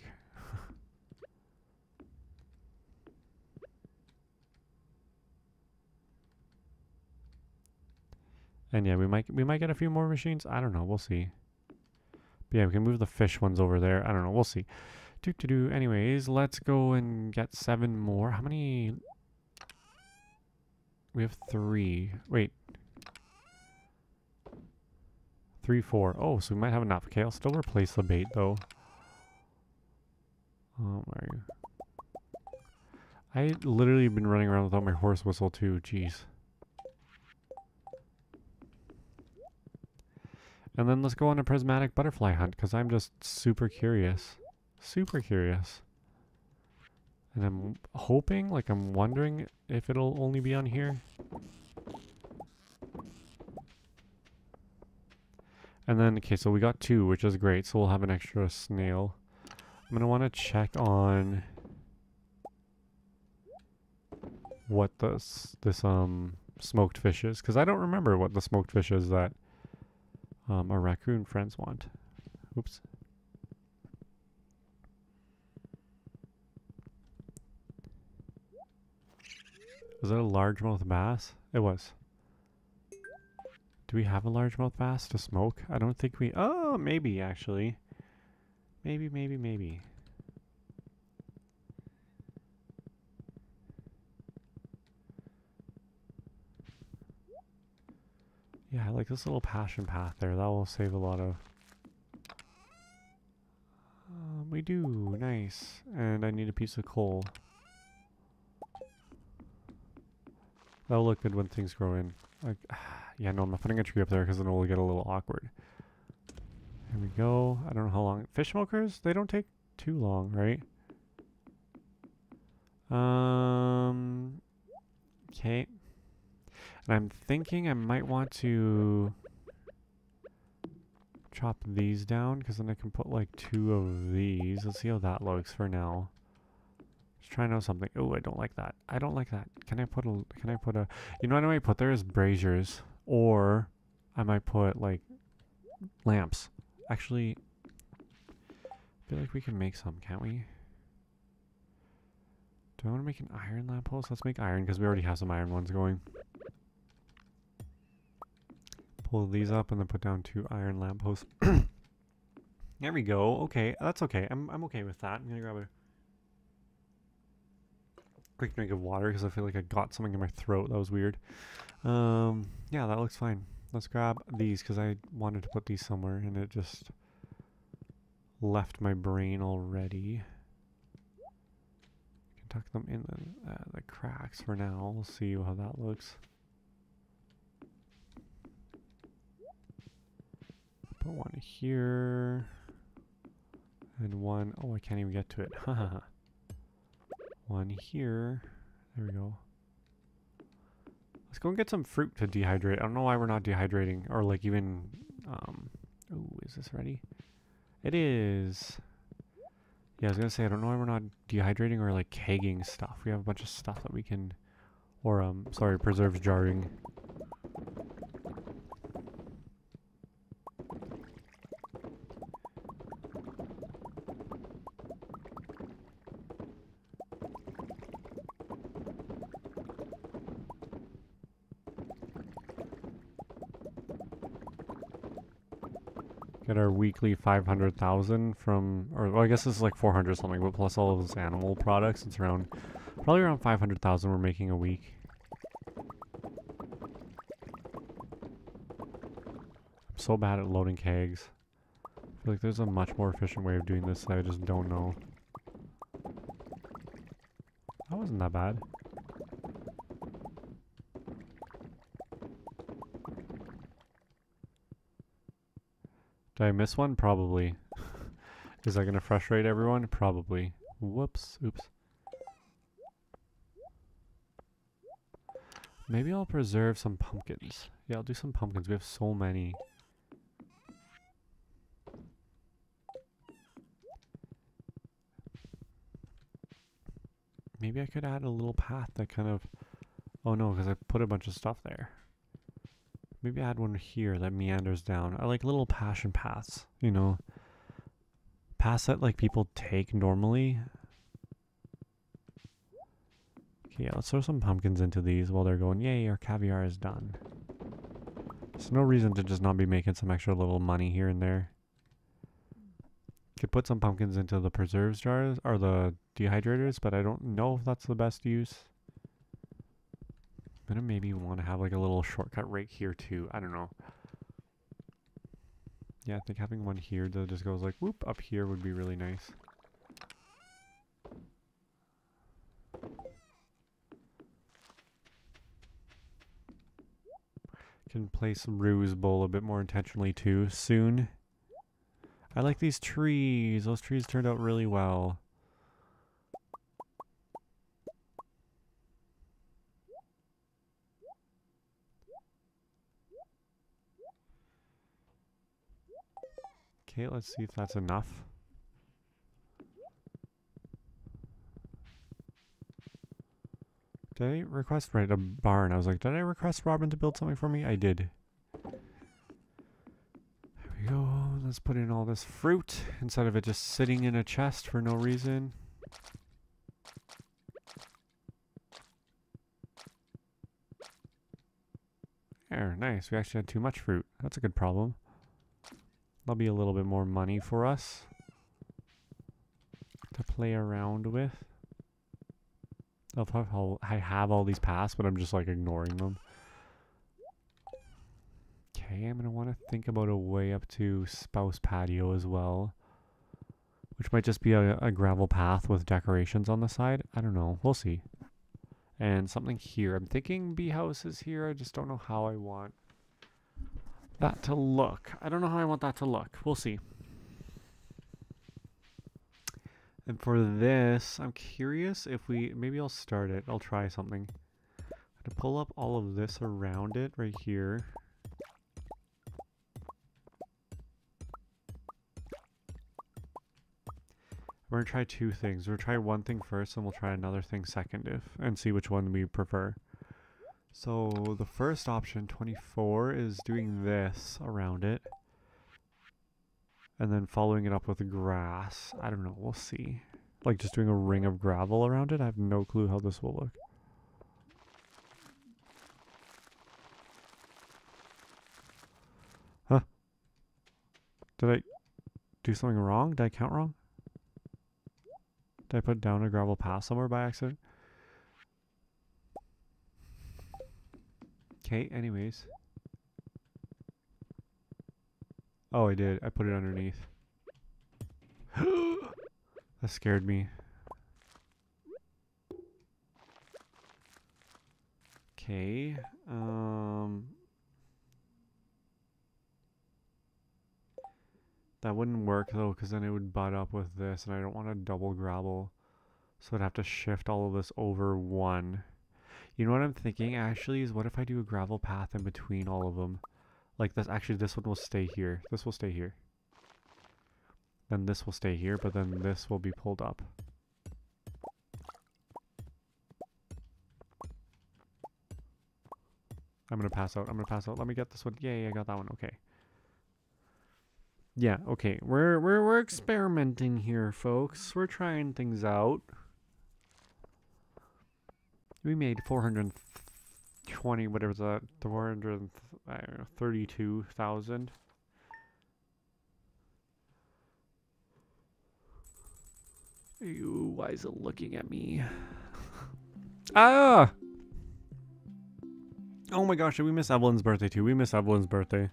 [SPEAKER 1] And yeah, we might we might get a few more machines. I don't know. We'll see. But yeah, we can move the fish ones over there. I don't know. We'll see. Do do do. Anyways, let's go and get seven more. How many? We have three. Wait. Three, four. Oh, so we might have enough. Okay, I'll still replace the bait though. Oh, you? I literally been running around without my horse whistle too. Jeez. And then let's go on a prismatic butterfly hunt because I'm just super curious. Super curious. And I'm hoping, like I'm wondering if it'll only be on here. And then, okay, so we got two, which is great. So we'll have an extra snail. I'm going to want to check on what this, this um smoked fish is. Because I don't remember what the smoked fish is that um, our raccoon friends want. Oops. Was that a largemouth bass? It was. Do we have a largemouth bass to smoke? I don't think we... Oh, maybe, actually. Maybe, maybe, maybe. Yeah, like this little passion path there. That will save a lot of... Um, we do. Nice. And I need a piece of coal. That'll look good when things grow in. Like, yeah, no, I'm not putting a tree up there because then it will get a little awkward. Here we go. I don't know how long. Fish smokers, they don't take too long, right? Um. Okay. And I'm thinking I might want to chop these down because then I can put like two of these. Let's see how that looks for now. Just trying out something. Oh, I don't like that. I don't like that. Can I put a? Can I put a? You know what I might put there is braziers, or I might put like lamps. Actually, I feel like we can make some, can't we? Do I want to make an iron lamppost? Let's make iron because we already have some iron ones going. Pull these up and then put down two iron lampposts. there we go. Okay, that's okay. I'm I'm okay with that. I'm gonna grab a quick drink of water because I feel like I got something in my throat. That was weird. Um, yeah, that looks fine. Let's grab these because I wanted to put these somewhere and it just left my brain already. Can tuck them in the, uh, the cracks for now. We'll see how that looks. Put one here. And one, oh, I can't even get to it. one here. There we go. Let's go and get some fruit to dehydrate. I don't know why we're not dehydrating or like even, um, oh, is this ready? It is. Yeah, I was gonna say, I don't know why we're not dehydrating or like kegging stuff. We have a bunch of stuff that we can, or um, sorry, preserves jarring. Get our weekly 500,000 from, or well, I guess this is like 400 something, but plus all of those animal products, it's around, probably around 500,000 we're making a week. I'm so bad at loading kegs. I feel like there's a much more efficient way of doing this that I just don't know. That wasn't that bad. I miss one? Probably. Is that going to frustrate everyone? Probably. Whoops. Oops. Maybe I'll preserve some pumpkins. Yeah, I'll do some pumpkins. We have so many. Maybe I could add a little path that kind of... Oh no, because I put a bunch of stuff there. Maybe add one here that meanders down. I like little passion paths, you know. Paths that like people take normally. Okay, yeah, let's throw some pumpkins into these while they're going, yay, our caviar is done. There's no reason to just not be making some extra little money here and there. Could put some pumpkins into the preserves jars, or the dehydrators, but I don't know if that's the best use. Gonna maybe want to have like a little shortcut right here too. I don't know. Yeah, I think having one here that just goes like whoop up here would be really nice. Can place Rue's Bowl a bit more intentionally too soon. I like these trees. Those trees turned out really well. Let's see if that's enough. Did I request right a barn? I was like, did I request Robin to build something for me? I did. There we go. Let's put in all this fruit instead of it just sitting in a chest for no reason. There, nice. We actually had too much fruit. That's a good problem. That'll be a little bit more money for us to play around with. I have all these paths, but I'm just like ignoring them. Okay, I'm going to want to think about a way up to spouse patio as well. Which might just be a, a gravel path with decorations on the side. I don't know. We'll see. And something here. I'm thinking bee houses here. I just don't know how I want that to look. I don't know how I want that to look. We'll see. And for this, I'm curious if we, maybe I'll start it. I'll try something. To pull up all of this around it right here. We're gonna try two things. We'll try one thing first and we'll try another thing second if and see which one we prefer. So the first option, 24, is doing this around it. And then following it up with grass. I don't know, we'll see. Like just doing a ring of gravel around it. I have no clue how this will look. Huh? Did I do something wrong? Did I count wrong? Did I put down a gravel path somewhere by accident? Okay, anyways. Oh, I did. I put it underneath. that scared me. Okay. Um That wouldn't work though, because then it would butt up with this, and I don't want to double gravel. So I'd have to shift all of this over one. You know what I'm thinking actually is what if I do a gravel path in between all of them? Like this, actually this one will stay here. This will stay here. Then this will stay here, but then this will be pulled up. I'm gonna pass out. I'm gonna pass out. Let me get this one. Yay, I got that one. Okay. Yeah, okay. We're we're we're experimenting here, folks. We're trying things out. We made 420 whatever that 432,000. You, why is it looking at me? ah! Oh my gosh, did we miss Evelyn's birthday too? We miss Evelyn's birthday.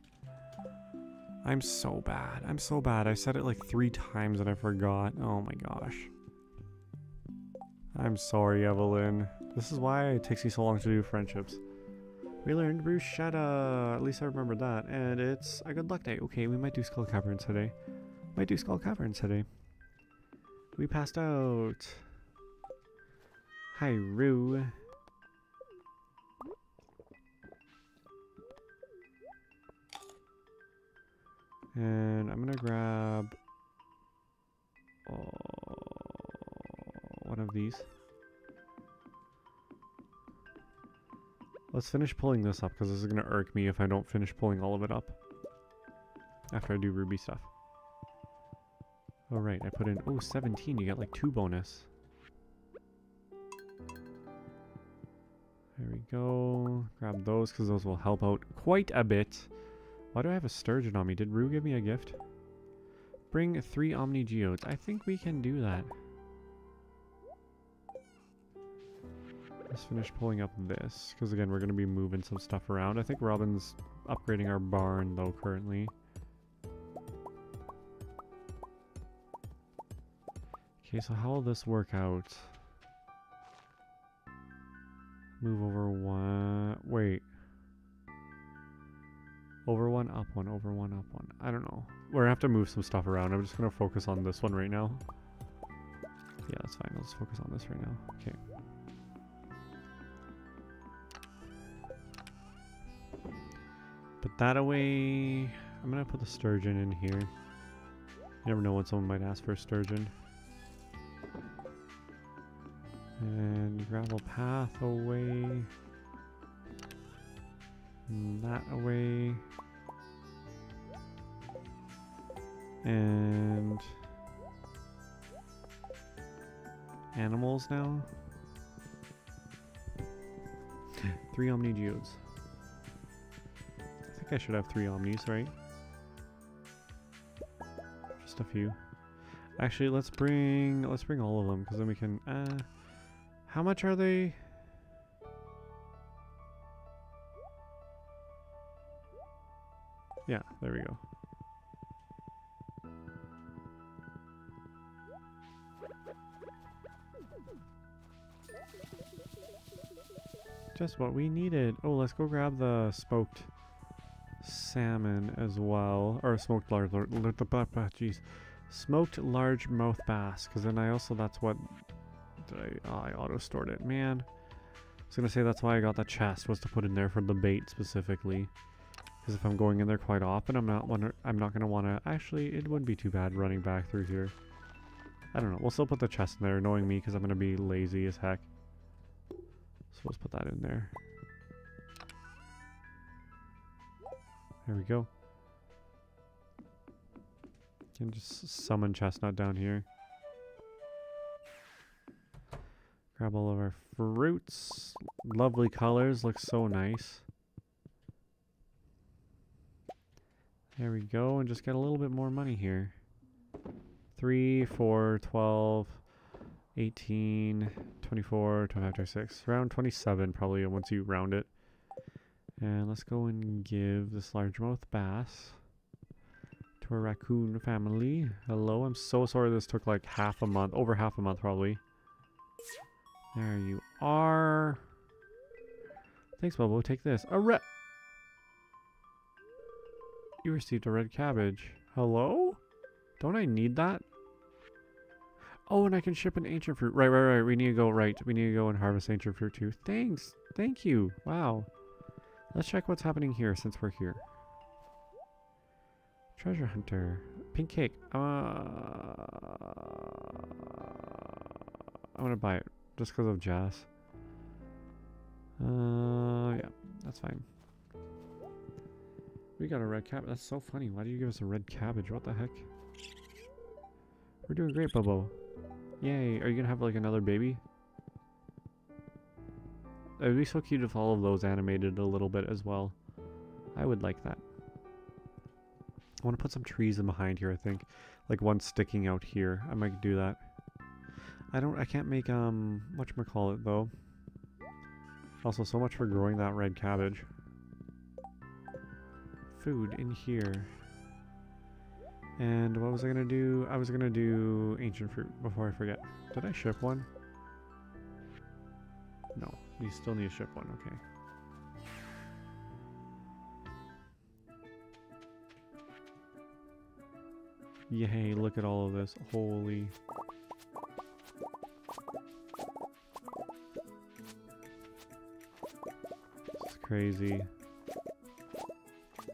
[SPEAKER 1] I'm so bad. I'm so bad. I said it like three times and I forgot. Oh my gosh. I'm sorry, Evelyn. This is why it takes me so long to do friendships. We learned bruschetta. At least I remember that. And it's a good luck day. Okay, we might do Skull Caverns today. Might do Skull Caverns today. We passed out. Hi, Rue. And I'm gonna grab uh, one of these. Let's finish pulling this up because this is gonna irk me if I don't finish pulling all of it up after I do ruby stuff. Alright, I put in, oh, 17, you get like two bonus. There we go. Grab those because those will help out quite a bit. Why do I have a sturgeon on me? Did Rue give me a gift? Bring three Omni Geodes. I think we can do that. Let's finish pulling up this, because again, we're going to be moving some stuff around. I think Robin's upgrading our barn, though, currently. Okay, so how will this work out? Move over one... Wait. Over one, up one, over one, up one. I don't know. We're gonna have to move some stuff around. I'm just gonna focus on this one right now. Yeah, that's fine. Let's focus on this right now. Okay. Put that away. I'm gonna put the sturgeon in here. You never know when someone might ask for a sturgeon. And gravel path away. And that away. And animals now. three Omni Geodes. I should have three Omnis, right? Just a few. Actually, let's bring let's bring all of them because then we can. Uh, how much are they? Yeah, there we go. Just what we needed. Oh, let's go grab the smoked salmon as well. Or smoked large, jeez. Smoked largemouth bass. Because then I also, that's what, I, oh, I auto-stored it. Man. I was to say that's why I got the chest, was to put in there for the bait specifically. Because if I'm going in there quite often, I'm not wonder I'm not want to... Actually, it wouldn't be too bad running back through here. I don't know. We'll still put the chest in there, knowing me, because I'm to be lazy as heck. So let's put that in there. There we go. Can just summon chestnut down here. Grab all of our fruits. Lovely colors, looks so nice. There we go, and just get a little bit more money here. 3, 4, 12, 18, 24, 25, 26. Around 27 probably once you round it. And let's go and give this largemouth bass to a raccoon family. Hello, I'm so sorry this took like half a month, over half a month probably. There you are. Thanks, Bobo. Take this. A red. You received a red cabbage. Hello? Don't I need that? Oh, and I can ship an ancient fruit. Right, right, right. We need to go right. We need to go and harvest ancient fruit too. Thanks. Thank you. Wow. Let's check what's happening here since we're here. Treasure hunter. Pink cake. Uh, I'm gonna buy it just because of Jas. Uh, yeah, that's fine. We got a red cabbage. That's so funny. Why do you give us a red cabbage? What the heck? We're doing great, Bobo. Yay. Are you gonna have like another baby? It would be so cute if all of those animated a little bit as well. I would like that. I want to put some trees in behind here, I think. Like one sticking out here. I might do that. I don't, I can't make, um, whatchamacallit though. Also, so much for growing that red cabbage. Food in here. And what was I gonna do? I was gonna do ancient fruit before I forget. Did I ship one? You still need to ship one, okay. Yay, look at all of this. Holy. Is crazy.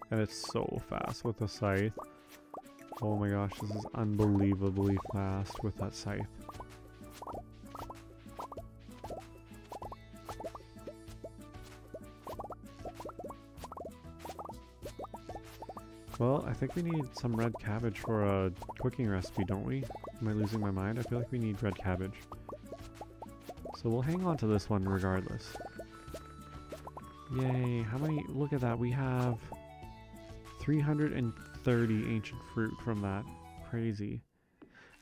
[SPEAKER 1] And it's so fast with the scythe. Oh my gosh, this is unbelievably fast with that scythe. Well, I think we need some red cabbage for a cooking recipe, don't we? Am I losing my mind? I feel like we need red cabbage. So we'll hang on to this one regardless. Yay, how many? Look at that, we have 330 ancient fruit from that. Crazy.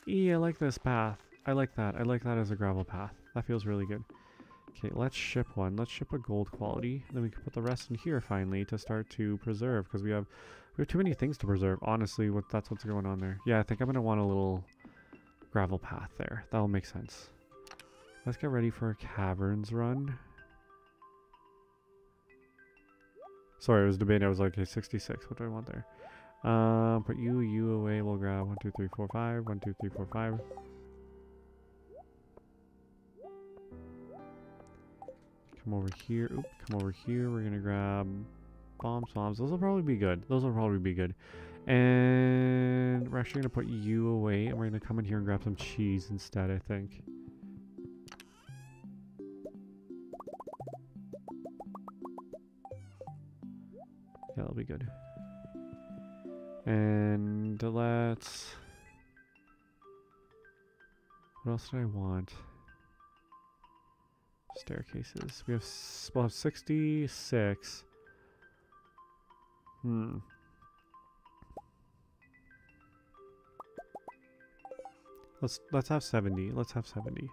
[SPEAKER 1] E, I like this path. I like that. I like that as a gravel path. That feels really good. Okay, let's ship one. Let's ship a gold quality. Then we can put the rest in here finally to start to preserve because we have we have too many things to preserve. Honestly, what that's what's going on there. Yeah, I think I'm gonna want a little gravel path there. That'll make sense. Let's get ready for a caverns run. Sorry, I was debating. I was like, okay, 66. What do I want there? Um, put you, you away. We'll grab 1, 2, 3, 4, 5. 1, 2, 3, 4, 5. Come over here. Oop, come over here. We're going to grab bomb bombs. Those will probably be good. Those will probably be good. And we're actually going to put you away. And we're going to come in here and grab some cheese instead, I think. Yeah, that'll be good. And let's... What else do I want? Staircases. We have, we'll have 66. Hmm. Let's let's have 70. Let's have 70.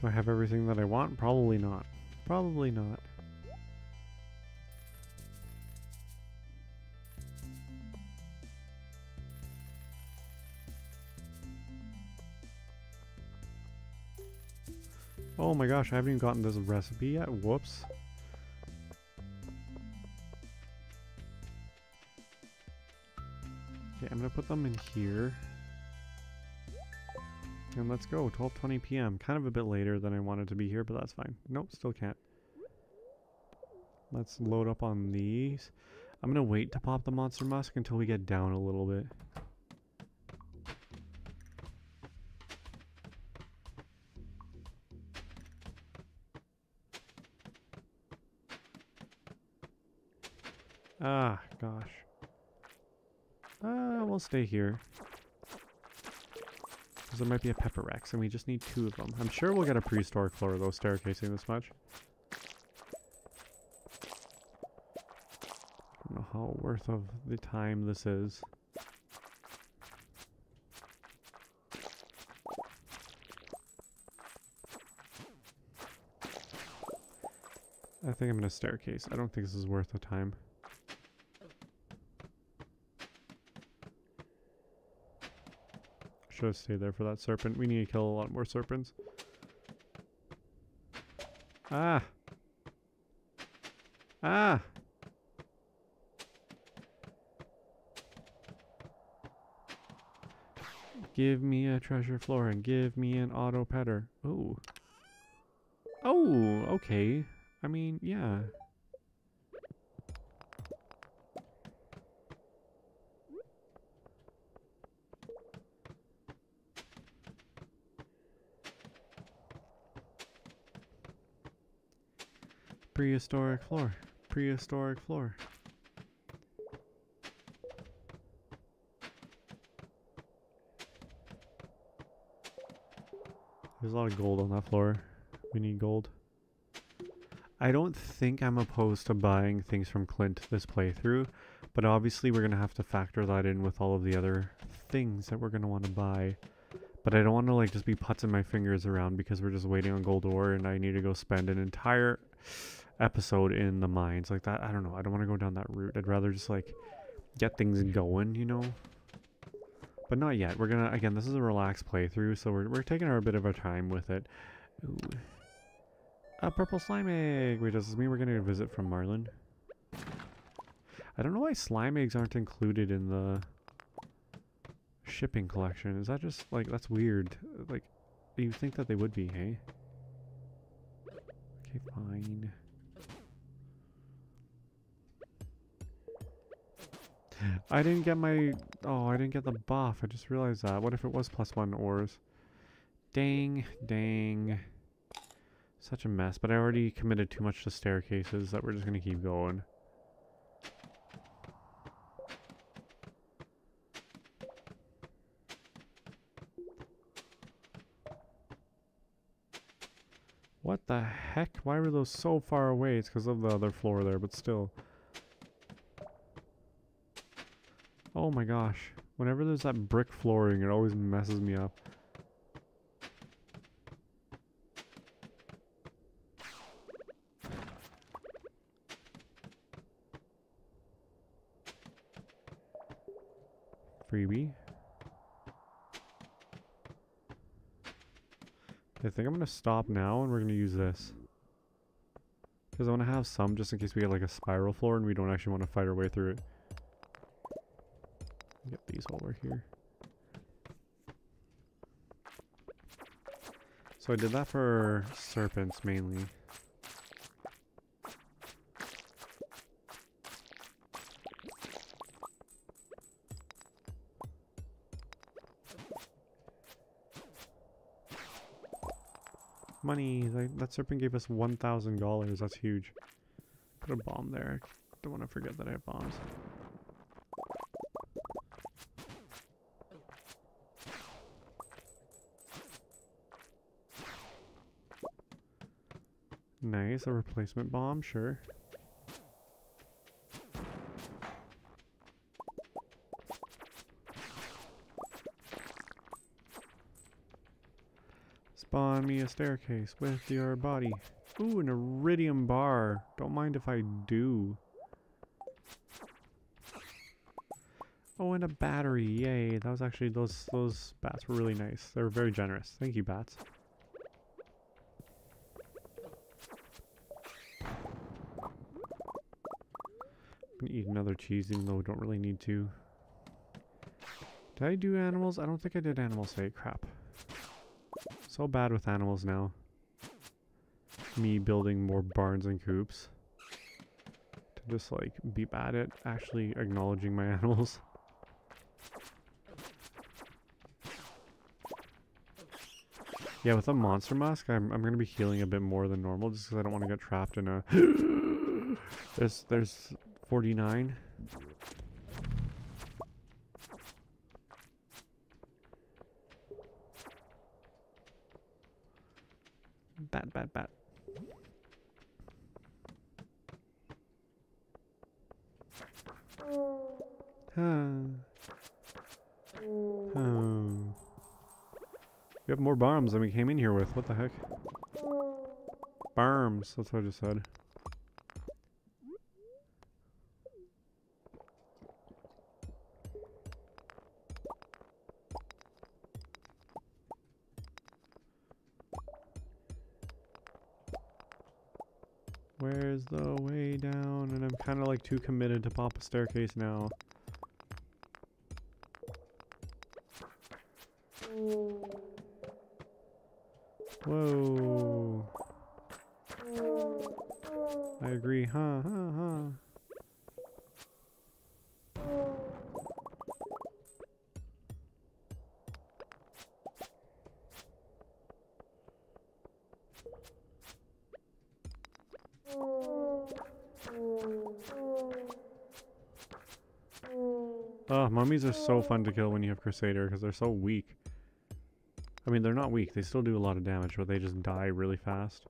[SPEAKER 1] Do I have everything that I want? Probably not. Probably not. Oh my gosh, I haven't even gotten this recipe yet. Whoops. Okay, I'm gonna put them in here. And let's go, 12.20 p.m. Kind of a bit later than I wanted to be here, but that's fine. Nope, still can't. Let's load up on these. I'm gonna wait to pop the Monster Musk until we get down a little bit. Gosh. Uh, we'll stay here. Because there might be a Pepper Rex, and we just need two of them. I'm sure we'll get a prehistoric floor, though, staircasing this much. I don't know how worth of the time this is. I think I'm gonna staircase. I don't think this is worth the time. Should have stayed there for that serpent. We need to kill a lot more serpents. Ah! Ah! Give me a treasure floor and give me an auto petter. Oh. Oh, okay. I mean, yeah. Prehistoric floor. Prehistoric floor. There's a lot of gold on that floor. We need gold. I don't think I'm opposed to buying things from Clint this playthrough, but obviously we're going to have to factor that in with all of the other things that we're going to want to buy. But I don't want to like just be putzing my fingers around because we're just waiting on gold ore and I need to go spend an entire episode in the mines like that. I don't know. I don't want to go down that route. I'd rather just like get things going, you know? But not yet. We're gonna, again, this is a relaxed playthrough, so we're, we're taking our bit of our time with it. Ooh. A purple slime egg! Wait, does this mean we're getting a visit from Marlon? I don't know why slime eggs aren't included in the shipping collection. Is that just, like, that's weird. Like, you think that they would be, hey? Okay, fine. I didn't get my... Oh, I didn't get the buff. I just realized that. What if it was plus one ores? Dang, dang. Such a mess. But I already committed too much to staircases that we're just going to keep going. What the heck? Why were those so far away? It's because of the other floor there, but still. Oh my gosh. Whenever there's that brick flooring, it always messes me up. Freebie. I think I'm going to stop now and we're going to use this. Because I want to have some just in case we get like a spiral floor and we don't actually want to fight our way through it. Get we're here. So I did that for serpents mainly. Money! That serpent gave us $1,000. That's huge. Put a bomb there. Don't want to forget that I have bombs. Nice, a replacement bomb, sure. Spawn me a staircase with your body. Ooh, an iridium bar. Don't mind if I do. Oh, and a battery. Yay. That was actually, those, those bats were really nice. They were very generous. Thank you, bats. Eat another cheese even though we don't really need to. Did I do animals? I don't think I did animals. Say crap. so bad with animals now. Me building more barns and coops. To just like be bad at actually acknowledging my animals. Yeah, with a monster musk, I'm I'm gonna be healing a bit more than normal just because I don't want to get trapped in a. there's there's 49. Bat, bat, bat. Huh. Oh. We have more bombs than we came in here with. What the heck? Barms. That's what I just said. Too committed to pop a staircase now. Are so fun to kill when you have Crusader because they're so weak. I mean, they're not weak. They still do a lot of damage, but they just die really fast.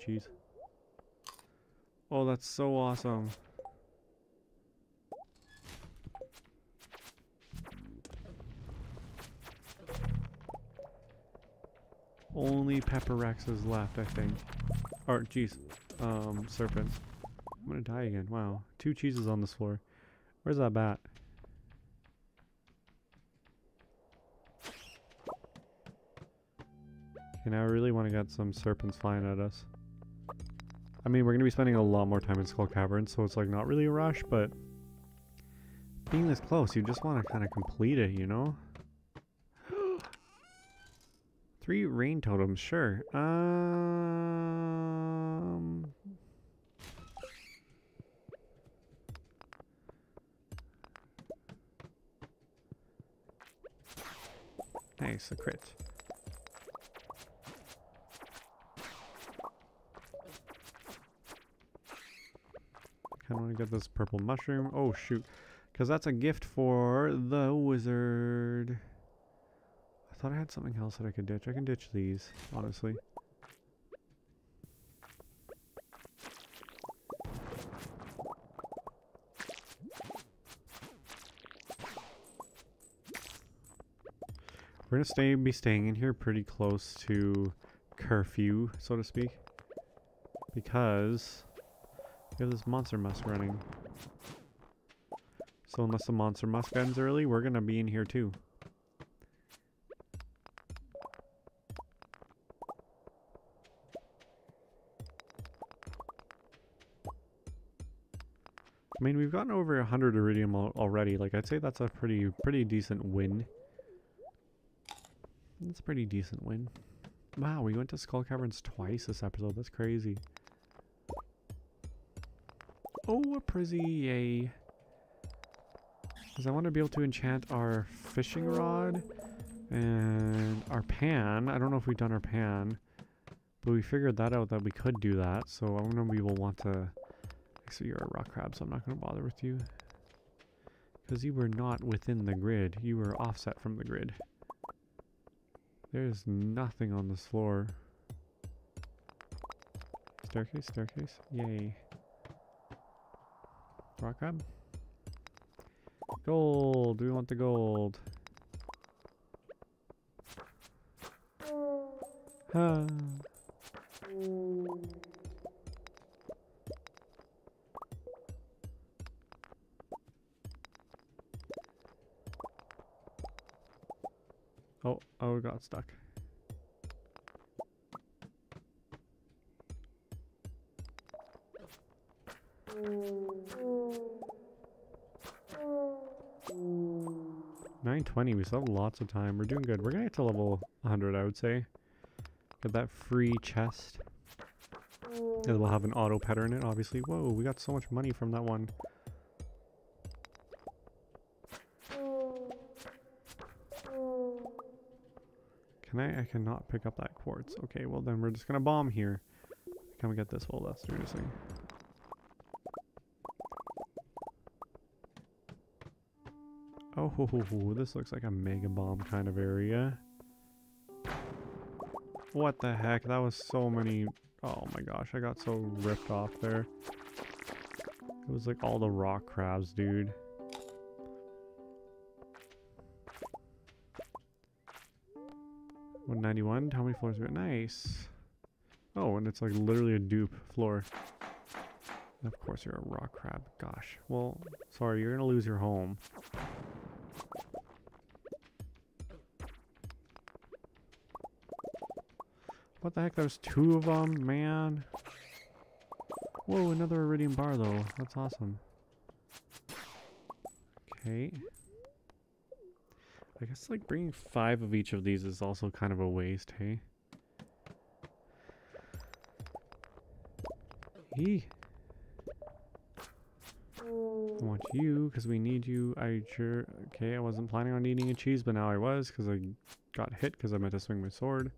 [SPEAKER 1] Cheese. Oh, that's so awesome. Only Pepper Rexes left, I think. Or, jeez, um, serpents. I'm gonna die again. Wow. Two cheeses on this floor. Where's that bat? Now I really want to get some serpents flying at us. I mean, we're going to be spending a lot more time in Skull Cavern, so it's like not really a rush, but being this close, you just want to kind of complete it, you know? Three rain totems, sure. Um... Nice, a crit. I want to get this purple mushroom. Oh, shoot. Because that's a gift for the wizard. I thought I had something else that I could ditch. I can ditch these, honestly. We're going to stay be staying in here pretty close to curfew, so to speak. Because we have this monster musk running. So unless the monster musk ends early, we're gonna be in here too. I mean, we've gotten over 100 iridium al already. Like, I'd say that's a pretty, pretty decent win. That's a pretty decent win. Wow, we went to Skull Caverns twice this episode. That's crazy. Oh, a Prizzy, yay. Because I want to be able to enchant our fishing rod and our pan. I don't know if we've done our pan, but we figured that out that we could do that. So I don't know we will want to... So you're a rock crab, so I'm not going to bother with you. Because you were not within the grid. You were offset from the grid. There's nothing on this floor. Staircase, staircase. Yay. Rock crab? Gold! We want the gold. Ah. Oh, oh, we got stuck. Mm. 920, we still have lots of time. We're doing good. We're gonna get to level 100, I would say. Get that free chest. And we'll have an auto petter in it, obviously. Whoa, we got so much money from that one. Can I? I cannot pick up that quartz. Okay, well then we're just gonna bomb here. Can we get this whole last seriously? Oh, ho, ho, ho, this looks like a mega bomb kind of area. What the heck? That was so many... Oh my gosh, I got so ripped off there. It was like all the rock crabs, dude. One ninety one. How many floors we got? Nice. Oh, and it's like literally a dupe floor. And of course, you're a rock crab. Gosh. Well, sorry, you're gonna lose your home. What the heck? There's two of them, man. Whoa, another iridium bar though. That's awesome. Okay. I guess like bringing five of each of these is also kind of a waste, hey? He. I want you because we need you. I sure. Okay, I wasn't planning on eating a cheese, but now I was because I got hit because I meant to swing my sword.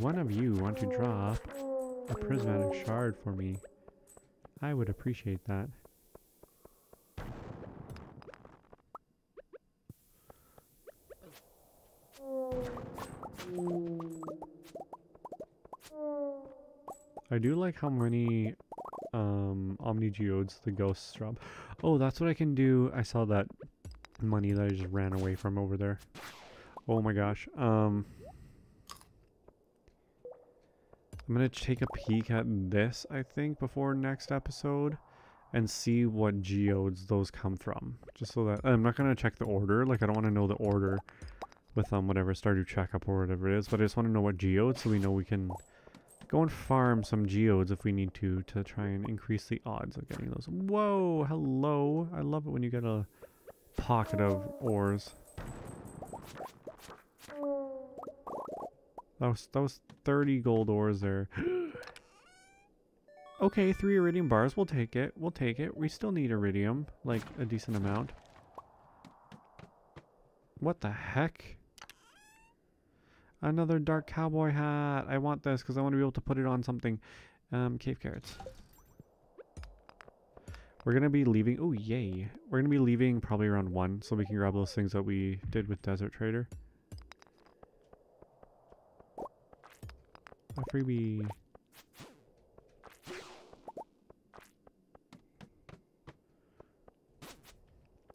[SPEAKER 1] One of you want to drop a prismatic shard for me? I would appreciate that. I do like how many um, Omni Geodes the ghosts drop. Oh, that's what I can do. I saw that money that I just ran away from over there. Oh my gosh. Um, I'm going to take a peek at this, I think, before next episode and see what geodes those come from. Just so that I'm not going to check the order. Like, I don't want to know the order with um whatever Stardew checkup or whatever it is, but I just want to know what geodes so we know we can go and farm some geodes if we need to to try and increase the odds of getting those. Whoa, hello. I love it when you get a pocket of ores. That was that was 30 gold ores there. okay, three iridium bars. We'll take it. We'll take it. We still need iridium, like a decent amount. What the heck? Another dark cowboy hat. I want this because I want to be able to put it on something. Um, cave carrots. We're going to be leaving. Oh, yay. We're going to be leaving probably around 1 so we can grab those things that we did with Desert Trader. A freebie.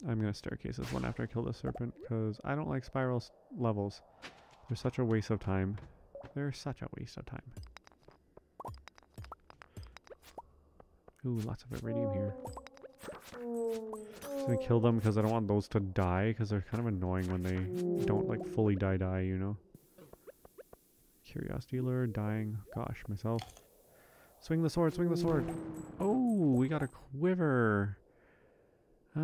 [SPEAKER 1] I'm going to staircase this one after I kill the serpent because I don't like spiral levels. They're such a waste of time. They're such a waste of time. Ooh, lots of iridium here. I'm gonna kill them because I don't want those to die because they're kind of annoying when they don't like fully die die, you know? Curiosity lure, dying. Gosh, myself. Swing the sword, swing the sword. Oh, we got a quiver. Uh,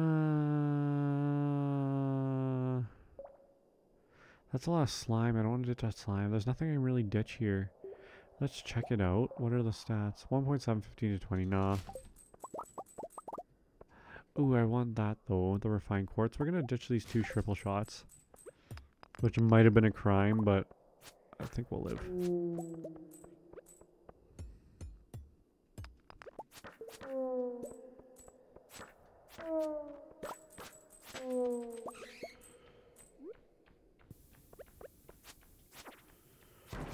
[SPEAKER 1] that's a lot of slime. I don't want to ditch that slime. There's nothing I can really ditch here. Let's check it out. What are the stats? 1.7, 15 to 20. Nah. Ooh, I want that though. The refined quartz. We're gonna ditch these two triple shots. Which might have been a crime, but I think we'll live.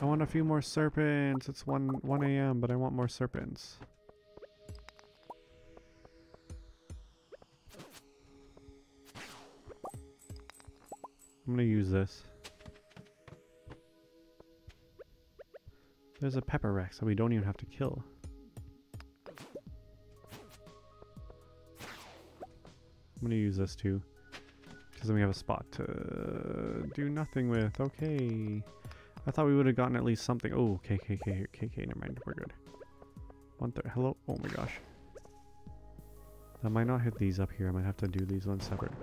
[SPEAKER 1] I want a few more serpents. It's 1 1 a.m., but I want more serpents. I'm gonna use this. There's a pepper Rex so we don't even have to kill. I'm gonna use this too. Because then we have a spot to do nothing with. Okay. I thought we would have gotten at least something. Oh, KKK here. KK, never mind. We're good. One third. Hello? Oh my gosh. I might not hit these up here. I might have to do these ones separate.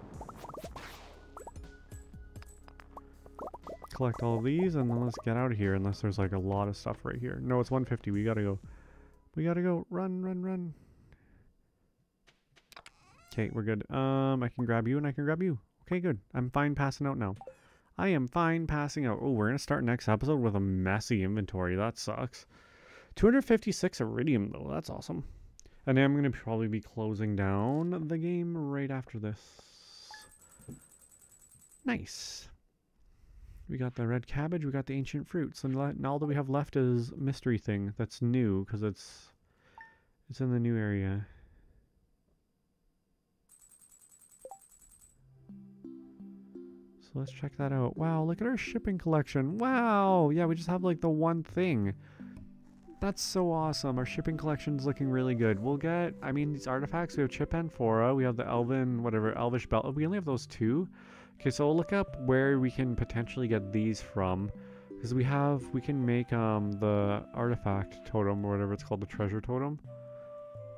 [SPEAKER 1] Collect all these and then let's get out of here unless there's like a lot of stuff right here. No, it's 150. We gotta go. We gotta go. Run, run, run. Okay, we're good. Um, I can grab you and I can grab you. Okay, good. I'm fine passing out now. I am fine passing out. Oh, we're going to start next episode with a messy inventory. That sucks. 256 iridium, though. That's awesome. And I'm going to probably be closing down the game right after this. Nice. We got the red cabbage. We got the ancient fruits. And now all that we have left is mystery thing that's new because it's it's in the new area. So let's check that out. Wow, look at our shipping collection. Wow. Yeah, we just have like the one thing. That's so awesome. Our shipping collection's looking really good. We'll get, I mean, these artifacts. We have Chip Amphora. We have the Elven, whatever, Elvish Belt. We only have those two. Okay, so we'll look up where we can potentially get these from. Because we have, we can make um the artifact totem or whatever it's called, the treasure totem.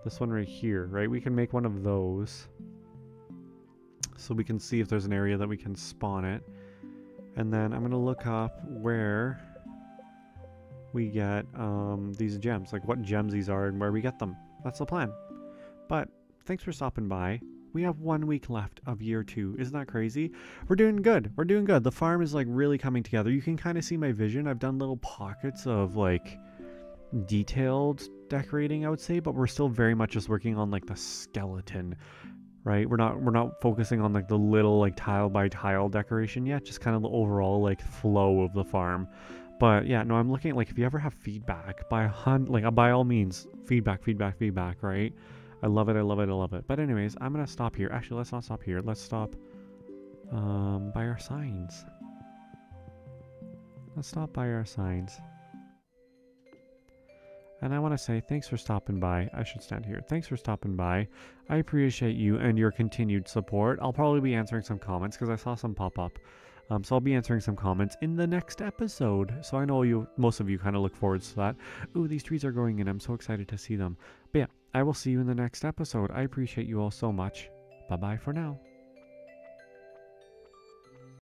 [SPEAKER 1] This one right here, right? We can make one of those so we can see if there's an area that we can spawn it. And then I'm going to look up where we get um, these gems, like what gems these are and where we get them. That's the plan. But thanks for stopping by. We have one week left of year two. Isn't that crazy? We're doing good. We're doing good. The farm is like really coming together. You can kind of see my vision. I've done little pockets of like detailed decorating, I would say, but we're still very much just working on like the skeleton right? We're not we're not focusing on like the little like tile by tile decoration yet, just kind of the overall like flow of the farm. But yeah, no, I'm looking at like if you ever have feedback, by a hun like by all means, feedback, feedback, feedback, right? I love it, I love it, I love it. But anyways, I'm gonna stop here. Actually, let's not stop here. Let's stop um, by our signs. Let's stop by our signs. And I want to say thanks for stopping by. I should stand here. Thanks for stopping by. I appreciate you and your continued support. I'll probably be answering some comments because I saw some pop up. Um, so I'll be answering some comments in the next episode. So I know you, most of you, kind of look forward to that. Ooh, these trees are growing in. I'm so excited to see them. But yeah, I will see you in the next episode. I appreciate you all so much. Bye bye for now.